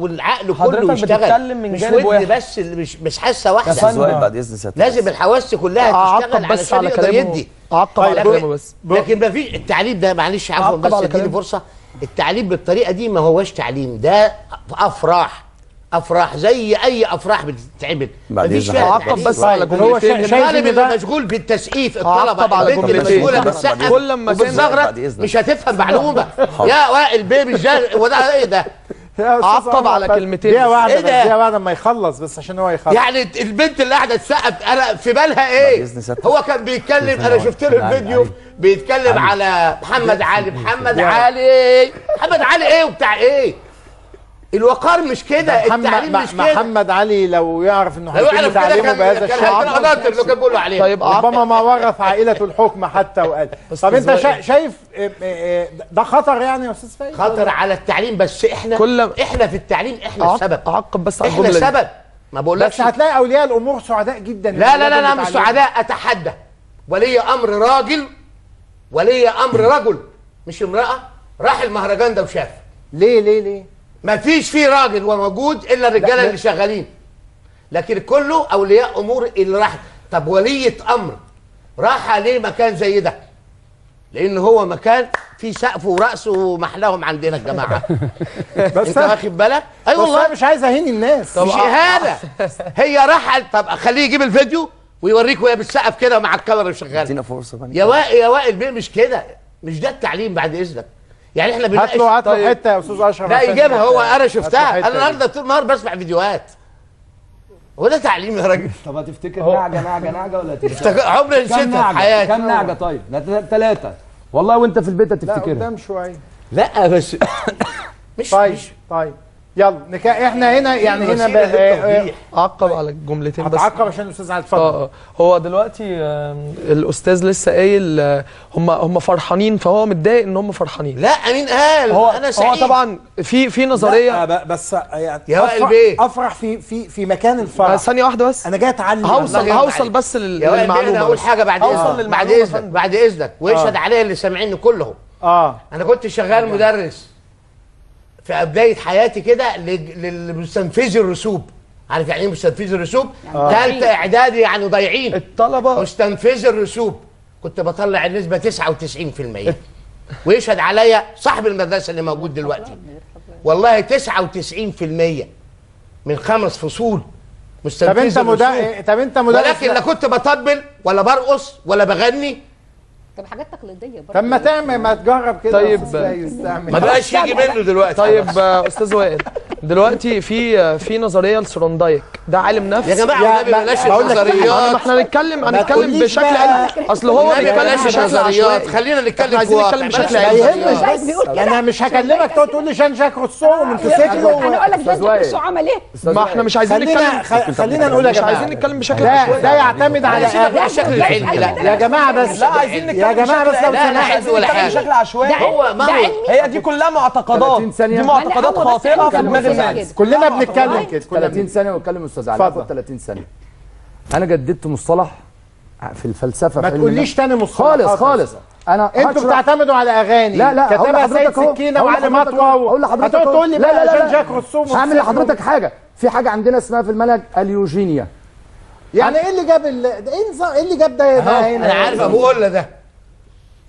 والعقل حضرتك كله يشتغل بتتكلم من مش واحد. بس اللي مش مش حاسة واحدة بعد سيادة لازم الحواس كلها تشتغل بس علشان على يقدر كلامه. يدي أعقب على لكن- كلامه بس. لكن ما فيش التعليم ده معلش عفوا بس على اديني. فرصة التعليم بالطريقة دي ما هوش تعليم ده أفراح أفراح زي أي أفراح بتتعمل بعد مفيش فيها. تعليم. بس على هو جملتين. الطالب ده- اللي مشغول بالتسقيف الطلبة البنت اللي. مشغوله بعد بالسقف. كل لما بعد. مش هتفهم معلومة يا وائل بيبي الجار وده إيه ده يا أستاذ أعقب عمر، على كلمتين. واحدة إيه بس ده؟ دقيقة واحدة ما يخلص بس عشان هو يخلص يعني البنت اللي قاعدة تسقف أنا في بالها إيه. هو كان بيتكلم أنا شفت له الفيديو. بيتكلم. <laughs> على محمد علي محمد يا. علي محمد علي إيه وبتاع إيه الوقار مش كده محمد التعليم مش كده. محمد علي لو يعرف إنه لو هيتم تعليمه كان بهذا كان الشكل هيكون قناطر اللي كان بيقولوا عليه. طيب ربما ما ورث عائلة الحكم حتى وقال. طب أنت؟ شا- شايف آه، آه، آه، ده خطر يعني يا أستاذ فايز؟ خطر على التعليم بس إحنا كل- إحنا في التعليم إحنا السبب. أعقب بس على إحنا. السبب. ما بقولكش. بس هتلاقي أولياء الأمور سعداء جدا لا لا لا لا مش سعداء أتحدى. ولي أمر راجل ولي أمر رجل مش امرأة راح المهرجان ده وشاف. ليه ليه ليه؟ ما فيش فيه راجل وموجود إلا الرجالة اللي شغالين. لكن كله أولياء أمور اللي راح. طب ولية أمر. راح عليه مكان زي ده. لأن هو مكان فيه سقف ورأس ومحلاهم عندنا الجماعه <laughs> بس أنت واخد بالك؟ أي والله. مش عايز أهين الناس. مش إهانة. <laughs> هي راح طب خليه يجيب الفيديو ويوريك وهي بالسقف كده مع الكاميرا شغالة. ادينا فرصة ثانية يا وائل يا وائل بيه مش كده. مش ده التعليم بعد إذنك. يعني إحنا هات بنناقش له هات له طيب. حتة يا أستاذ أشرف لا يجيبها هو هات أنا شفتها. أنا. النهارده طول النهار بسمع فيديوهات. هو ده تعليم يا راجل. <laughs> طب هتفتكر نعجه نعجه نعجه ولا <laughs> افتكر- عمري نسيتها كم في حياتي. كم نعجه طيب ثلاثة والله وأنت في البيت لا هتفتكرها. قدام شوية. لا بس <coughs> مش طيب مش طيب. يلا نكا إحنا هنا يعني هنا ب- آه، آه، للتوضيح. اعقب على الجملتين بس. هتعقب عشان الأستاذ علي اتفضل آه آه. هو دلوقتي الأستاذ لسه قايل آه، هم هم فرحانين فهو متضايق إن هم فرحانين. لا مين قال. هو أنا هو سعيد. طبعا في في نظريه لا، بس يعني يا وائل أفرح- بيه. أفرح في في في مكان الفرح. آه، ثانية واحدة بس. أنا جاي أتعلم. هوصل هوصل بس لل- أنا للمعلومة هقول بس. حاجة بعد إذنك بعد إذنك. بعد إذنك ويشهد آه. عليا اللي سامعيني كلهم. آه. أنا كنت شغال مدرس. في بداية حياتي كده لل- للمستنفذي الرسوب. عارف يعني إيه مستنفذي الرسوب؟ آه. ثالثه إعدادي يعني ضايعين. الطلبة. مستنفذي الرسوب. كنت بطلع النسبة 99% <laughs> ويشهد عليا صاحب المدرسة اللي موجود دلوقتي. والله 99% من خمس فصول طب مستنفذي أنت مدا... طب أنت مدرس ولكن لا كنت بطبل ولا برقص ولا بغني طب حاجات تقليدية برضه. طب ما تعمل ما تجرب كده طيب. ما بقاش يجي طيب. منه دلوقتي. طيب أستاذ وائل دلوقتي في في نظرية لسروندايك ده عالم نفس يا جماعة النبي بلاش النظريات. إحنا هنتكلم هنتكلم بشكل علمي أصل هو بيتكلم بلاش عشوائي. خلينا نتكلم عايزين نتكلم بشكل علمي أنا مش هكلمك. تقعد تقول لي جان جاك روسو وموتوسيكل أنا أقول لك جان جاك روسو عمل إيه؟ ما إحنا مش عايزين نتكلم. خلينا نقول يا جماعة عايزين نتكلم بشكل عشوائي. ده يعتمد على بشكل علمي لا يا جماعة بس لا عايزين نتكلم يا جماعة بس لو سمحت ولا حاجة. بشكل عشوائي. هو ما هي دي كلها معتقدات. دي معتقدات خاطئة في دماغ الناس. كلنا بنتكلم كده 30 ثانية واتكلم أستاذ علي. اتفضل. 30 ثانية. أنا جددت مصطلح في الفلسفة ما تقوليش تاني مصطلح. خالص خالص. أنا أنتوا بتعتمدوا على أغاني. لا لا كتبها سيد سكينة وعلي مطوى هقول لحضرتك هتقعد تقول لي بقى لا جاك روسو هعمل لحضرتك حاجة. في حاجة عندنا اسمها في المنهج اليوجينيا. يعني إيه اللي جاب إيه اللي جاب ده هنا أنا عارف ابوه ولا ده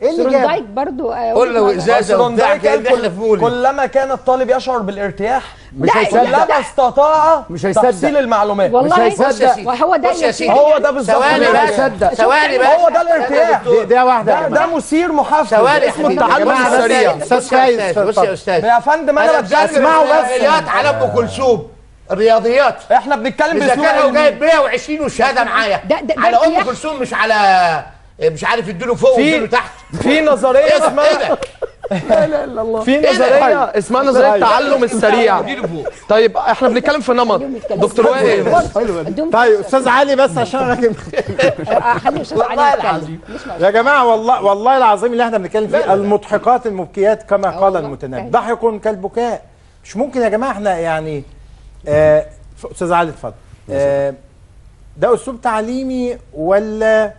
إيه اللي جاب؟ دايك برضو قول لو إزازة وبتاع كل كلما كان الطالب يشعر بالارتياح مش هيصدق. لما استطاع مش هيصدق. تحصيل المعلومات. والله مش هيصدق. وهو ده هو ده بالظبط. ثواني بس ثواني بس هو ده الارتياح. ده واحدة ده, ده مثير محفز ثواني اسمه التعلم السريع أستاذ فايز بص يا أستاذ. يا فندم أنا بسمعه بس الرياضيات. على ام كلثوم. الرياضيات. إحنا بنتكلم بس اذا كان جايب 120 وشهادة معايا. على أم كلثوم مش على مش عارف يديله فوق ويديله تحت في نظرية اسمها لا إله إلا الله. في نظرية اسمها نظرية التعلم السريع. طيب. إحنا بنتكلم في نمط. دكتور وائل. طيب. أستاذ علي بس عشان أنا راجل والله العظيم. يا جماعة والله والله العظيم اللي إحنا بنتكلم فيه المضحكات المبكيات كما قال المتنبي ضحك كالبكاء. مش ممكن يا جماعة إحنا يعني آه، أستاذ علي اتفضل. آه، ده أسلوب تعليمي ولا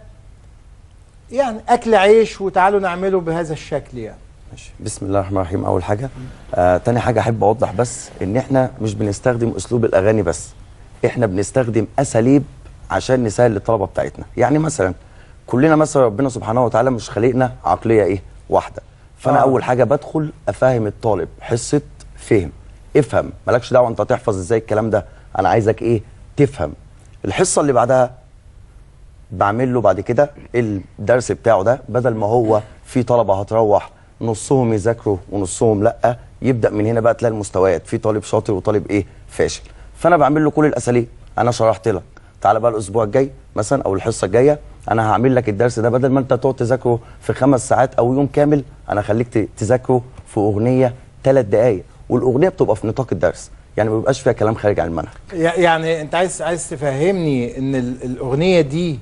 يعني أكل عيش وتعالوا نعمله بهذا الشكل يعني. ماشي. بسم الله الرحمن الرحيم. أول حاجة آه تاني حاجة أحب أوضح بس إن إحنا مش بنستخدم أسلوب الأغاني بس. إحنا بنستخدم أساليب عشان نسهل الطلبة بتاعتنا. يعني مثلا كلنا مثلا ربنا سبحانه وتعالى مش خلقنا عقلية إيه؟ واحدة. فأنا آه. أول حاجة بدخل أفهم الطالب حصة فهم. افهم. مالكش دعوة أنت هتحفظ إزاي الكلام ده. أنا عايزك إيه؟ تفهم. الحصة اللي بعدها بعمل له بعد كده الدرس بتاعه ده بدل ما هو في طلبة هتروح نصهم يذاكروا ونصهم لأ يبدأ من هنا بقى تلاقي المستويات في طالب شاطر وطالب إيه فاشل. فأنا بعمل له كل الأساليب. أنا شرحت لك. تعالى بقى الأسبوع الجاي مثلا أو الحصة الجاية أنا هعمل لك الدرس ده. بدل ما أنت تقعد تذاكره في خمس ساعات أو يوم كامل أنا خليك تذاكره في أغنية ثلاث دقائق والأغنية بتبقى في نطاق الدرس. يعني ما بيبقاش فيها كلام خارج عن المنهج. يعني أنت عايز عايز تفهمني إن الأغنية دي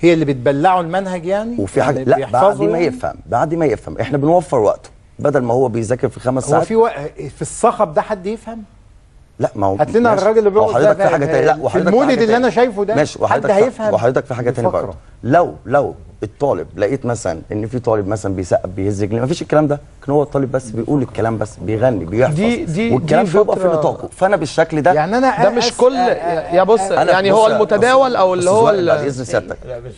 هي اللي بتبلعه المنهج يعني؟ وفي حاجة يعني لا بعد ما يعني؟ يفهم بعد ما يفهم. إحنا بنوفر وقته بدل ما هو بيذاكر في خمس ساعات. هو في وق... في الصخب ده حد يفهم؟ لا ما هو هات لنا الراجل اللي بيقعد وحضرتك في حاجة تانيه لا وحضرتك المولد اللي أنا شايفه ده ماشي وحضرتك حد هيفهم؟ وحضرتك في حاجة تانيه برضه لو لو الطالب لقيت مثلا إن في طالب مثلا بيسقف بيهز رجليه مفيش الكلام ده. كان هو الطالب بس بيقول الكلام بس بيغني بيحفظ. دي دي والكلام دي بيبقى في نطاقه. فأنا بالشكل ده يعني أنا ده مش كل يا بص يعني, يعني هو المتداول أو اللي هو باذن سيادتك.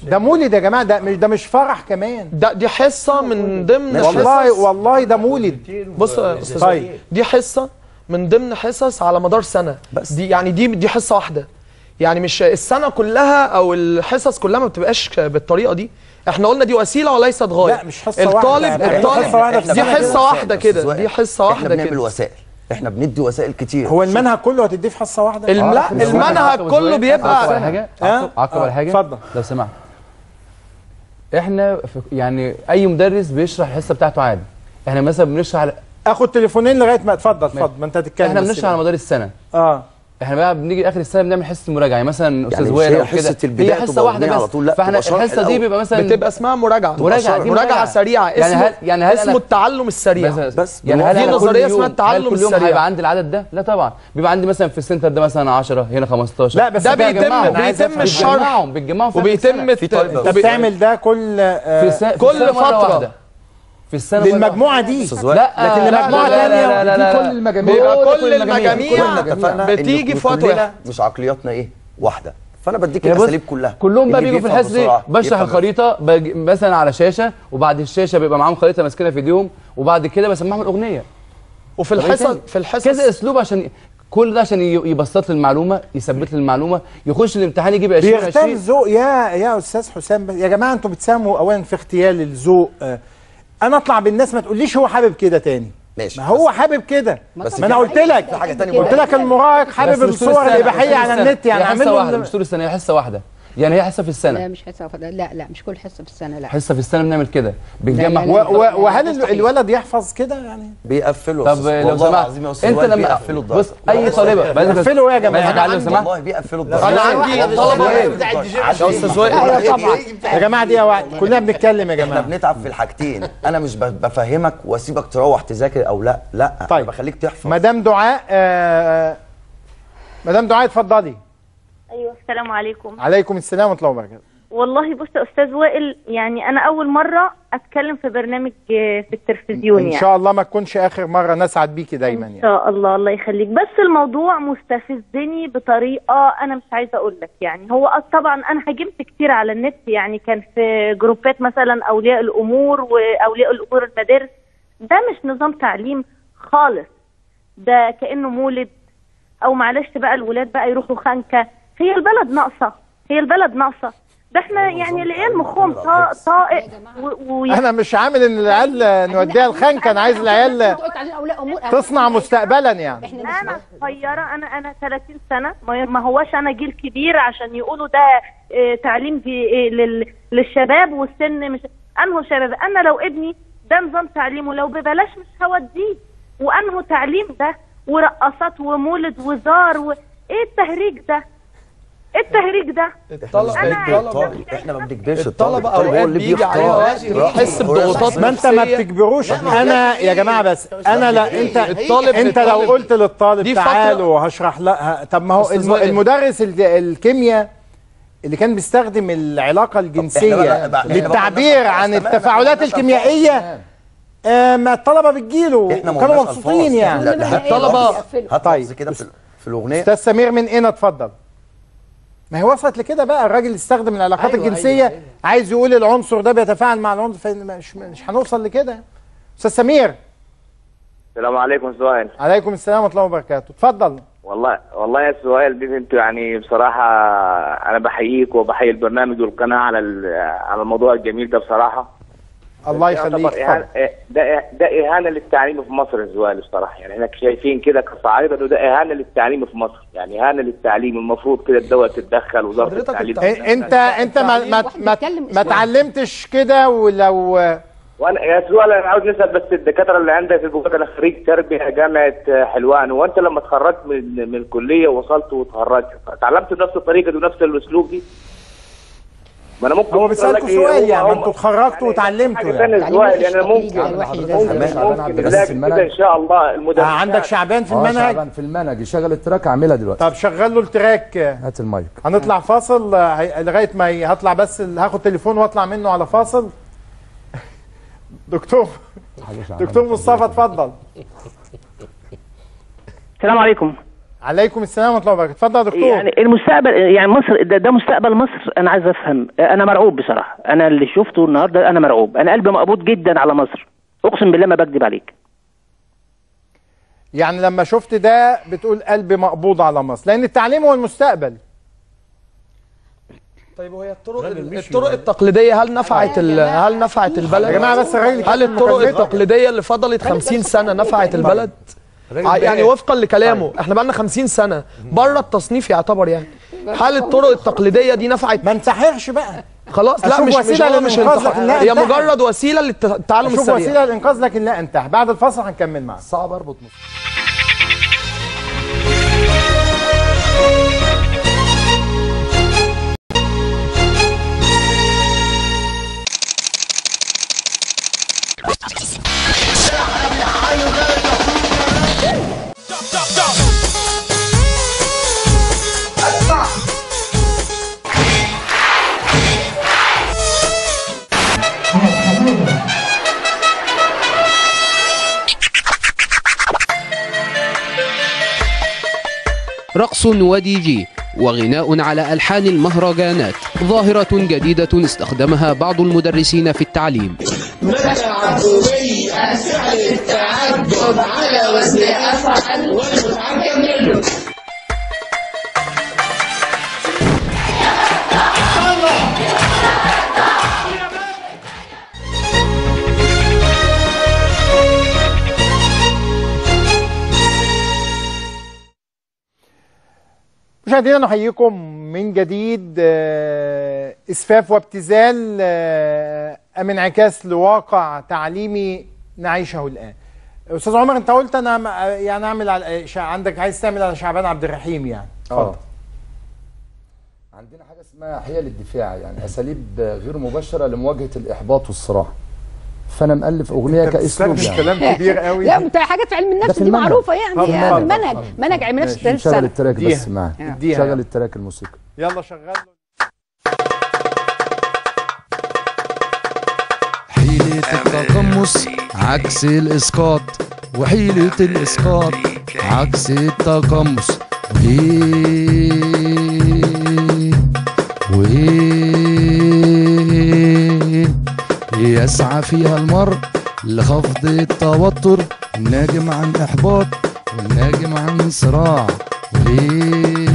ده مولد يا جماعة ده مش ده مش فرح كمان. ده دي حصة من ضمن والله والله ده مولد. بص يا طيب. دي حصة من ضمن حصص على مدار سنة. بس. دي يعني دي دي حصة واحدة. يعني مش السنة كلها أو الحصص كلها ما بتبقاش بالطريقة دي. إحنا قلنا دي وسيلة وليست غاية. لا مش حصة الطالب واحدة الطالب حصة واحدة دي حصة واحدة كده. دي حصة واحدة كده إحنا بنعمل وسائل. إحنا بندي وسائل كتير. هو المنهج كله هتديه في حصة واحدة؟ الم... آه، لا المنهج كله بيبقى عقب على حاجة آه؟ عقب على آه، حاجة اتفضل. لو سمحت. إحنا يعني أي مدرس بيشرح الحصة بتاعته عادي. إحنا مثلا بنشرح اخد تليفونين لغاية ما اتفضل اتفضل ما انت هتتكلم إحنا بنشتغل يعني. على مدار السنة. آه. إحنا بقى بنيجي آخر السنة بنعمل حصة مراجعة يعني مثلا أستاذ يعني وائل أو كده. هي حصة واحدة بس. طول. لا فإحنا الحصة دي بيبقى مثلا بتبقى اسمها مراجعة. مراجعة مراجعة. سريعه يعني هل يعني هل اسمه التعلم السريع. بس, بس يعني هل في نظرية اسمها التعلم السريع كل يوم هيبقى عندي العدد ده؟ لا طبعا. بيبقى عندي مثلا في السنتر ده مثلا 10 هنا 15 لا بس ده بيتم بيتم الشرح. بيتجمعهم بيتجمعهم وبيتم طيب، بتعمل ده كل كل فترة. في السنة للمجموعة دي. لا لكن المجموعه الثانية لا كل المجاميع. كل المجاميع. بتيجي في وقت واحد. مش عقلياتنا إيه؟ واحدة. فأنا بديك الأساليب كلها. كلهم بقى بيجوا في الحصة دي بشرح الخريطة مثلا على شاشة وبعد الشاشة بيبقى معاهم خريطة ماسكينها في ايديهم وبعد كده بسمعهم الأغنية. وفي إيه الحصص في الحصص كذا أسلوب عشان كل ده عشان يبسط لي المعلومة يثبت لي المعلومة يخش الامتحان يجيب 20 20 بيختار ذوق. يا يا أستاذ حسام يا جماعة أنتوا بتساهموا اولا في اغتيال الذوق آه، أنا اطلع بالناس ما تقوليش هو حابب كده تاني. ماشي. ما هو حابب كده. بس ما أنا قلت لك. في حاجة تانية قلت لك المراهق حابب الصور الإباحية على. النت يعني اعمل له مش طول السنة حصة واحدة. يعني هي حصة في لا السنة مش حصة واحدة. لا لا مش كل حصة في السنة لا. حصة في السنة بنعمل كده بنجمع. لا، لا، و- و- وهل ال- الولد يحفظ كده يعني؟ بيقفلوا طب لو سمحت. أنت لما بص أي طالبة. بعد إذنك- قفلوا إيه يا جماعة. لو سمحت. والله بيقفلوا أنا عندي طلبة إيه يا أستاذ وائل يا جماعة دي <laughs> كلنا بنتكلم يا إحنا جماعة بنتعب في الحاجتين. أنا مش بفهمك وأسيبك تروح تذاكر أو لا. لا طيب. بخليك تحفظ. مدام دعاء آه، مدام دعاء اتفضلي. أيوه. السلام عليكم. عليكم السلام ورحمة الله وبركاته. والله بص يا أستاذ وائل يعني أنا أول مرة أتكلم في برنامج آه، في التلفزيون إن يعني. شاء الله ما تكونش آخر مرة نسعد بيكي دايما إن يعني. شاء الله الله يخليك. بس الموضوع مستفزني بطريقة أنا مش عايزة أقول لك يعني. هو طبعا أنا هاجمت كتير على النت يعني كان في جروبات مثلا أولياء الأمور وأولياء الأمور المدارس. ده مش نظام تعليم خالص. ده كأنه مولد. أو معلش بقى الولاد بقى يروحوا خنكة. هي البلد ناقصه هي البلد ناقصه ده إحنا يعني العيال مخهم طا- طائق و- و- أنا مش عامل ان العيال نوديها الخنكه أنا عايز العيال تصنع مستقبلا يعني أنا صغيره أنا أنا 30 سنه ما ما هوش أنا جيل كبير عشان يقولوا ده آه، تعليم آه، للشباب والسن مش انه شباب أنا لو ابني ده نظام تعليمه لو ببلاش مش هوديه وانه تعليم ده ورقصات ومولد وزار و... إيه التهريج ده إيه التهريج ده. الطالب إحنا ما هو أوقات اللي بيجي عليها وقت يحس بضغوطات ما انت ما بتجبروش أنا يا جماعة بس أنا لا انت الطالب أنت لو قلت للطالب تعالوا هشرح لها طب ما هو. المدرس ال- الكيمياء اللي كان بيستخدم العلاقة الجنسية بقى- بقى- للتعبير عن التفاعلات الكيميائية آه، ما الطلبة بتجيله. كانوا مبسوطين. يعني. الطلبه كده في, في الأغنية. أستاذ سمير من هنا اتفضل ما هي وصلت لكده بقى الراجل استخدم العلاقات أيوة، الجنسية. أيوة، عايز يقول العنصر ده بيتفاعل مع العنصر مش مش هنوصل لكده. أستاذ سمير. السلام عليكم سؤال عليكم السلام ورحمة الله وبركاته. اتفضل. والله والله يا سؤال دي أنتوا يعني بصراحة أنا بحييك وبحيي البرنامج والقناة على ال- على الموضوع الجميل ده بصراحة. الله يخليك إهانة اتفضل ده ده إهانة للتعليم في مصر الزوال بصراحة يعني إحنا شايفين كده كصعايدة إنه ده إهانة للتعليم في مصر. يعني إهانة للتعليم. المفروض كده الدولة تتدخل وزارة التعليم إن- انت أنت ما ما ما, ما اتعلمتش كده ولو وأنا يا سؤال أنا عاوز نسأل بس الدكاترة اللي عندك في أنا خريج تربية جامعة حلوان وأنت لما اتخرجت من من الكلية وصلت وتخرجت اتعلمت بنفس الطريقة دي ونفس الأسلوب دي؟ ما أنا ممكن هو بيسألكوا لك إيه، سؤال يعني هم- أنتوا اتخرجتوا وتعلمتوا حاجة ثانية يعني سؤال يعني ممكن ممكن ممكن كده إن شاء الله المدرسات عندك شعبان في آه المنهج؟ شعبان في المنهج. يشغل ال track أعملها دلوقتي. طب شغل له ال track. هات المايك. هنطلع فاصل آه، لغاية ما هطلع بس هاخد تليفون واطلع منه على فاصل. <laughs> دكتور دكتور مصطفى اتفضل. السلام عليكم. عليكم السلام ورحمة الله وبركاته. اتفضل يا دكتور. يعني المستقبل يعني مصر ده, ده مستقبل مصر أنا عايز أفهم. أنا مرعوب بصراحة. أنا اللي شفته النهارده أنا مرعوب. أنا قلبي مقبوض جدا على مصر. أقسم بالله ما بكذب عليك. يعني لما شفت ده بتقول قلبي مقبوض على مصر. لأن التعليم هو المستقبل. طيب وهي الطرق الطرق التقليدية هل نفعت هل نفعت البلد؟ يا جماعة بس هل الطرق. التقليدية اللي فضلت 50 سنة نفعت البلد؟ يعني وفقا لكلامه. إحنا بقالنا 50 سنة. بره التصنيف يعتبر يعني. هل الطرق التقليدية دي نفعت؟ ما انتحرش بقى. خلاص لا مش مش وسيلة هو مش هي. مجرد وسيلة للتعلم شوف السريع. وسيلة للانقاذ لكن لا انتهى بعد الفاصل هنكمل معاك صعب أربط رقص ودي جي وغناء على ألحان المهرجانات. ظاهرة جديدة استخدمها بعض المدرسين في التعليم. على وزن أفعل مشاهدينا نحييكم من جديد آه، اسفاف وابتذال آه، أم انعكاس لواقع تعليمي نعيشه الآن. أستاذ عمر أنت قلت أنا آه، يعني أعمل على عندك عايز تعمل على شعبان عبد الرحيم يعني. آه. عندنا حاجة اسمها حيل الدفاع يعني أساليب غير مباشرة لمواجهة الإحباط والصراع. فانا مألف أغنية كإسلوب يعني كلام كبير <laughs> قوي لا بتاع حاجات في علم النفس دي المنهج. معروفة يعني في المنهج. منهج علم النفس ماشي، 30 نشغل سنه التراك بس. معاه شغل. التراك الموسيقي يلا شغل حيلة التقمص عكس الإسقاط وحيلة الإسقاط عكس التقمص وإيه يسعى فيها المرء لخفض التوتر الناجم عن إحباط والناجم عن صراع. وإيه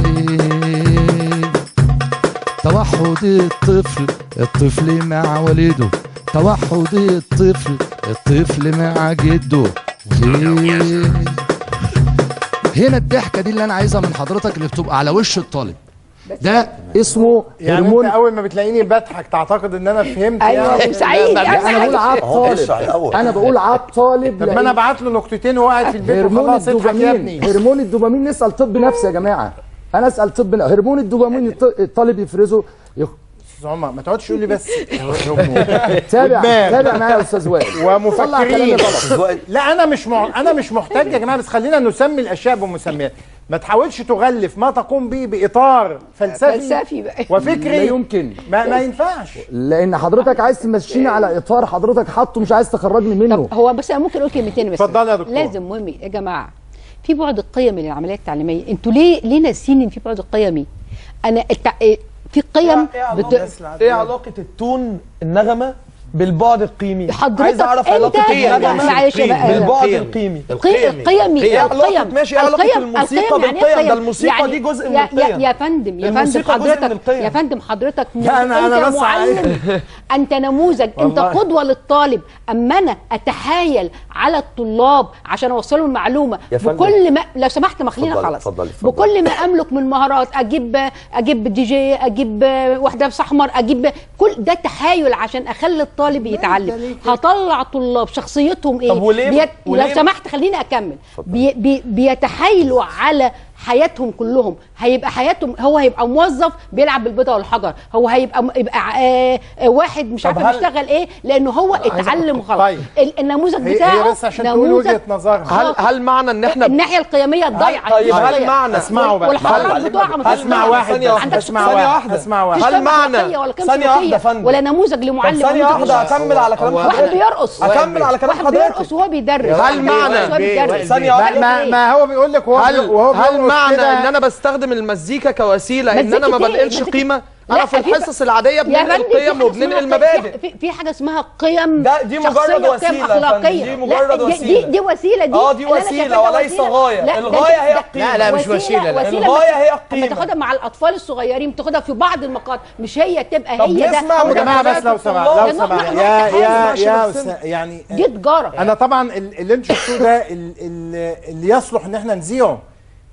توحد الطفل الطفل مع والده. توحد الطفل الطفل مع جده. إيه. هنا الضحكة دي اللي أنا عايزها من حضرتك اللي بتبقى على وش الطالب. ده اسمه يعني انت هرمون أول ما بتلاقيني بضحك تعتقد إن أنا فهمت أيوة، يعني. يعني لا، أنا بقول عاب طالب. أنا بقول عاب طالب طب ما أنا ابعت له نكتتين وهو قاعد في البيت هرمون وخلاص اضحك يا الدوبامين ابني. هرمون الدوبامين نسأل طب نفسي يا جماعة. أنا أسأل طب هرمون الدوبامين الط- الطالب يفرزه. يخ... أستاذ عمر ما تقعدش تقول لي بس. <laughs> تابع. تابع معايا يا أستاذ وائل. <laughs> ومفكرين. لا أنا مش مع... أنا مش محتاج يا جماعة بس خلينا نسمي الأشياء بمسميات. ما تحاولش تغلف ما تقوم به بإطار فلسفي فلسفي بقى. وفكري. لا يمكن. ما, ما ينفعش. لأن حضرتك عايز تمشيني على إطار حضرتك حاطه مش عايز تخرجني منه. هو بس أنا ممكن أقول كلمتين بس. اتفضلي يا دكتور. لازم مهم يا جماعة. في بعد القيمي للعمليه التعليمية. أنتوا ليه ليه ناسين ان في بعد قيمي أنا التع... إيه، في قيم بت... إيه علاقة التون النغمة بالبعد القيمي حضرتك عايز أعرف علاقه إيه لا، النغمة معلش بقى. بالبعد القيمي. القيمي القي- القيمي القيم ماشي إيه علاقه الموسيقى يعني بالقيم ده؟ الموسيقى دي جزء من القيم يا فندم يا فندم حضرتك. يا فندم حضرتك <laughs> أنا أنت بس معلم <laughs> أنت نموذج أنت. قدوة للطالب أما أنا أتحايل على الطلاب عشان أوصلهم المعلومة يا فندم. بكل ما لو سمحت ما خلينا خلاص. بكل ما أملك من مهارات أجيب أجيب دي جي أجيب واحدة بس احمر أجيب كل ده تحايل عشان أخلي الطالب يتعلم. هطلع طلاب شخصيتهم إيه؟ طب وليه- بيت... وليه- لو سمحت خليني أكمل. بي... بي... بيتحايلوا على حياتهم كلهم. هيبقى حياتهم هو هيبقى موظف بيلعب بالبيضة والحجر. هو هيبقى م- يبقى آه آه واحد مش هل- بيشتغل إيه لأنه هو اتعلم غلط. طيب. ال- النموذج هي- هي بتاعه بس عشان تقول نموذج وجهة نظرها. هل هل معنى إن إحنا الناحية القيمية الضايعة. طيب هل. معنى اسمعوا بقى. والحضارات هل- بتوعها اسمع معنى واحد اسمع واحد، اسمع واحد. هل معنى يا سلوكية فندم. ولا نموذج لمعلم واحدة للشخص. أكمل على كلام واحد حضرتك. بيرقص. أكمل على كلام واحد حضرتك. بيرقص وهو بيدرس. هل واحد معنى بيرقص وهو بيدرس. ثانية ما, هو بيقول لك وهو هل معنى إن أنا بستخدم المزيكا كوسيلة ان أنا ما؟ بنقلش قيمة لا، أنا في في- الحصص العادية بننقل فندم في قيم حاجة وبننقل اسمها مبادئ في, في حاجة اسمها قيم ده- دي مجرد أخلاقية. دي لا، مجرد وسيلة. دي, دي وسيلة دي آه، دي شايفاها وليس. غاية. لا، ده الغاية هي القيمة. لا، لا، مش وسيلة، لا. بس هي اما القيمة. تاخدها مع الأطفال الصغيرين بتاخدها في بعض المقاطع مش هي تبقى هي ده يا جماعة بس لو سمحت. لو سمحت يا يا يا يعني دي تجاره أنا طبعا ال- اللي أنتوا شفتوه ده ال- ال- اللي يصلح إن إحنا نذيعه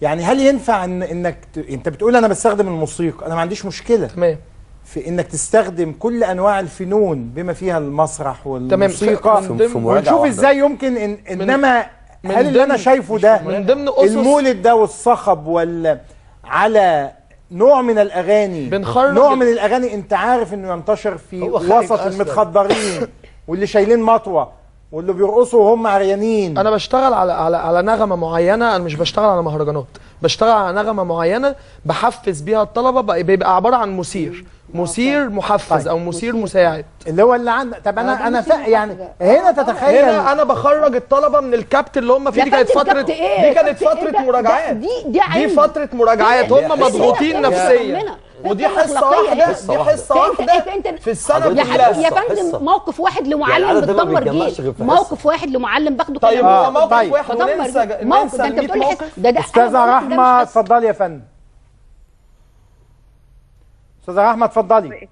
يعني هل ينفع ان إنك ت... أنت بتقول أنا بستخدم الموسيقى أنا ما عنديش مشكلة تمام في إنك تستخدم كل أنواع الفنون بما فيها المسرح تمام. والموسيقى في- في- ونشوف. إزاي يمكن إن إنما من هل اللي أنا شايفه ده من ضمن أسس- المولد ده والصخب ولا على نوع من الأغاني بنخرج نوع من الأغاني أنت عارف إنه ينتشر في وسط. المتخدرين واللي شايلين مطوة واللي بيرقصوا وهم عريانين. أنا بشتغل على على على نغمة معينة أنا مش بشتغل على مهرجانات. بشتغل على نغمة معينة بحفز بيها الطلبة بقى- بيبقى عبارة عن مثير مثير محفز أو مثير مساعد اللي هو اللي عندك طب أنا أنا يعني هنا تتخيل هنا أنا بخرج الطلبة من الكبت اللي هم فيه دي كانت فتره إيه؟ دي كانت إيه فترة ده؟ مراجعات دي- دي دي. فترة مراجعات هم مضغوطين نفسيا. ودي حصة واحدة ده. دي حصة واحدة انت في السنة كلها يا فندم. موقف واحد لمعلم ما بتدمر جيل في موقف واحد لمعلم باخده طيب آه، موقف طيب. واحد بدمر وننسى. موقف ده أنت ال 100 بتقول موقف ده ده أستاذة رحمة. اتفضلي يا فندم استاذه رحمه اتفضلي.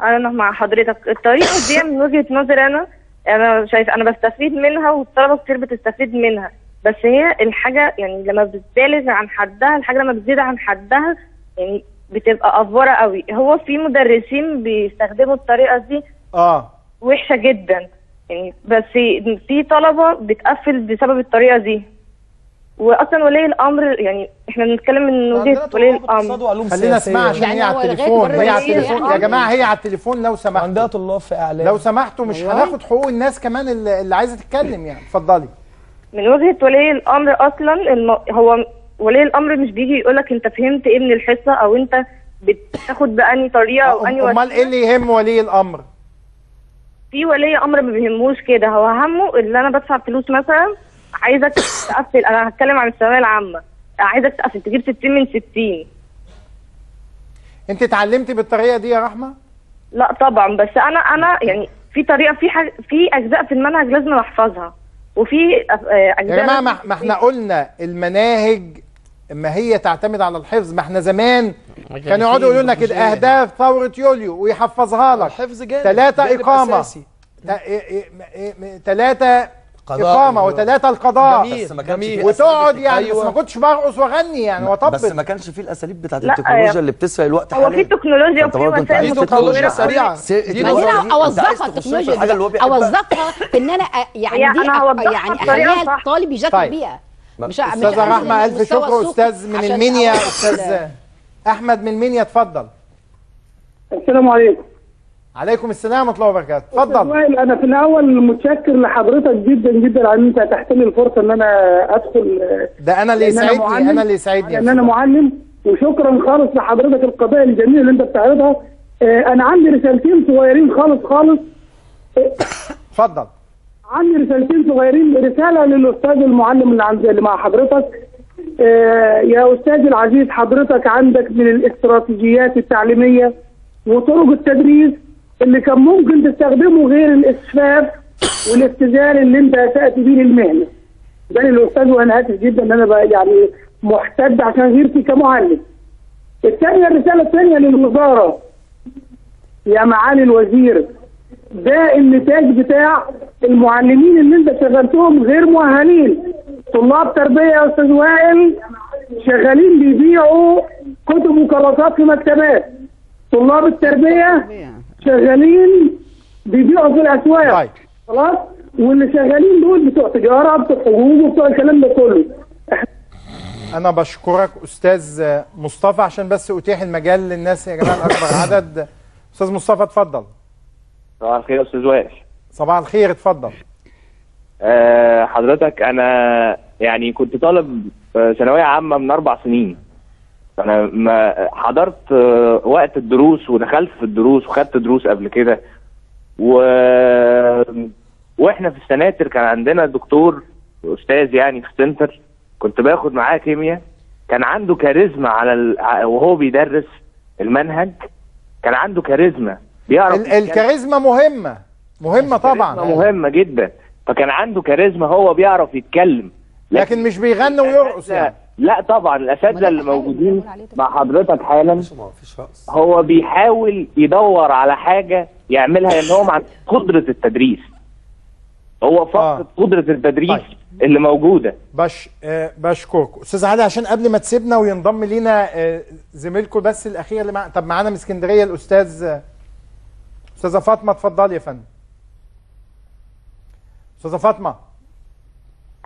أنا مع حضرتك. الطريقة دي <coughs> من وجهة نظري أنا أنا شايف أنا بستفيد منها والطلبة كتير بتستفيد منها. بس هي الحاجة يعني لما بتبالغ عن حدها الحاجة لما بتزيد عن حدها يعني بتبقى أفورة قوي. هو في مدرسين بيستخدموا الطريقة دي؟ آه. وحشة جدا. يعني بس في طلبة بتقفل بسبب الطريقة دي. واصلا ولي الأمر يعني إحنا بنتكلم من وجهه ولي الأمر. خلينا اسمع عشان هي على التليفون. هي على التليفون. يا جماعة هي على التليفون لو سمحتوا عندها طلاب في إعلام. لو سمحتوا مش. هناخد حقوق الناس كمان اللي اللي عايزة تتكلم يعني. اتفضلي. من وجهة ولي الأمر أصلا الم... هو ولي الأمر مش بيجي يقول لك أنت فهمت إيه من الحصة أو أنت بتاخد بأني طريقة أو أني أمال إيه اللي يهم ولي الأمر؟ في ولي أمر ما بيهموش كده. هو همه اللي أنا بدفع فلوس مثلا عايزك تقفل. أنا هتكلم عن الثانوية العامة. عايزك تقفل. تجيب 60 من 60 انت اتعلمتي بالطريقة دي يا رحمة؟ لا طبعا بس أنا أنا يعني في طريقة في حاجة في أجزاء في المنهج لازم أحفظها. وفي آه، أجزاء يا جماعة لازم ما ما إحنا قلنا المناهج ما هي تعتمد على الحفظ. ما إحنا زمان كانوا يقعدوا يقولوا لنا كده أهداف ثورة يوليو ويحفظها لك. حفظ جانب ثلاثة إقامة. ثلاثة قضاء. إقامة وثلاثه القضاء. جميل، بس ما كانش جميل. وتقعد يعني بس أيوة. ما كنتش برقص وأغني يعني وأطبل. بس ما كانش فيه الأساليب بتاعت التكنولوجيا آه، اللي بتسرق الوقت هو في تكنولوجيا وفي وسائل تكنولوجيا. هنا أوظفها التكنولوجيا. أوظفها في إن أنا أ- يعني هي دي يعني اخليها. الطالب يذاكر طيب. بيها. مش أستاذة رحمة ألف شكر أستاذ من المنيا. أستاذ أحمد من المنيا اتفضل. السلام عليكم. عليكم السلام ورحمة الله وبركاته. اتفضل وائل أنا في الأول متشكر لحضرتك جدا جدا على إن أنت اتحت لي الفرصة إن أنا أدخل. ده أنا اللي أنا يسعدني معلم. أنا اللي يسعدني ان أنا. معلم. وشكرا خالص لحضرتك القضايا الجميلة اللي أنت بتعرضها. آه، أنا عندي رسالتين صغيرين خالص خالص. اتفضل عندي رسالتين صغيرين. رسالة للأستاذ المعلم اللي عند اللي مع حضرتك. آه، يا أستاذ العزيز حضرتك عندك من الاستراتيجيات التعليمية وطرق التدريس اللي كان ممكن تستخدمه غير الإسفاف والابتذال اللي انت تاتي بيه للمهنة. ده للاستاذ وأنا اسف جدا إن أنا بقى يعني محتد عشان غيرتي كمعلم. الثانية الرسالة الثانية للوزارة يا معالي الوزير ده النتاج بتاع المعلمين اللي انت شغلتهم غير مؤهلين طلاب تربية يا أستاذ وائل شغالين بيبيعوا كتب وكراسات في مكتبات طلاب التربية شغالين بيبيعوا في الأسواق. طيب. خلاص؟ واللي شغالين دول بتوع تجارة بتوع حقوق وبتوع الكلام ده كله. أنا بشكرك أستاذ مصطفى عشان بس أتيح المجال للناس يا جماعة الأكبر <laughs> عدد. أستاذ مصطفى اتفضل. صباح الخير يا أستاذ وائل. صباح الخير اتفضل. أه حضرتك أنا يعني كنت طالب في ثانوية عامة من أربع سنين. أنا ما حضرت آه، وقت الدروس ودخلت في الدروس وخدت دروس قبل كده. و وإحنا في السناتر كان عندنا دكتور أستاذ يعني في سنتر كنت باخد معاه كيمياء. كان عنده كاريزما على ال... وهو بيدرس المنهج. كان عنده كاريزما بيعرف ال-. الكاريزما مهمة مهمة طبعا. مهمة جدا. فكان عنده كاريزما هو بيعرف يتكلم. لكن مش بيغني ويرقص يعني. لا طبعا الأساتذة اللي موجودين مع حضرتك حالا هو بيحاول يدور على حاجة يعملها لأن هو مع قدرة التدريس. هو فقد قدرة التدريس اللي موجودة. بش آه بشكرك أستاذ علي عشان قبل ما تسيبنا وينضم لينا آه زميلكم بس الأخير اللي مع... طب معانا من اسكندرية الأستاذ آه، أستاذة فاطمة. اتفضلي يا فندم. أستاذة فاطمة.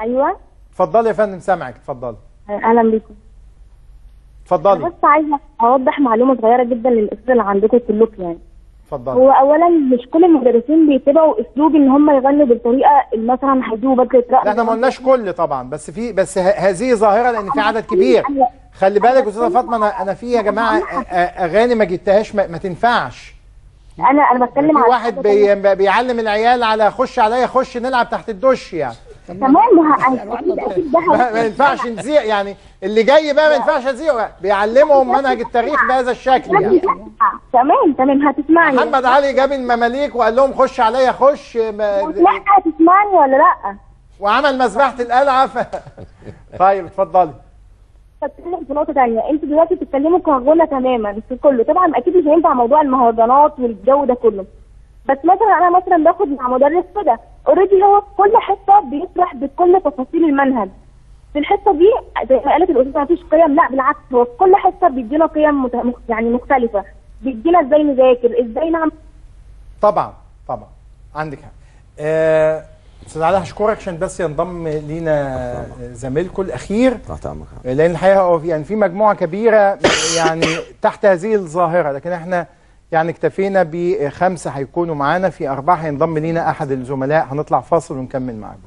أيوه. اتفضلي يا فندم سامعك. اتفضلي. أهلا بيكم. اتفضلي. بس عايزة أوضح معلومة صغيرة جدا للاستاذ اللي عندكم كلكم يعني. اتفضلي. هو اولا مش كل المدرسين بيتبعوا أسلوب إن هم يغنوا بالطريقة اللي مثلا هيجيبوا بدله رقم لا إحنا ما قلناش كل طبعا بس في بس هذه ظاهرة لأن في عدد كبير. خلي بالك يا أستاذة فاطمة أنا أنا في يا جماعة آه، أغاني ما جبتهاش ما, ما تنفعش. أنا أنا بتكلم على واحد. بي بيعلم العيال على خش عليا خش نلعب تحت الدش يعني. تمام. ما <laughs> أكيد أكيد ده ما, ما ينفعش نذيع يعني اللي جاي بقى ما ينفعش اذيعه بيعلمهم منهج التاريخ بهذا الشكل يعني. تمام تمام هتسمعني. محمد علي جاب المماليك وقال لهم خش عليا خش ما- لا هتسمعني ولا لا؟ وعمل مذبحه القلعة. ف... <laughs> طيب اتفضلي. بتكلم في نقطة تانية. أنتوا دلوقتي بتتكلموا كغنى تماما في كله. طبعا أكيد مش هينفع موضوع المهرجانات والجو ده كله. بس مثلا أنا مثلا باخد مع مدرس كده اوريدي هو في كل حصة بيشرح بكل تفاصيل المنهج. في الحصة دي زي ما قالت الأستاذة مفيش قيم لا بالعكس هو في كل حصة بيدينا قيم مت... يعني مختلفة. بيدينا إزاي نذاكر إزاي نعمل طبعا طبعا. عندك حق. آه، أستاذ علي هشكرك عشان بس ينضم لينا زميلكم الأخير. تحت أمرك. لأن الحقيقة هو في- يعني في مجموعة كبيرة يعني تحت هذه الظاهرة لكن إحنا يعني اكتفينا بخمسه هيكونوا معانا في أربعة هينضم لينا أحد الزملاء. هنطلع فاصل ونكمل معاكم.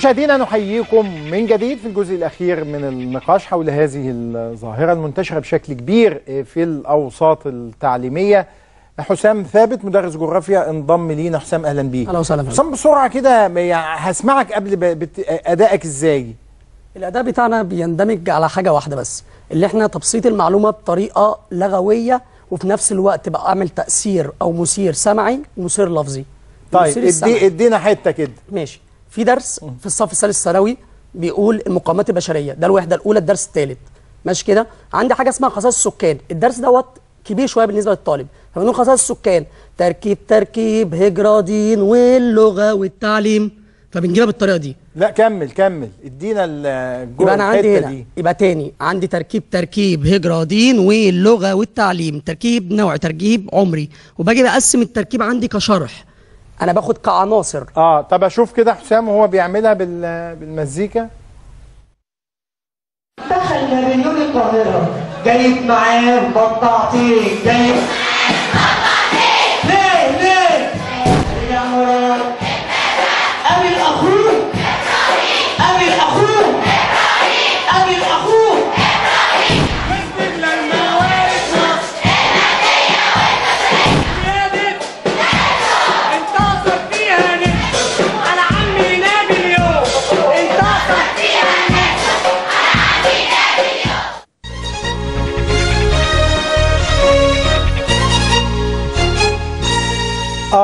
مشاهدينا نحييكم من جديد في الجزء الأخير من النقاش حول هذه الظاهرة المنتشرة بشكل كبير في الأوساط التعليمية. حسام ثابت مدرس جغرافيا انضم لينا. حسام أهلا بيك. أهلا وسهلا. حسام بسرعة كده يعني هسمعك قبل بت- أدائك إزاي؟ الأداء بتاعنا بيندمج على حاجة واحدة بس اللي إحنا تبسيط المعلومة بطريقة لغوية وفي نفس الوقت بعمل تأثير أو مثير سمعي ومثير لفظي. طيب. ادي ادينا حتة كده. ماشي. في درس في الصف الثالث الثانوي بيقول المقاومات البشرية. ده الوحدة الأولى الدرس الثالث. ماشي كده؟ عندي حاجة اسمها خصائص السكان. الدرس دوت كبير شوية بالنسبة للطالب. فبنقول خصائص السكان. تركيب تركيب هجرة دين واللغة والتعليم. فبنجيبها بالطريقة دي. لا كمل كمل. ادينا الجو- يبقى أنا عندي هنا. دي. يبقى تاني. عندي تركيب تركيب هجرة دين واللغة والتعليم. تركيب نوع تركيب عمري. وباجي بقسم التركيب عندي كشرح. أنا باخد كعناصر. آه طب أشوف كده حسام وهو بيعملها بال- بالمزيكا. دخل نابليون القاهرة. جايب معاه بطاطين جايب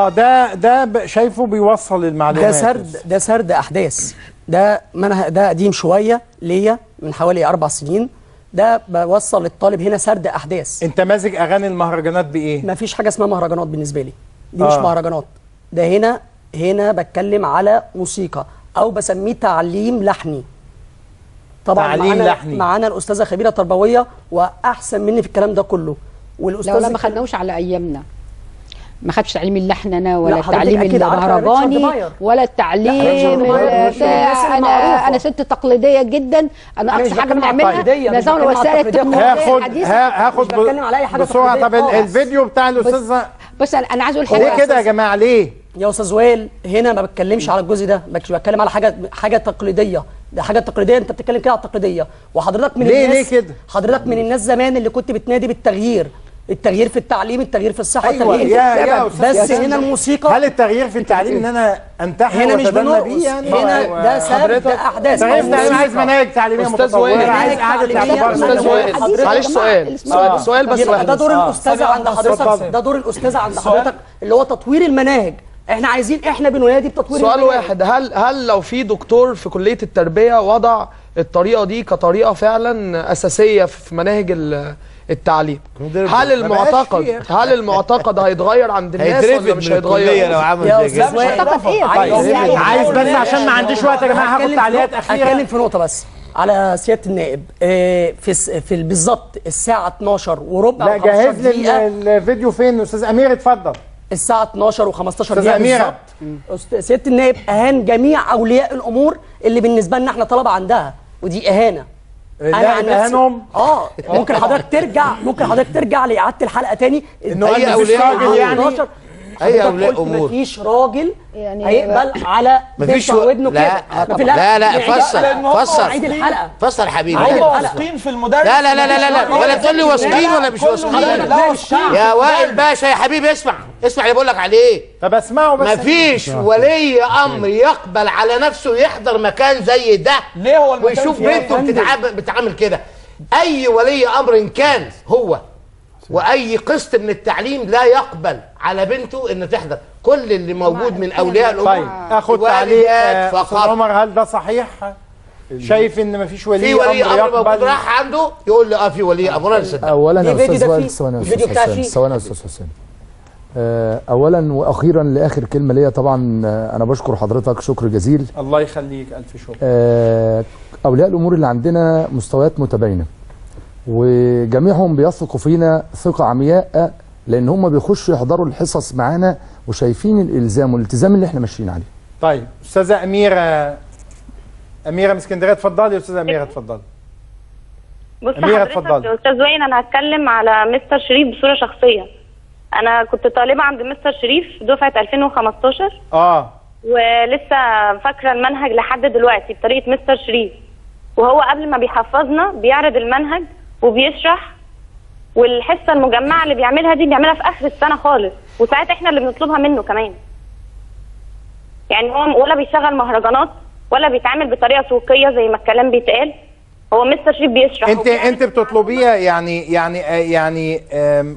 آه ده ده شايفه بيوصل المعلومات. ده سرد ده سرد أحداث. ده منه ده قديم شوية ليا من حوالي أربع سنين. ده بوصل للطالب هنا سرد أحداث. أنت مازج أغاني المهرجانات بإيه؟ ما فيش حاجة اسمها مهرجانات بالنسبة لي. دي مش آه. مهرجانات. ده هنا هنا بتكلم على موسيقى أو بسميه تعليم لحني. طبعا تعليم معانا لحني. معانا الأستاذة خبيرة تربوية وأحسن مني في الكلام ده كله. والاستاذ لا لا ما خدناوش على أيامنا. ما خدش تعليم اللحن أنا ولا التعليم المهرجاني. ولا لا، التعليم أنا. أنا ست تقليدية جدا. أنا أقصى حاجة بنعملها نظام التقليدية التكنولوجيه هاخد هاخد بسرعة طب. الفيديو بتاع الأستاذة. بص أنا أنا عايز أقول ليه حاجة كده يا جماعة ليه؟ يا أستاذ وائل هنا ما بتكلمش على الجزء ده بتكلم على حاجة حاجة تقليدية. ده حاجة تقليدية أنت بتتكلم كده على التقليدية. وحضرتك من ليه- الناس ليه كده؟ حضرتك من الناس زمان اللي كنت بتنادي بالتغيير. التغيير في التعليم التغيير في الصحة أيوه التغيير في يا يا السبب. أستاذ بس ياسين، هنا الموسيقى هل التغيير في التعليم إن أنا أنتحر هنا مش بيه يعني هنا ده سرد حضرتك- أحداث في التعليم موسيقى. عايز مناهج تعليمية متطورة وائل. عايز اعاده تعليمية اعتبار أستاذ وائل منهج. معلش سؤال سؤال سؤال بس ده دور آه. الاستاذ عند حضرتك. ده دور الاستاذ عند. حضرتك اللي هو تطوير المناهج إحنا عايزين إحنا بننادي بتطوير سؤال المناهج. واحد هل هل لو في دكتور في كلية التربية وضع الطريقة دي كطريقة فعلا أساسية في مناهج ال- التعليم. هل المعتقد. هل المعتقد هيتغير عند الناس ولا مش هيتغير؟ لو عمل يا. أستاذ معتقد؟ عايز- بس عشان ما عنديش وقت يا جماعة هاخد تعليقات اخيره هتكلم في نقطة بس. على سيادة النائب آه، في في ال- بالظبط الساعة 12 وربع لا و15 جهز لي الفيديو فين؟ أستاذ أمير اتفضل. الساعة 12 و15 أستاذة دقيقة أميرة. بالظبط. سيادة النائب أهان جميع أولياء الأمور اللي بالنسبة لنا إحنا طلبة عندها ودي إهانة. أنا عن نفسي. آه. ممكن حضرتك ترجع ممكن حضرتك ترجع لإعادة الحلقة تاني. ان هو اولياء يعني. اي اولياء امور مفيش راجل يعني هيقبل على مفيش ودنه كده لا لا فسر فسر فسر حبيبي هو واثقين في المدرس لا لا لا لا لا ولا تقول لي واثقين ولا مش واثقين يا وائل باشا يا حبيبي اسمع اسمع اللي بقول لك عليه طب اسمعه بس مفيش ولي أمر يقبل على نفسه يحضر مكان زي ده ليه هو ويشوف بنته بتتعامل كده اي ولي أمر ان كان هو وأي قسط من التعليم لا يقبل على بنته ان تحضر. كل اللي موجود من أولياء الأمور طيب اخد تعليق أستاذ عمر هل ده صحيح؟ شايف إن مفيش ولي في ولي أمر موجود يقبل؟ راح عنده يقول لي آه في ولي أمر. أنا صدق. اولا يا أستاذ وائل يا أستاذ حسين؟ ثواني يا أستاذ حسين. آه، اولا وأخيرا لآخر كلمة ليا. طبعا آه، أنا بشكر حضرتك شكر جزيل. الله يخليك ألف شكر. آه، أولياء الأمور اللي عندنا مستويات متباينة. وجميعهم بيثقوا فينا ثقة عمياء لأن هم بيخشوا يحضروا الحصص معانا وشايفين الإلزام والالتزام اللي إحنا ماشيين عليه. طيب أستاذة أميرة أميرة من اسكندرية اتفضلي. يا أستاذة أميرة اتفضلي. بص أميرة، حضرتك اتفضلي. أستاذ وائل أنا هتكلم على مستر شريف بصورة شخصية. أنا كنت طالبة عند مستر شريف دفعة 2015 آه. ولسه فاكرة المنهج لحد دلوقتي بطريقة مستر شريف. وهو قبل ما بيحفظنا بيعرض المنهج وبيشرح والحصة المجمعة اللي بيعملها دي بيعملها في آخر السنة خالص وساعات إحنا اللي بنطلبها منه كمان. يعني هو ولا بيشغل مهرجانات ولا بيتعامل بطريقة سوقية زي ما الكلام بيتقال. هو مستر شريف بيشرح أنت أنت بتطلبيها يعني يعني آه، يعني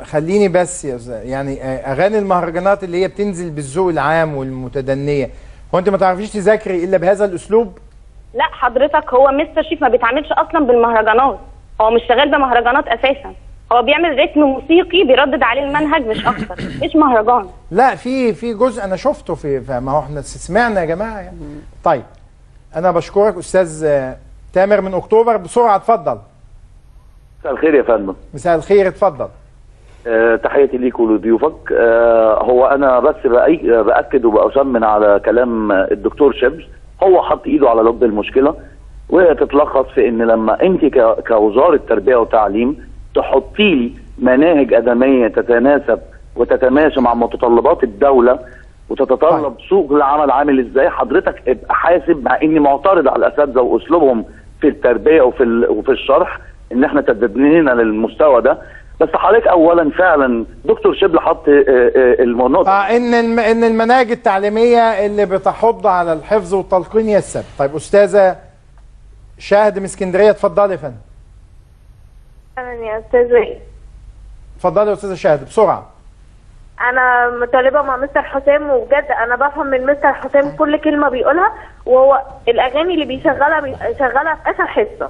خليني بس يا يعني آه، أغاني المهرجانات اللي هي بتنزل بالذوق العام والمتدنية. هو أنت ما تعرفيش تذاكري إلا بهذا الأسلوب؟ لا حضرتك هو مستر شريف ما بيتعاملش أصلا بالمهرجانات. هو مش شغال بمهرجانات أساسا. هو بيعمل رتم موسيقي بيردد عليه المنهج مش أكتر. مش مهرجان. لا في في جزء أنا شفته في ما هو إحنا سمعنا يا جماعة يعني. طيب أنا بشكرك أستاذ تامر من أكتوبر بسرعة. اتفضل. مساء الخير يا فندم. مساء الخير اتفضل. آه، تحياتي ليك ولضيوفك. آه، هو أنا بس بأي- بأكد وبأسمن على كلام الدكتور شبل هو حط إيده على لب المشكلة. وهي تتلخص في إن لما أنت كوزارة تربية وتعليم تحطي لي مناهج أدمية تتناسب وتتماشى مع متطلبات الدولة وتتطلب سوق العمل عامل إزاي حضرتك ابقى حاسب مع إني معترض على الأساتذة وأسلوبهم في التربية وفي وفي الشرح إن إحنا تدبنينا للمستوى ده. بس حضرتك اولا فعلا دكتور شبل حط النقطه آه إن إن المناهج التعليمية اللي بتحض على الحفظ والتلقين يسب طيب أستاذة شاهد من اسكندرية اتفضلي يا فندم. يا أستاذ اتفضلي يا أستاذة شاهد بسرعة. أنا مطالبة مع مستر حسام وبجد أنا بفهم من مستر حسام كل كلمة بيقولها وهو الأغاني اللي بيشغلها بيشغلها في آخر حصة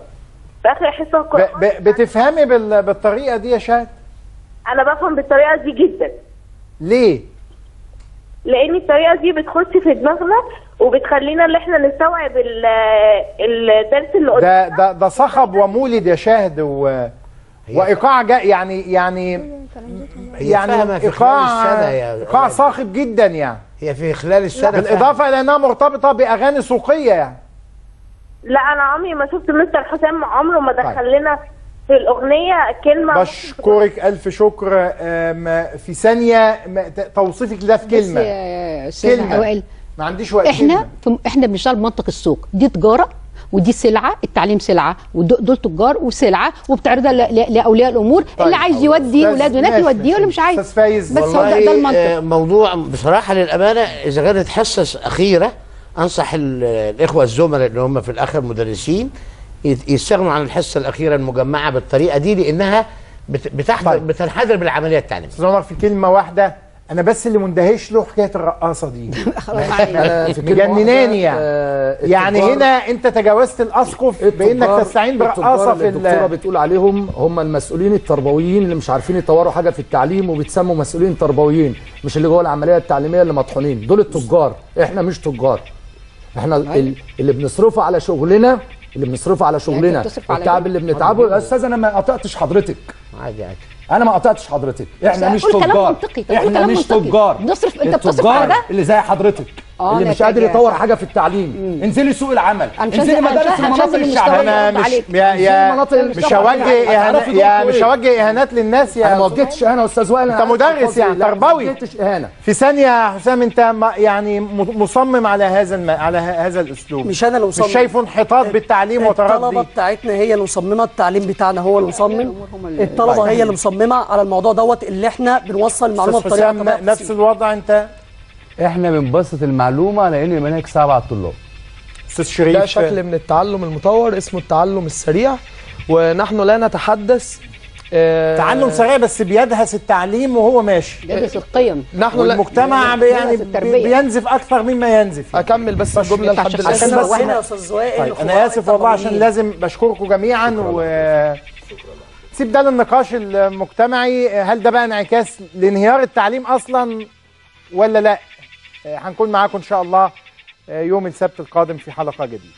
في آخر حصة ب ب بتفهمي بال- بالطريقة دي يا شاهد؟ أنا بفهم بالطريقة دي جدا. ليه؟ لأن الطريقة دي بتخش في دماغنا وبتخلينا اللي إحنا نستوعب ال- الدرس اللي ده ده ده صخب ومولد يا شاهد و وإيقاع جا يعني يعني يعني إيقاع يا إيقاع صاخب جدا يعني. هي في خلال السنة بالإضافة إلى إنها مرتبطة بأغاني سوقية يعني. لا أنا عمري ما شفت مستر حسام عمره ما دخل لنا في الأغنية كلمة. بشكرك ألف شكر في ثانية توصيفك ده في كلمة. يا أستاذ وائل، ما عنديش وقت. إحنا. في إحنا بنشتغل بمنطق السوق. دي تجارة ودي سلعة التعليم سلعة. ودول تجار وسلعة وبتعرضها ل- ل- لأولياء الأمور. اللي عايز يودي اولاده هناك يوديه واللي مش عايز. بس هو ده, المنطق. آه، موضوع بصراحة للأمانة إذا كانت حصه أخيرة أنصح ال- الإخوة الزملاء اللي هم في الآخر مدرسين يستغنوا عن الحصة الأخيرة المجمعة بالطريقة دي لأنها بت- بتحضر بتنحدر بالعملية التعليمية. أستاذ عمر في كلمة واحدة. أنا بس اللي مندهش له حكاية الرقاصة دي. <laughs> كلمة مجنناني يعني. آه، يعني هنا أنت تجاوزت الأسقف بأنك تستعين برقاصة في اللي الدكتورة ال- بتقول عليهم هم المسؤولين التربويين اللي مش عارفين يطوروا حاجة في التعليم وبيتسموا مسؤولين تربويين مش اللي جوه العملية التعليمية اللي مطحونين. دول التجار. إحنا مش تجار. إحنا ال- اللي بنصرفه على شغلنا اللي بنصرفه على شغلنا. بتصرف على والتعب مين؟ اللي بنتعبه يا أستاذ أنا ما قطعتش حضرتك. عادي عادي. أنا ما قطعتش حضرتك. إحنا مش تجار. إحنا مش. تجار. بنصرف- أنت بتصرف على ده؟ اللي زي حضرتك. اللي أنا مش قادر. يطور حاجة في التعليم. انزلي سوق العمل. انزلي مدارس المناطق اللي الشعبية. أنا مش يا يا اللي مش. هوجه اهانات يا مش؟ هوجه إهانات للناس يا أنا ما وجهتش إهانة يا أستاذ وائل. أنت مدرس يعني لا، ما تربوي. وجهتش إهانة. في ثانية يا حسام أنت يعني مصمم على هذا الم... على هذا الأسلوب. مش أنا اللي مصمم. مش شايفه انحطاط بالتعليم الطلبة وتردي بتاعتنا هي اللي مصممة التعليم بتاعنا هو اللي مصمم. الطلبة طيب. هي اللي مصممة على الموضوع دوت اللي إحنا بنوصل المعلومة أستاذ بطريقة نفس الوضع أنت؟ إحنا بنبسط المعلومة على ان المناهج صعبه على الطلاب أستاذ شريف ده شكل من التعلم المطور اسمه التعلم السريع. ونحن لا نتحدث آه، تعلم سريع بس بيدهس التعليم وهو ماشي. بيدرس القيم. نحن بي- يعني بي- بينزف أكثر مما ينزف. أكمل بس الجمله لحد عشان الآخر بس هنا يا أستاذ وائل طيب أنا آسف والله عشان. لازم بشكركم جميعا و سيب ده للنقاش المجتمعي. هل ده بقى انعكاس لانهيار التعليم أصلا ولا لا؟ هنكون معاكم إن شاء الله آه، يوم السبت القادم في حلقة جديدة.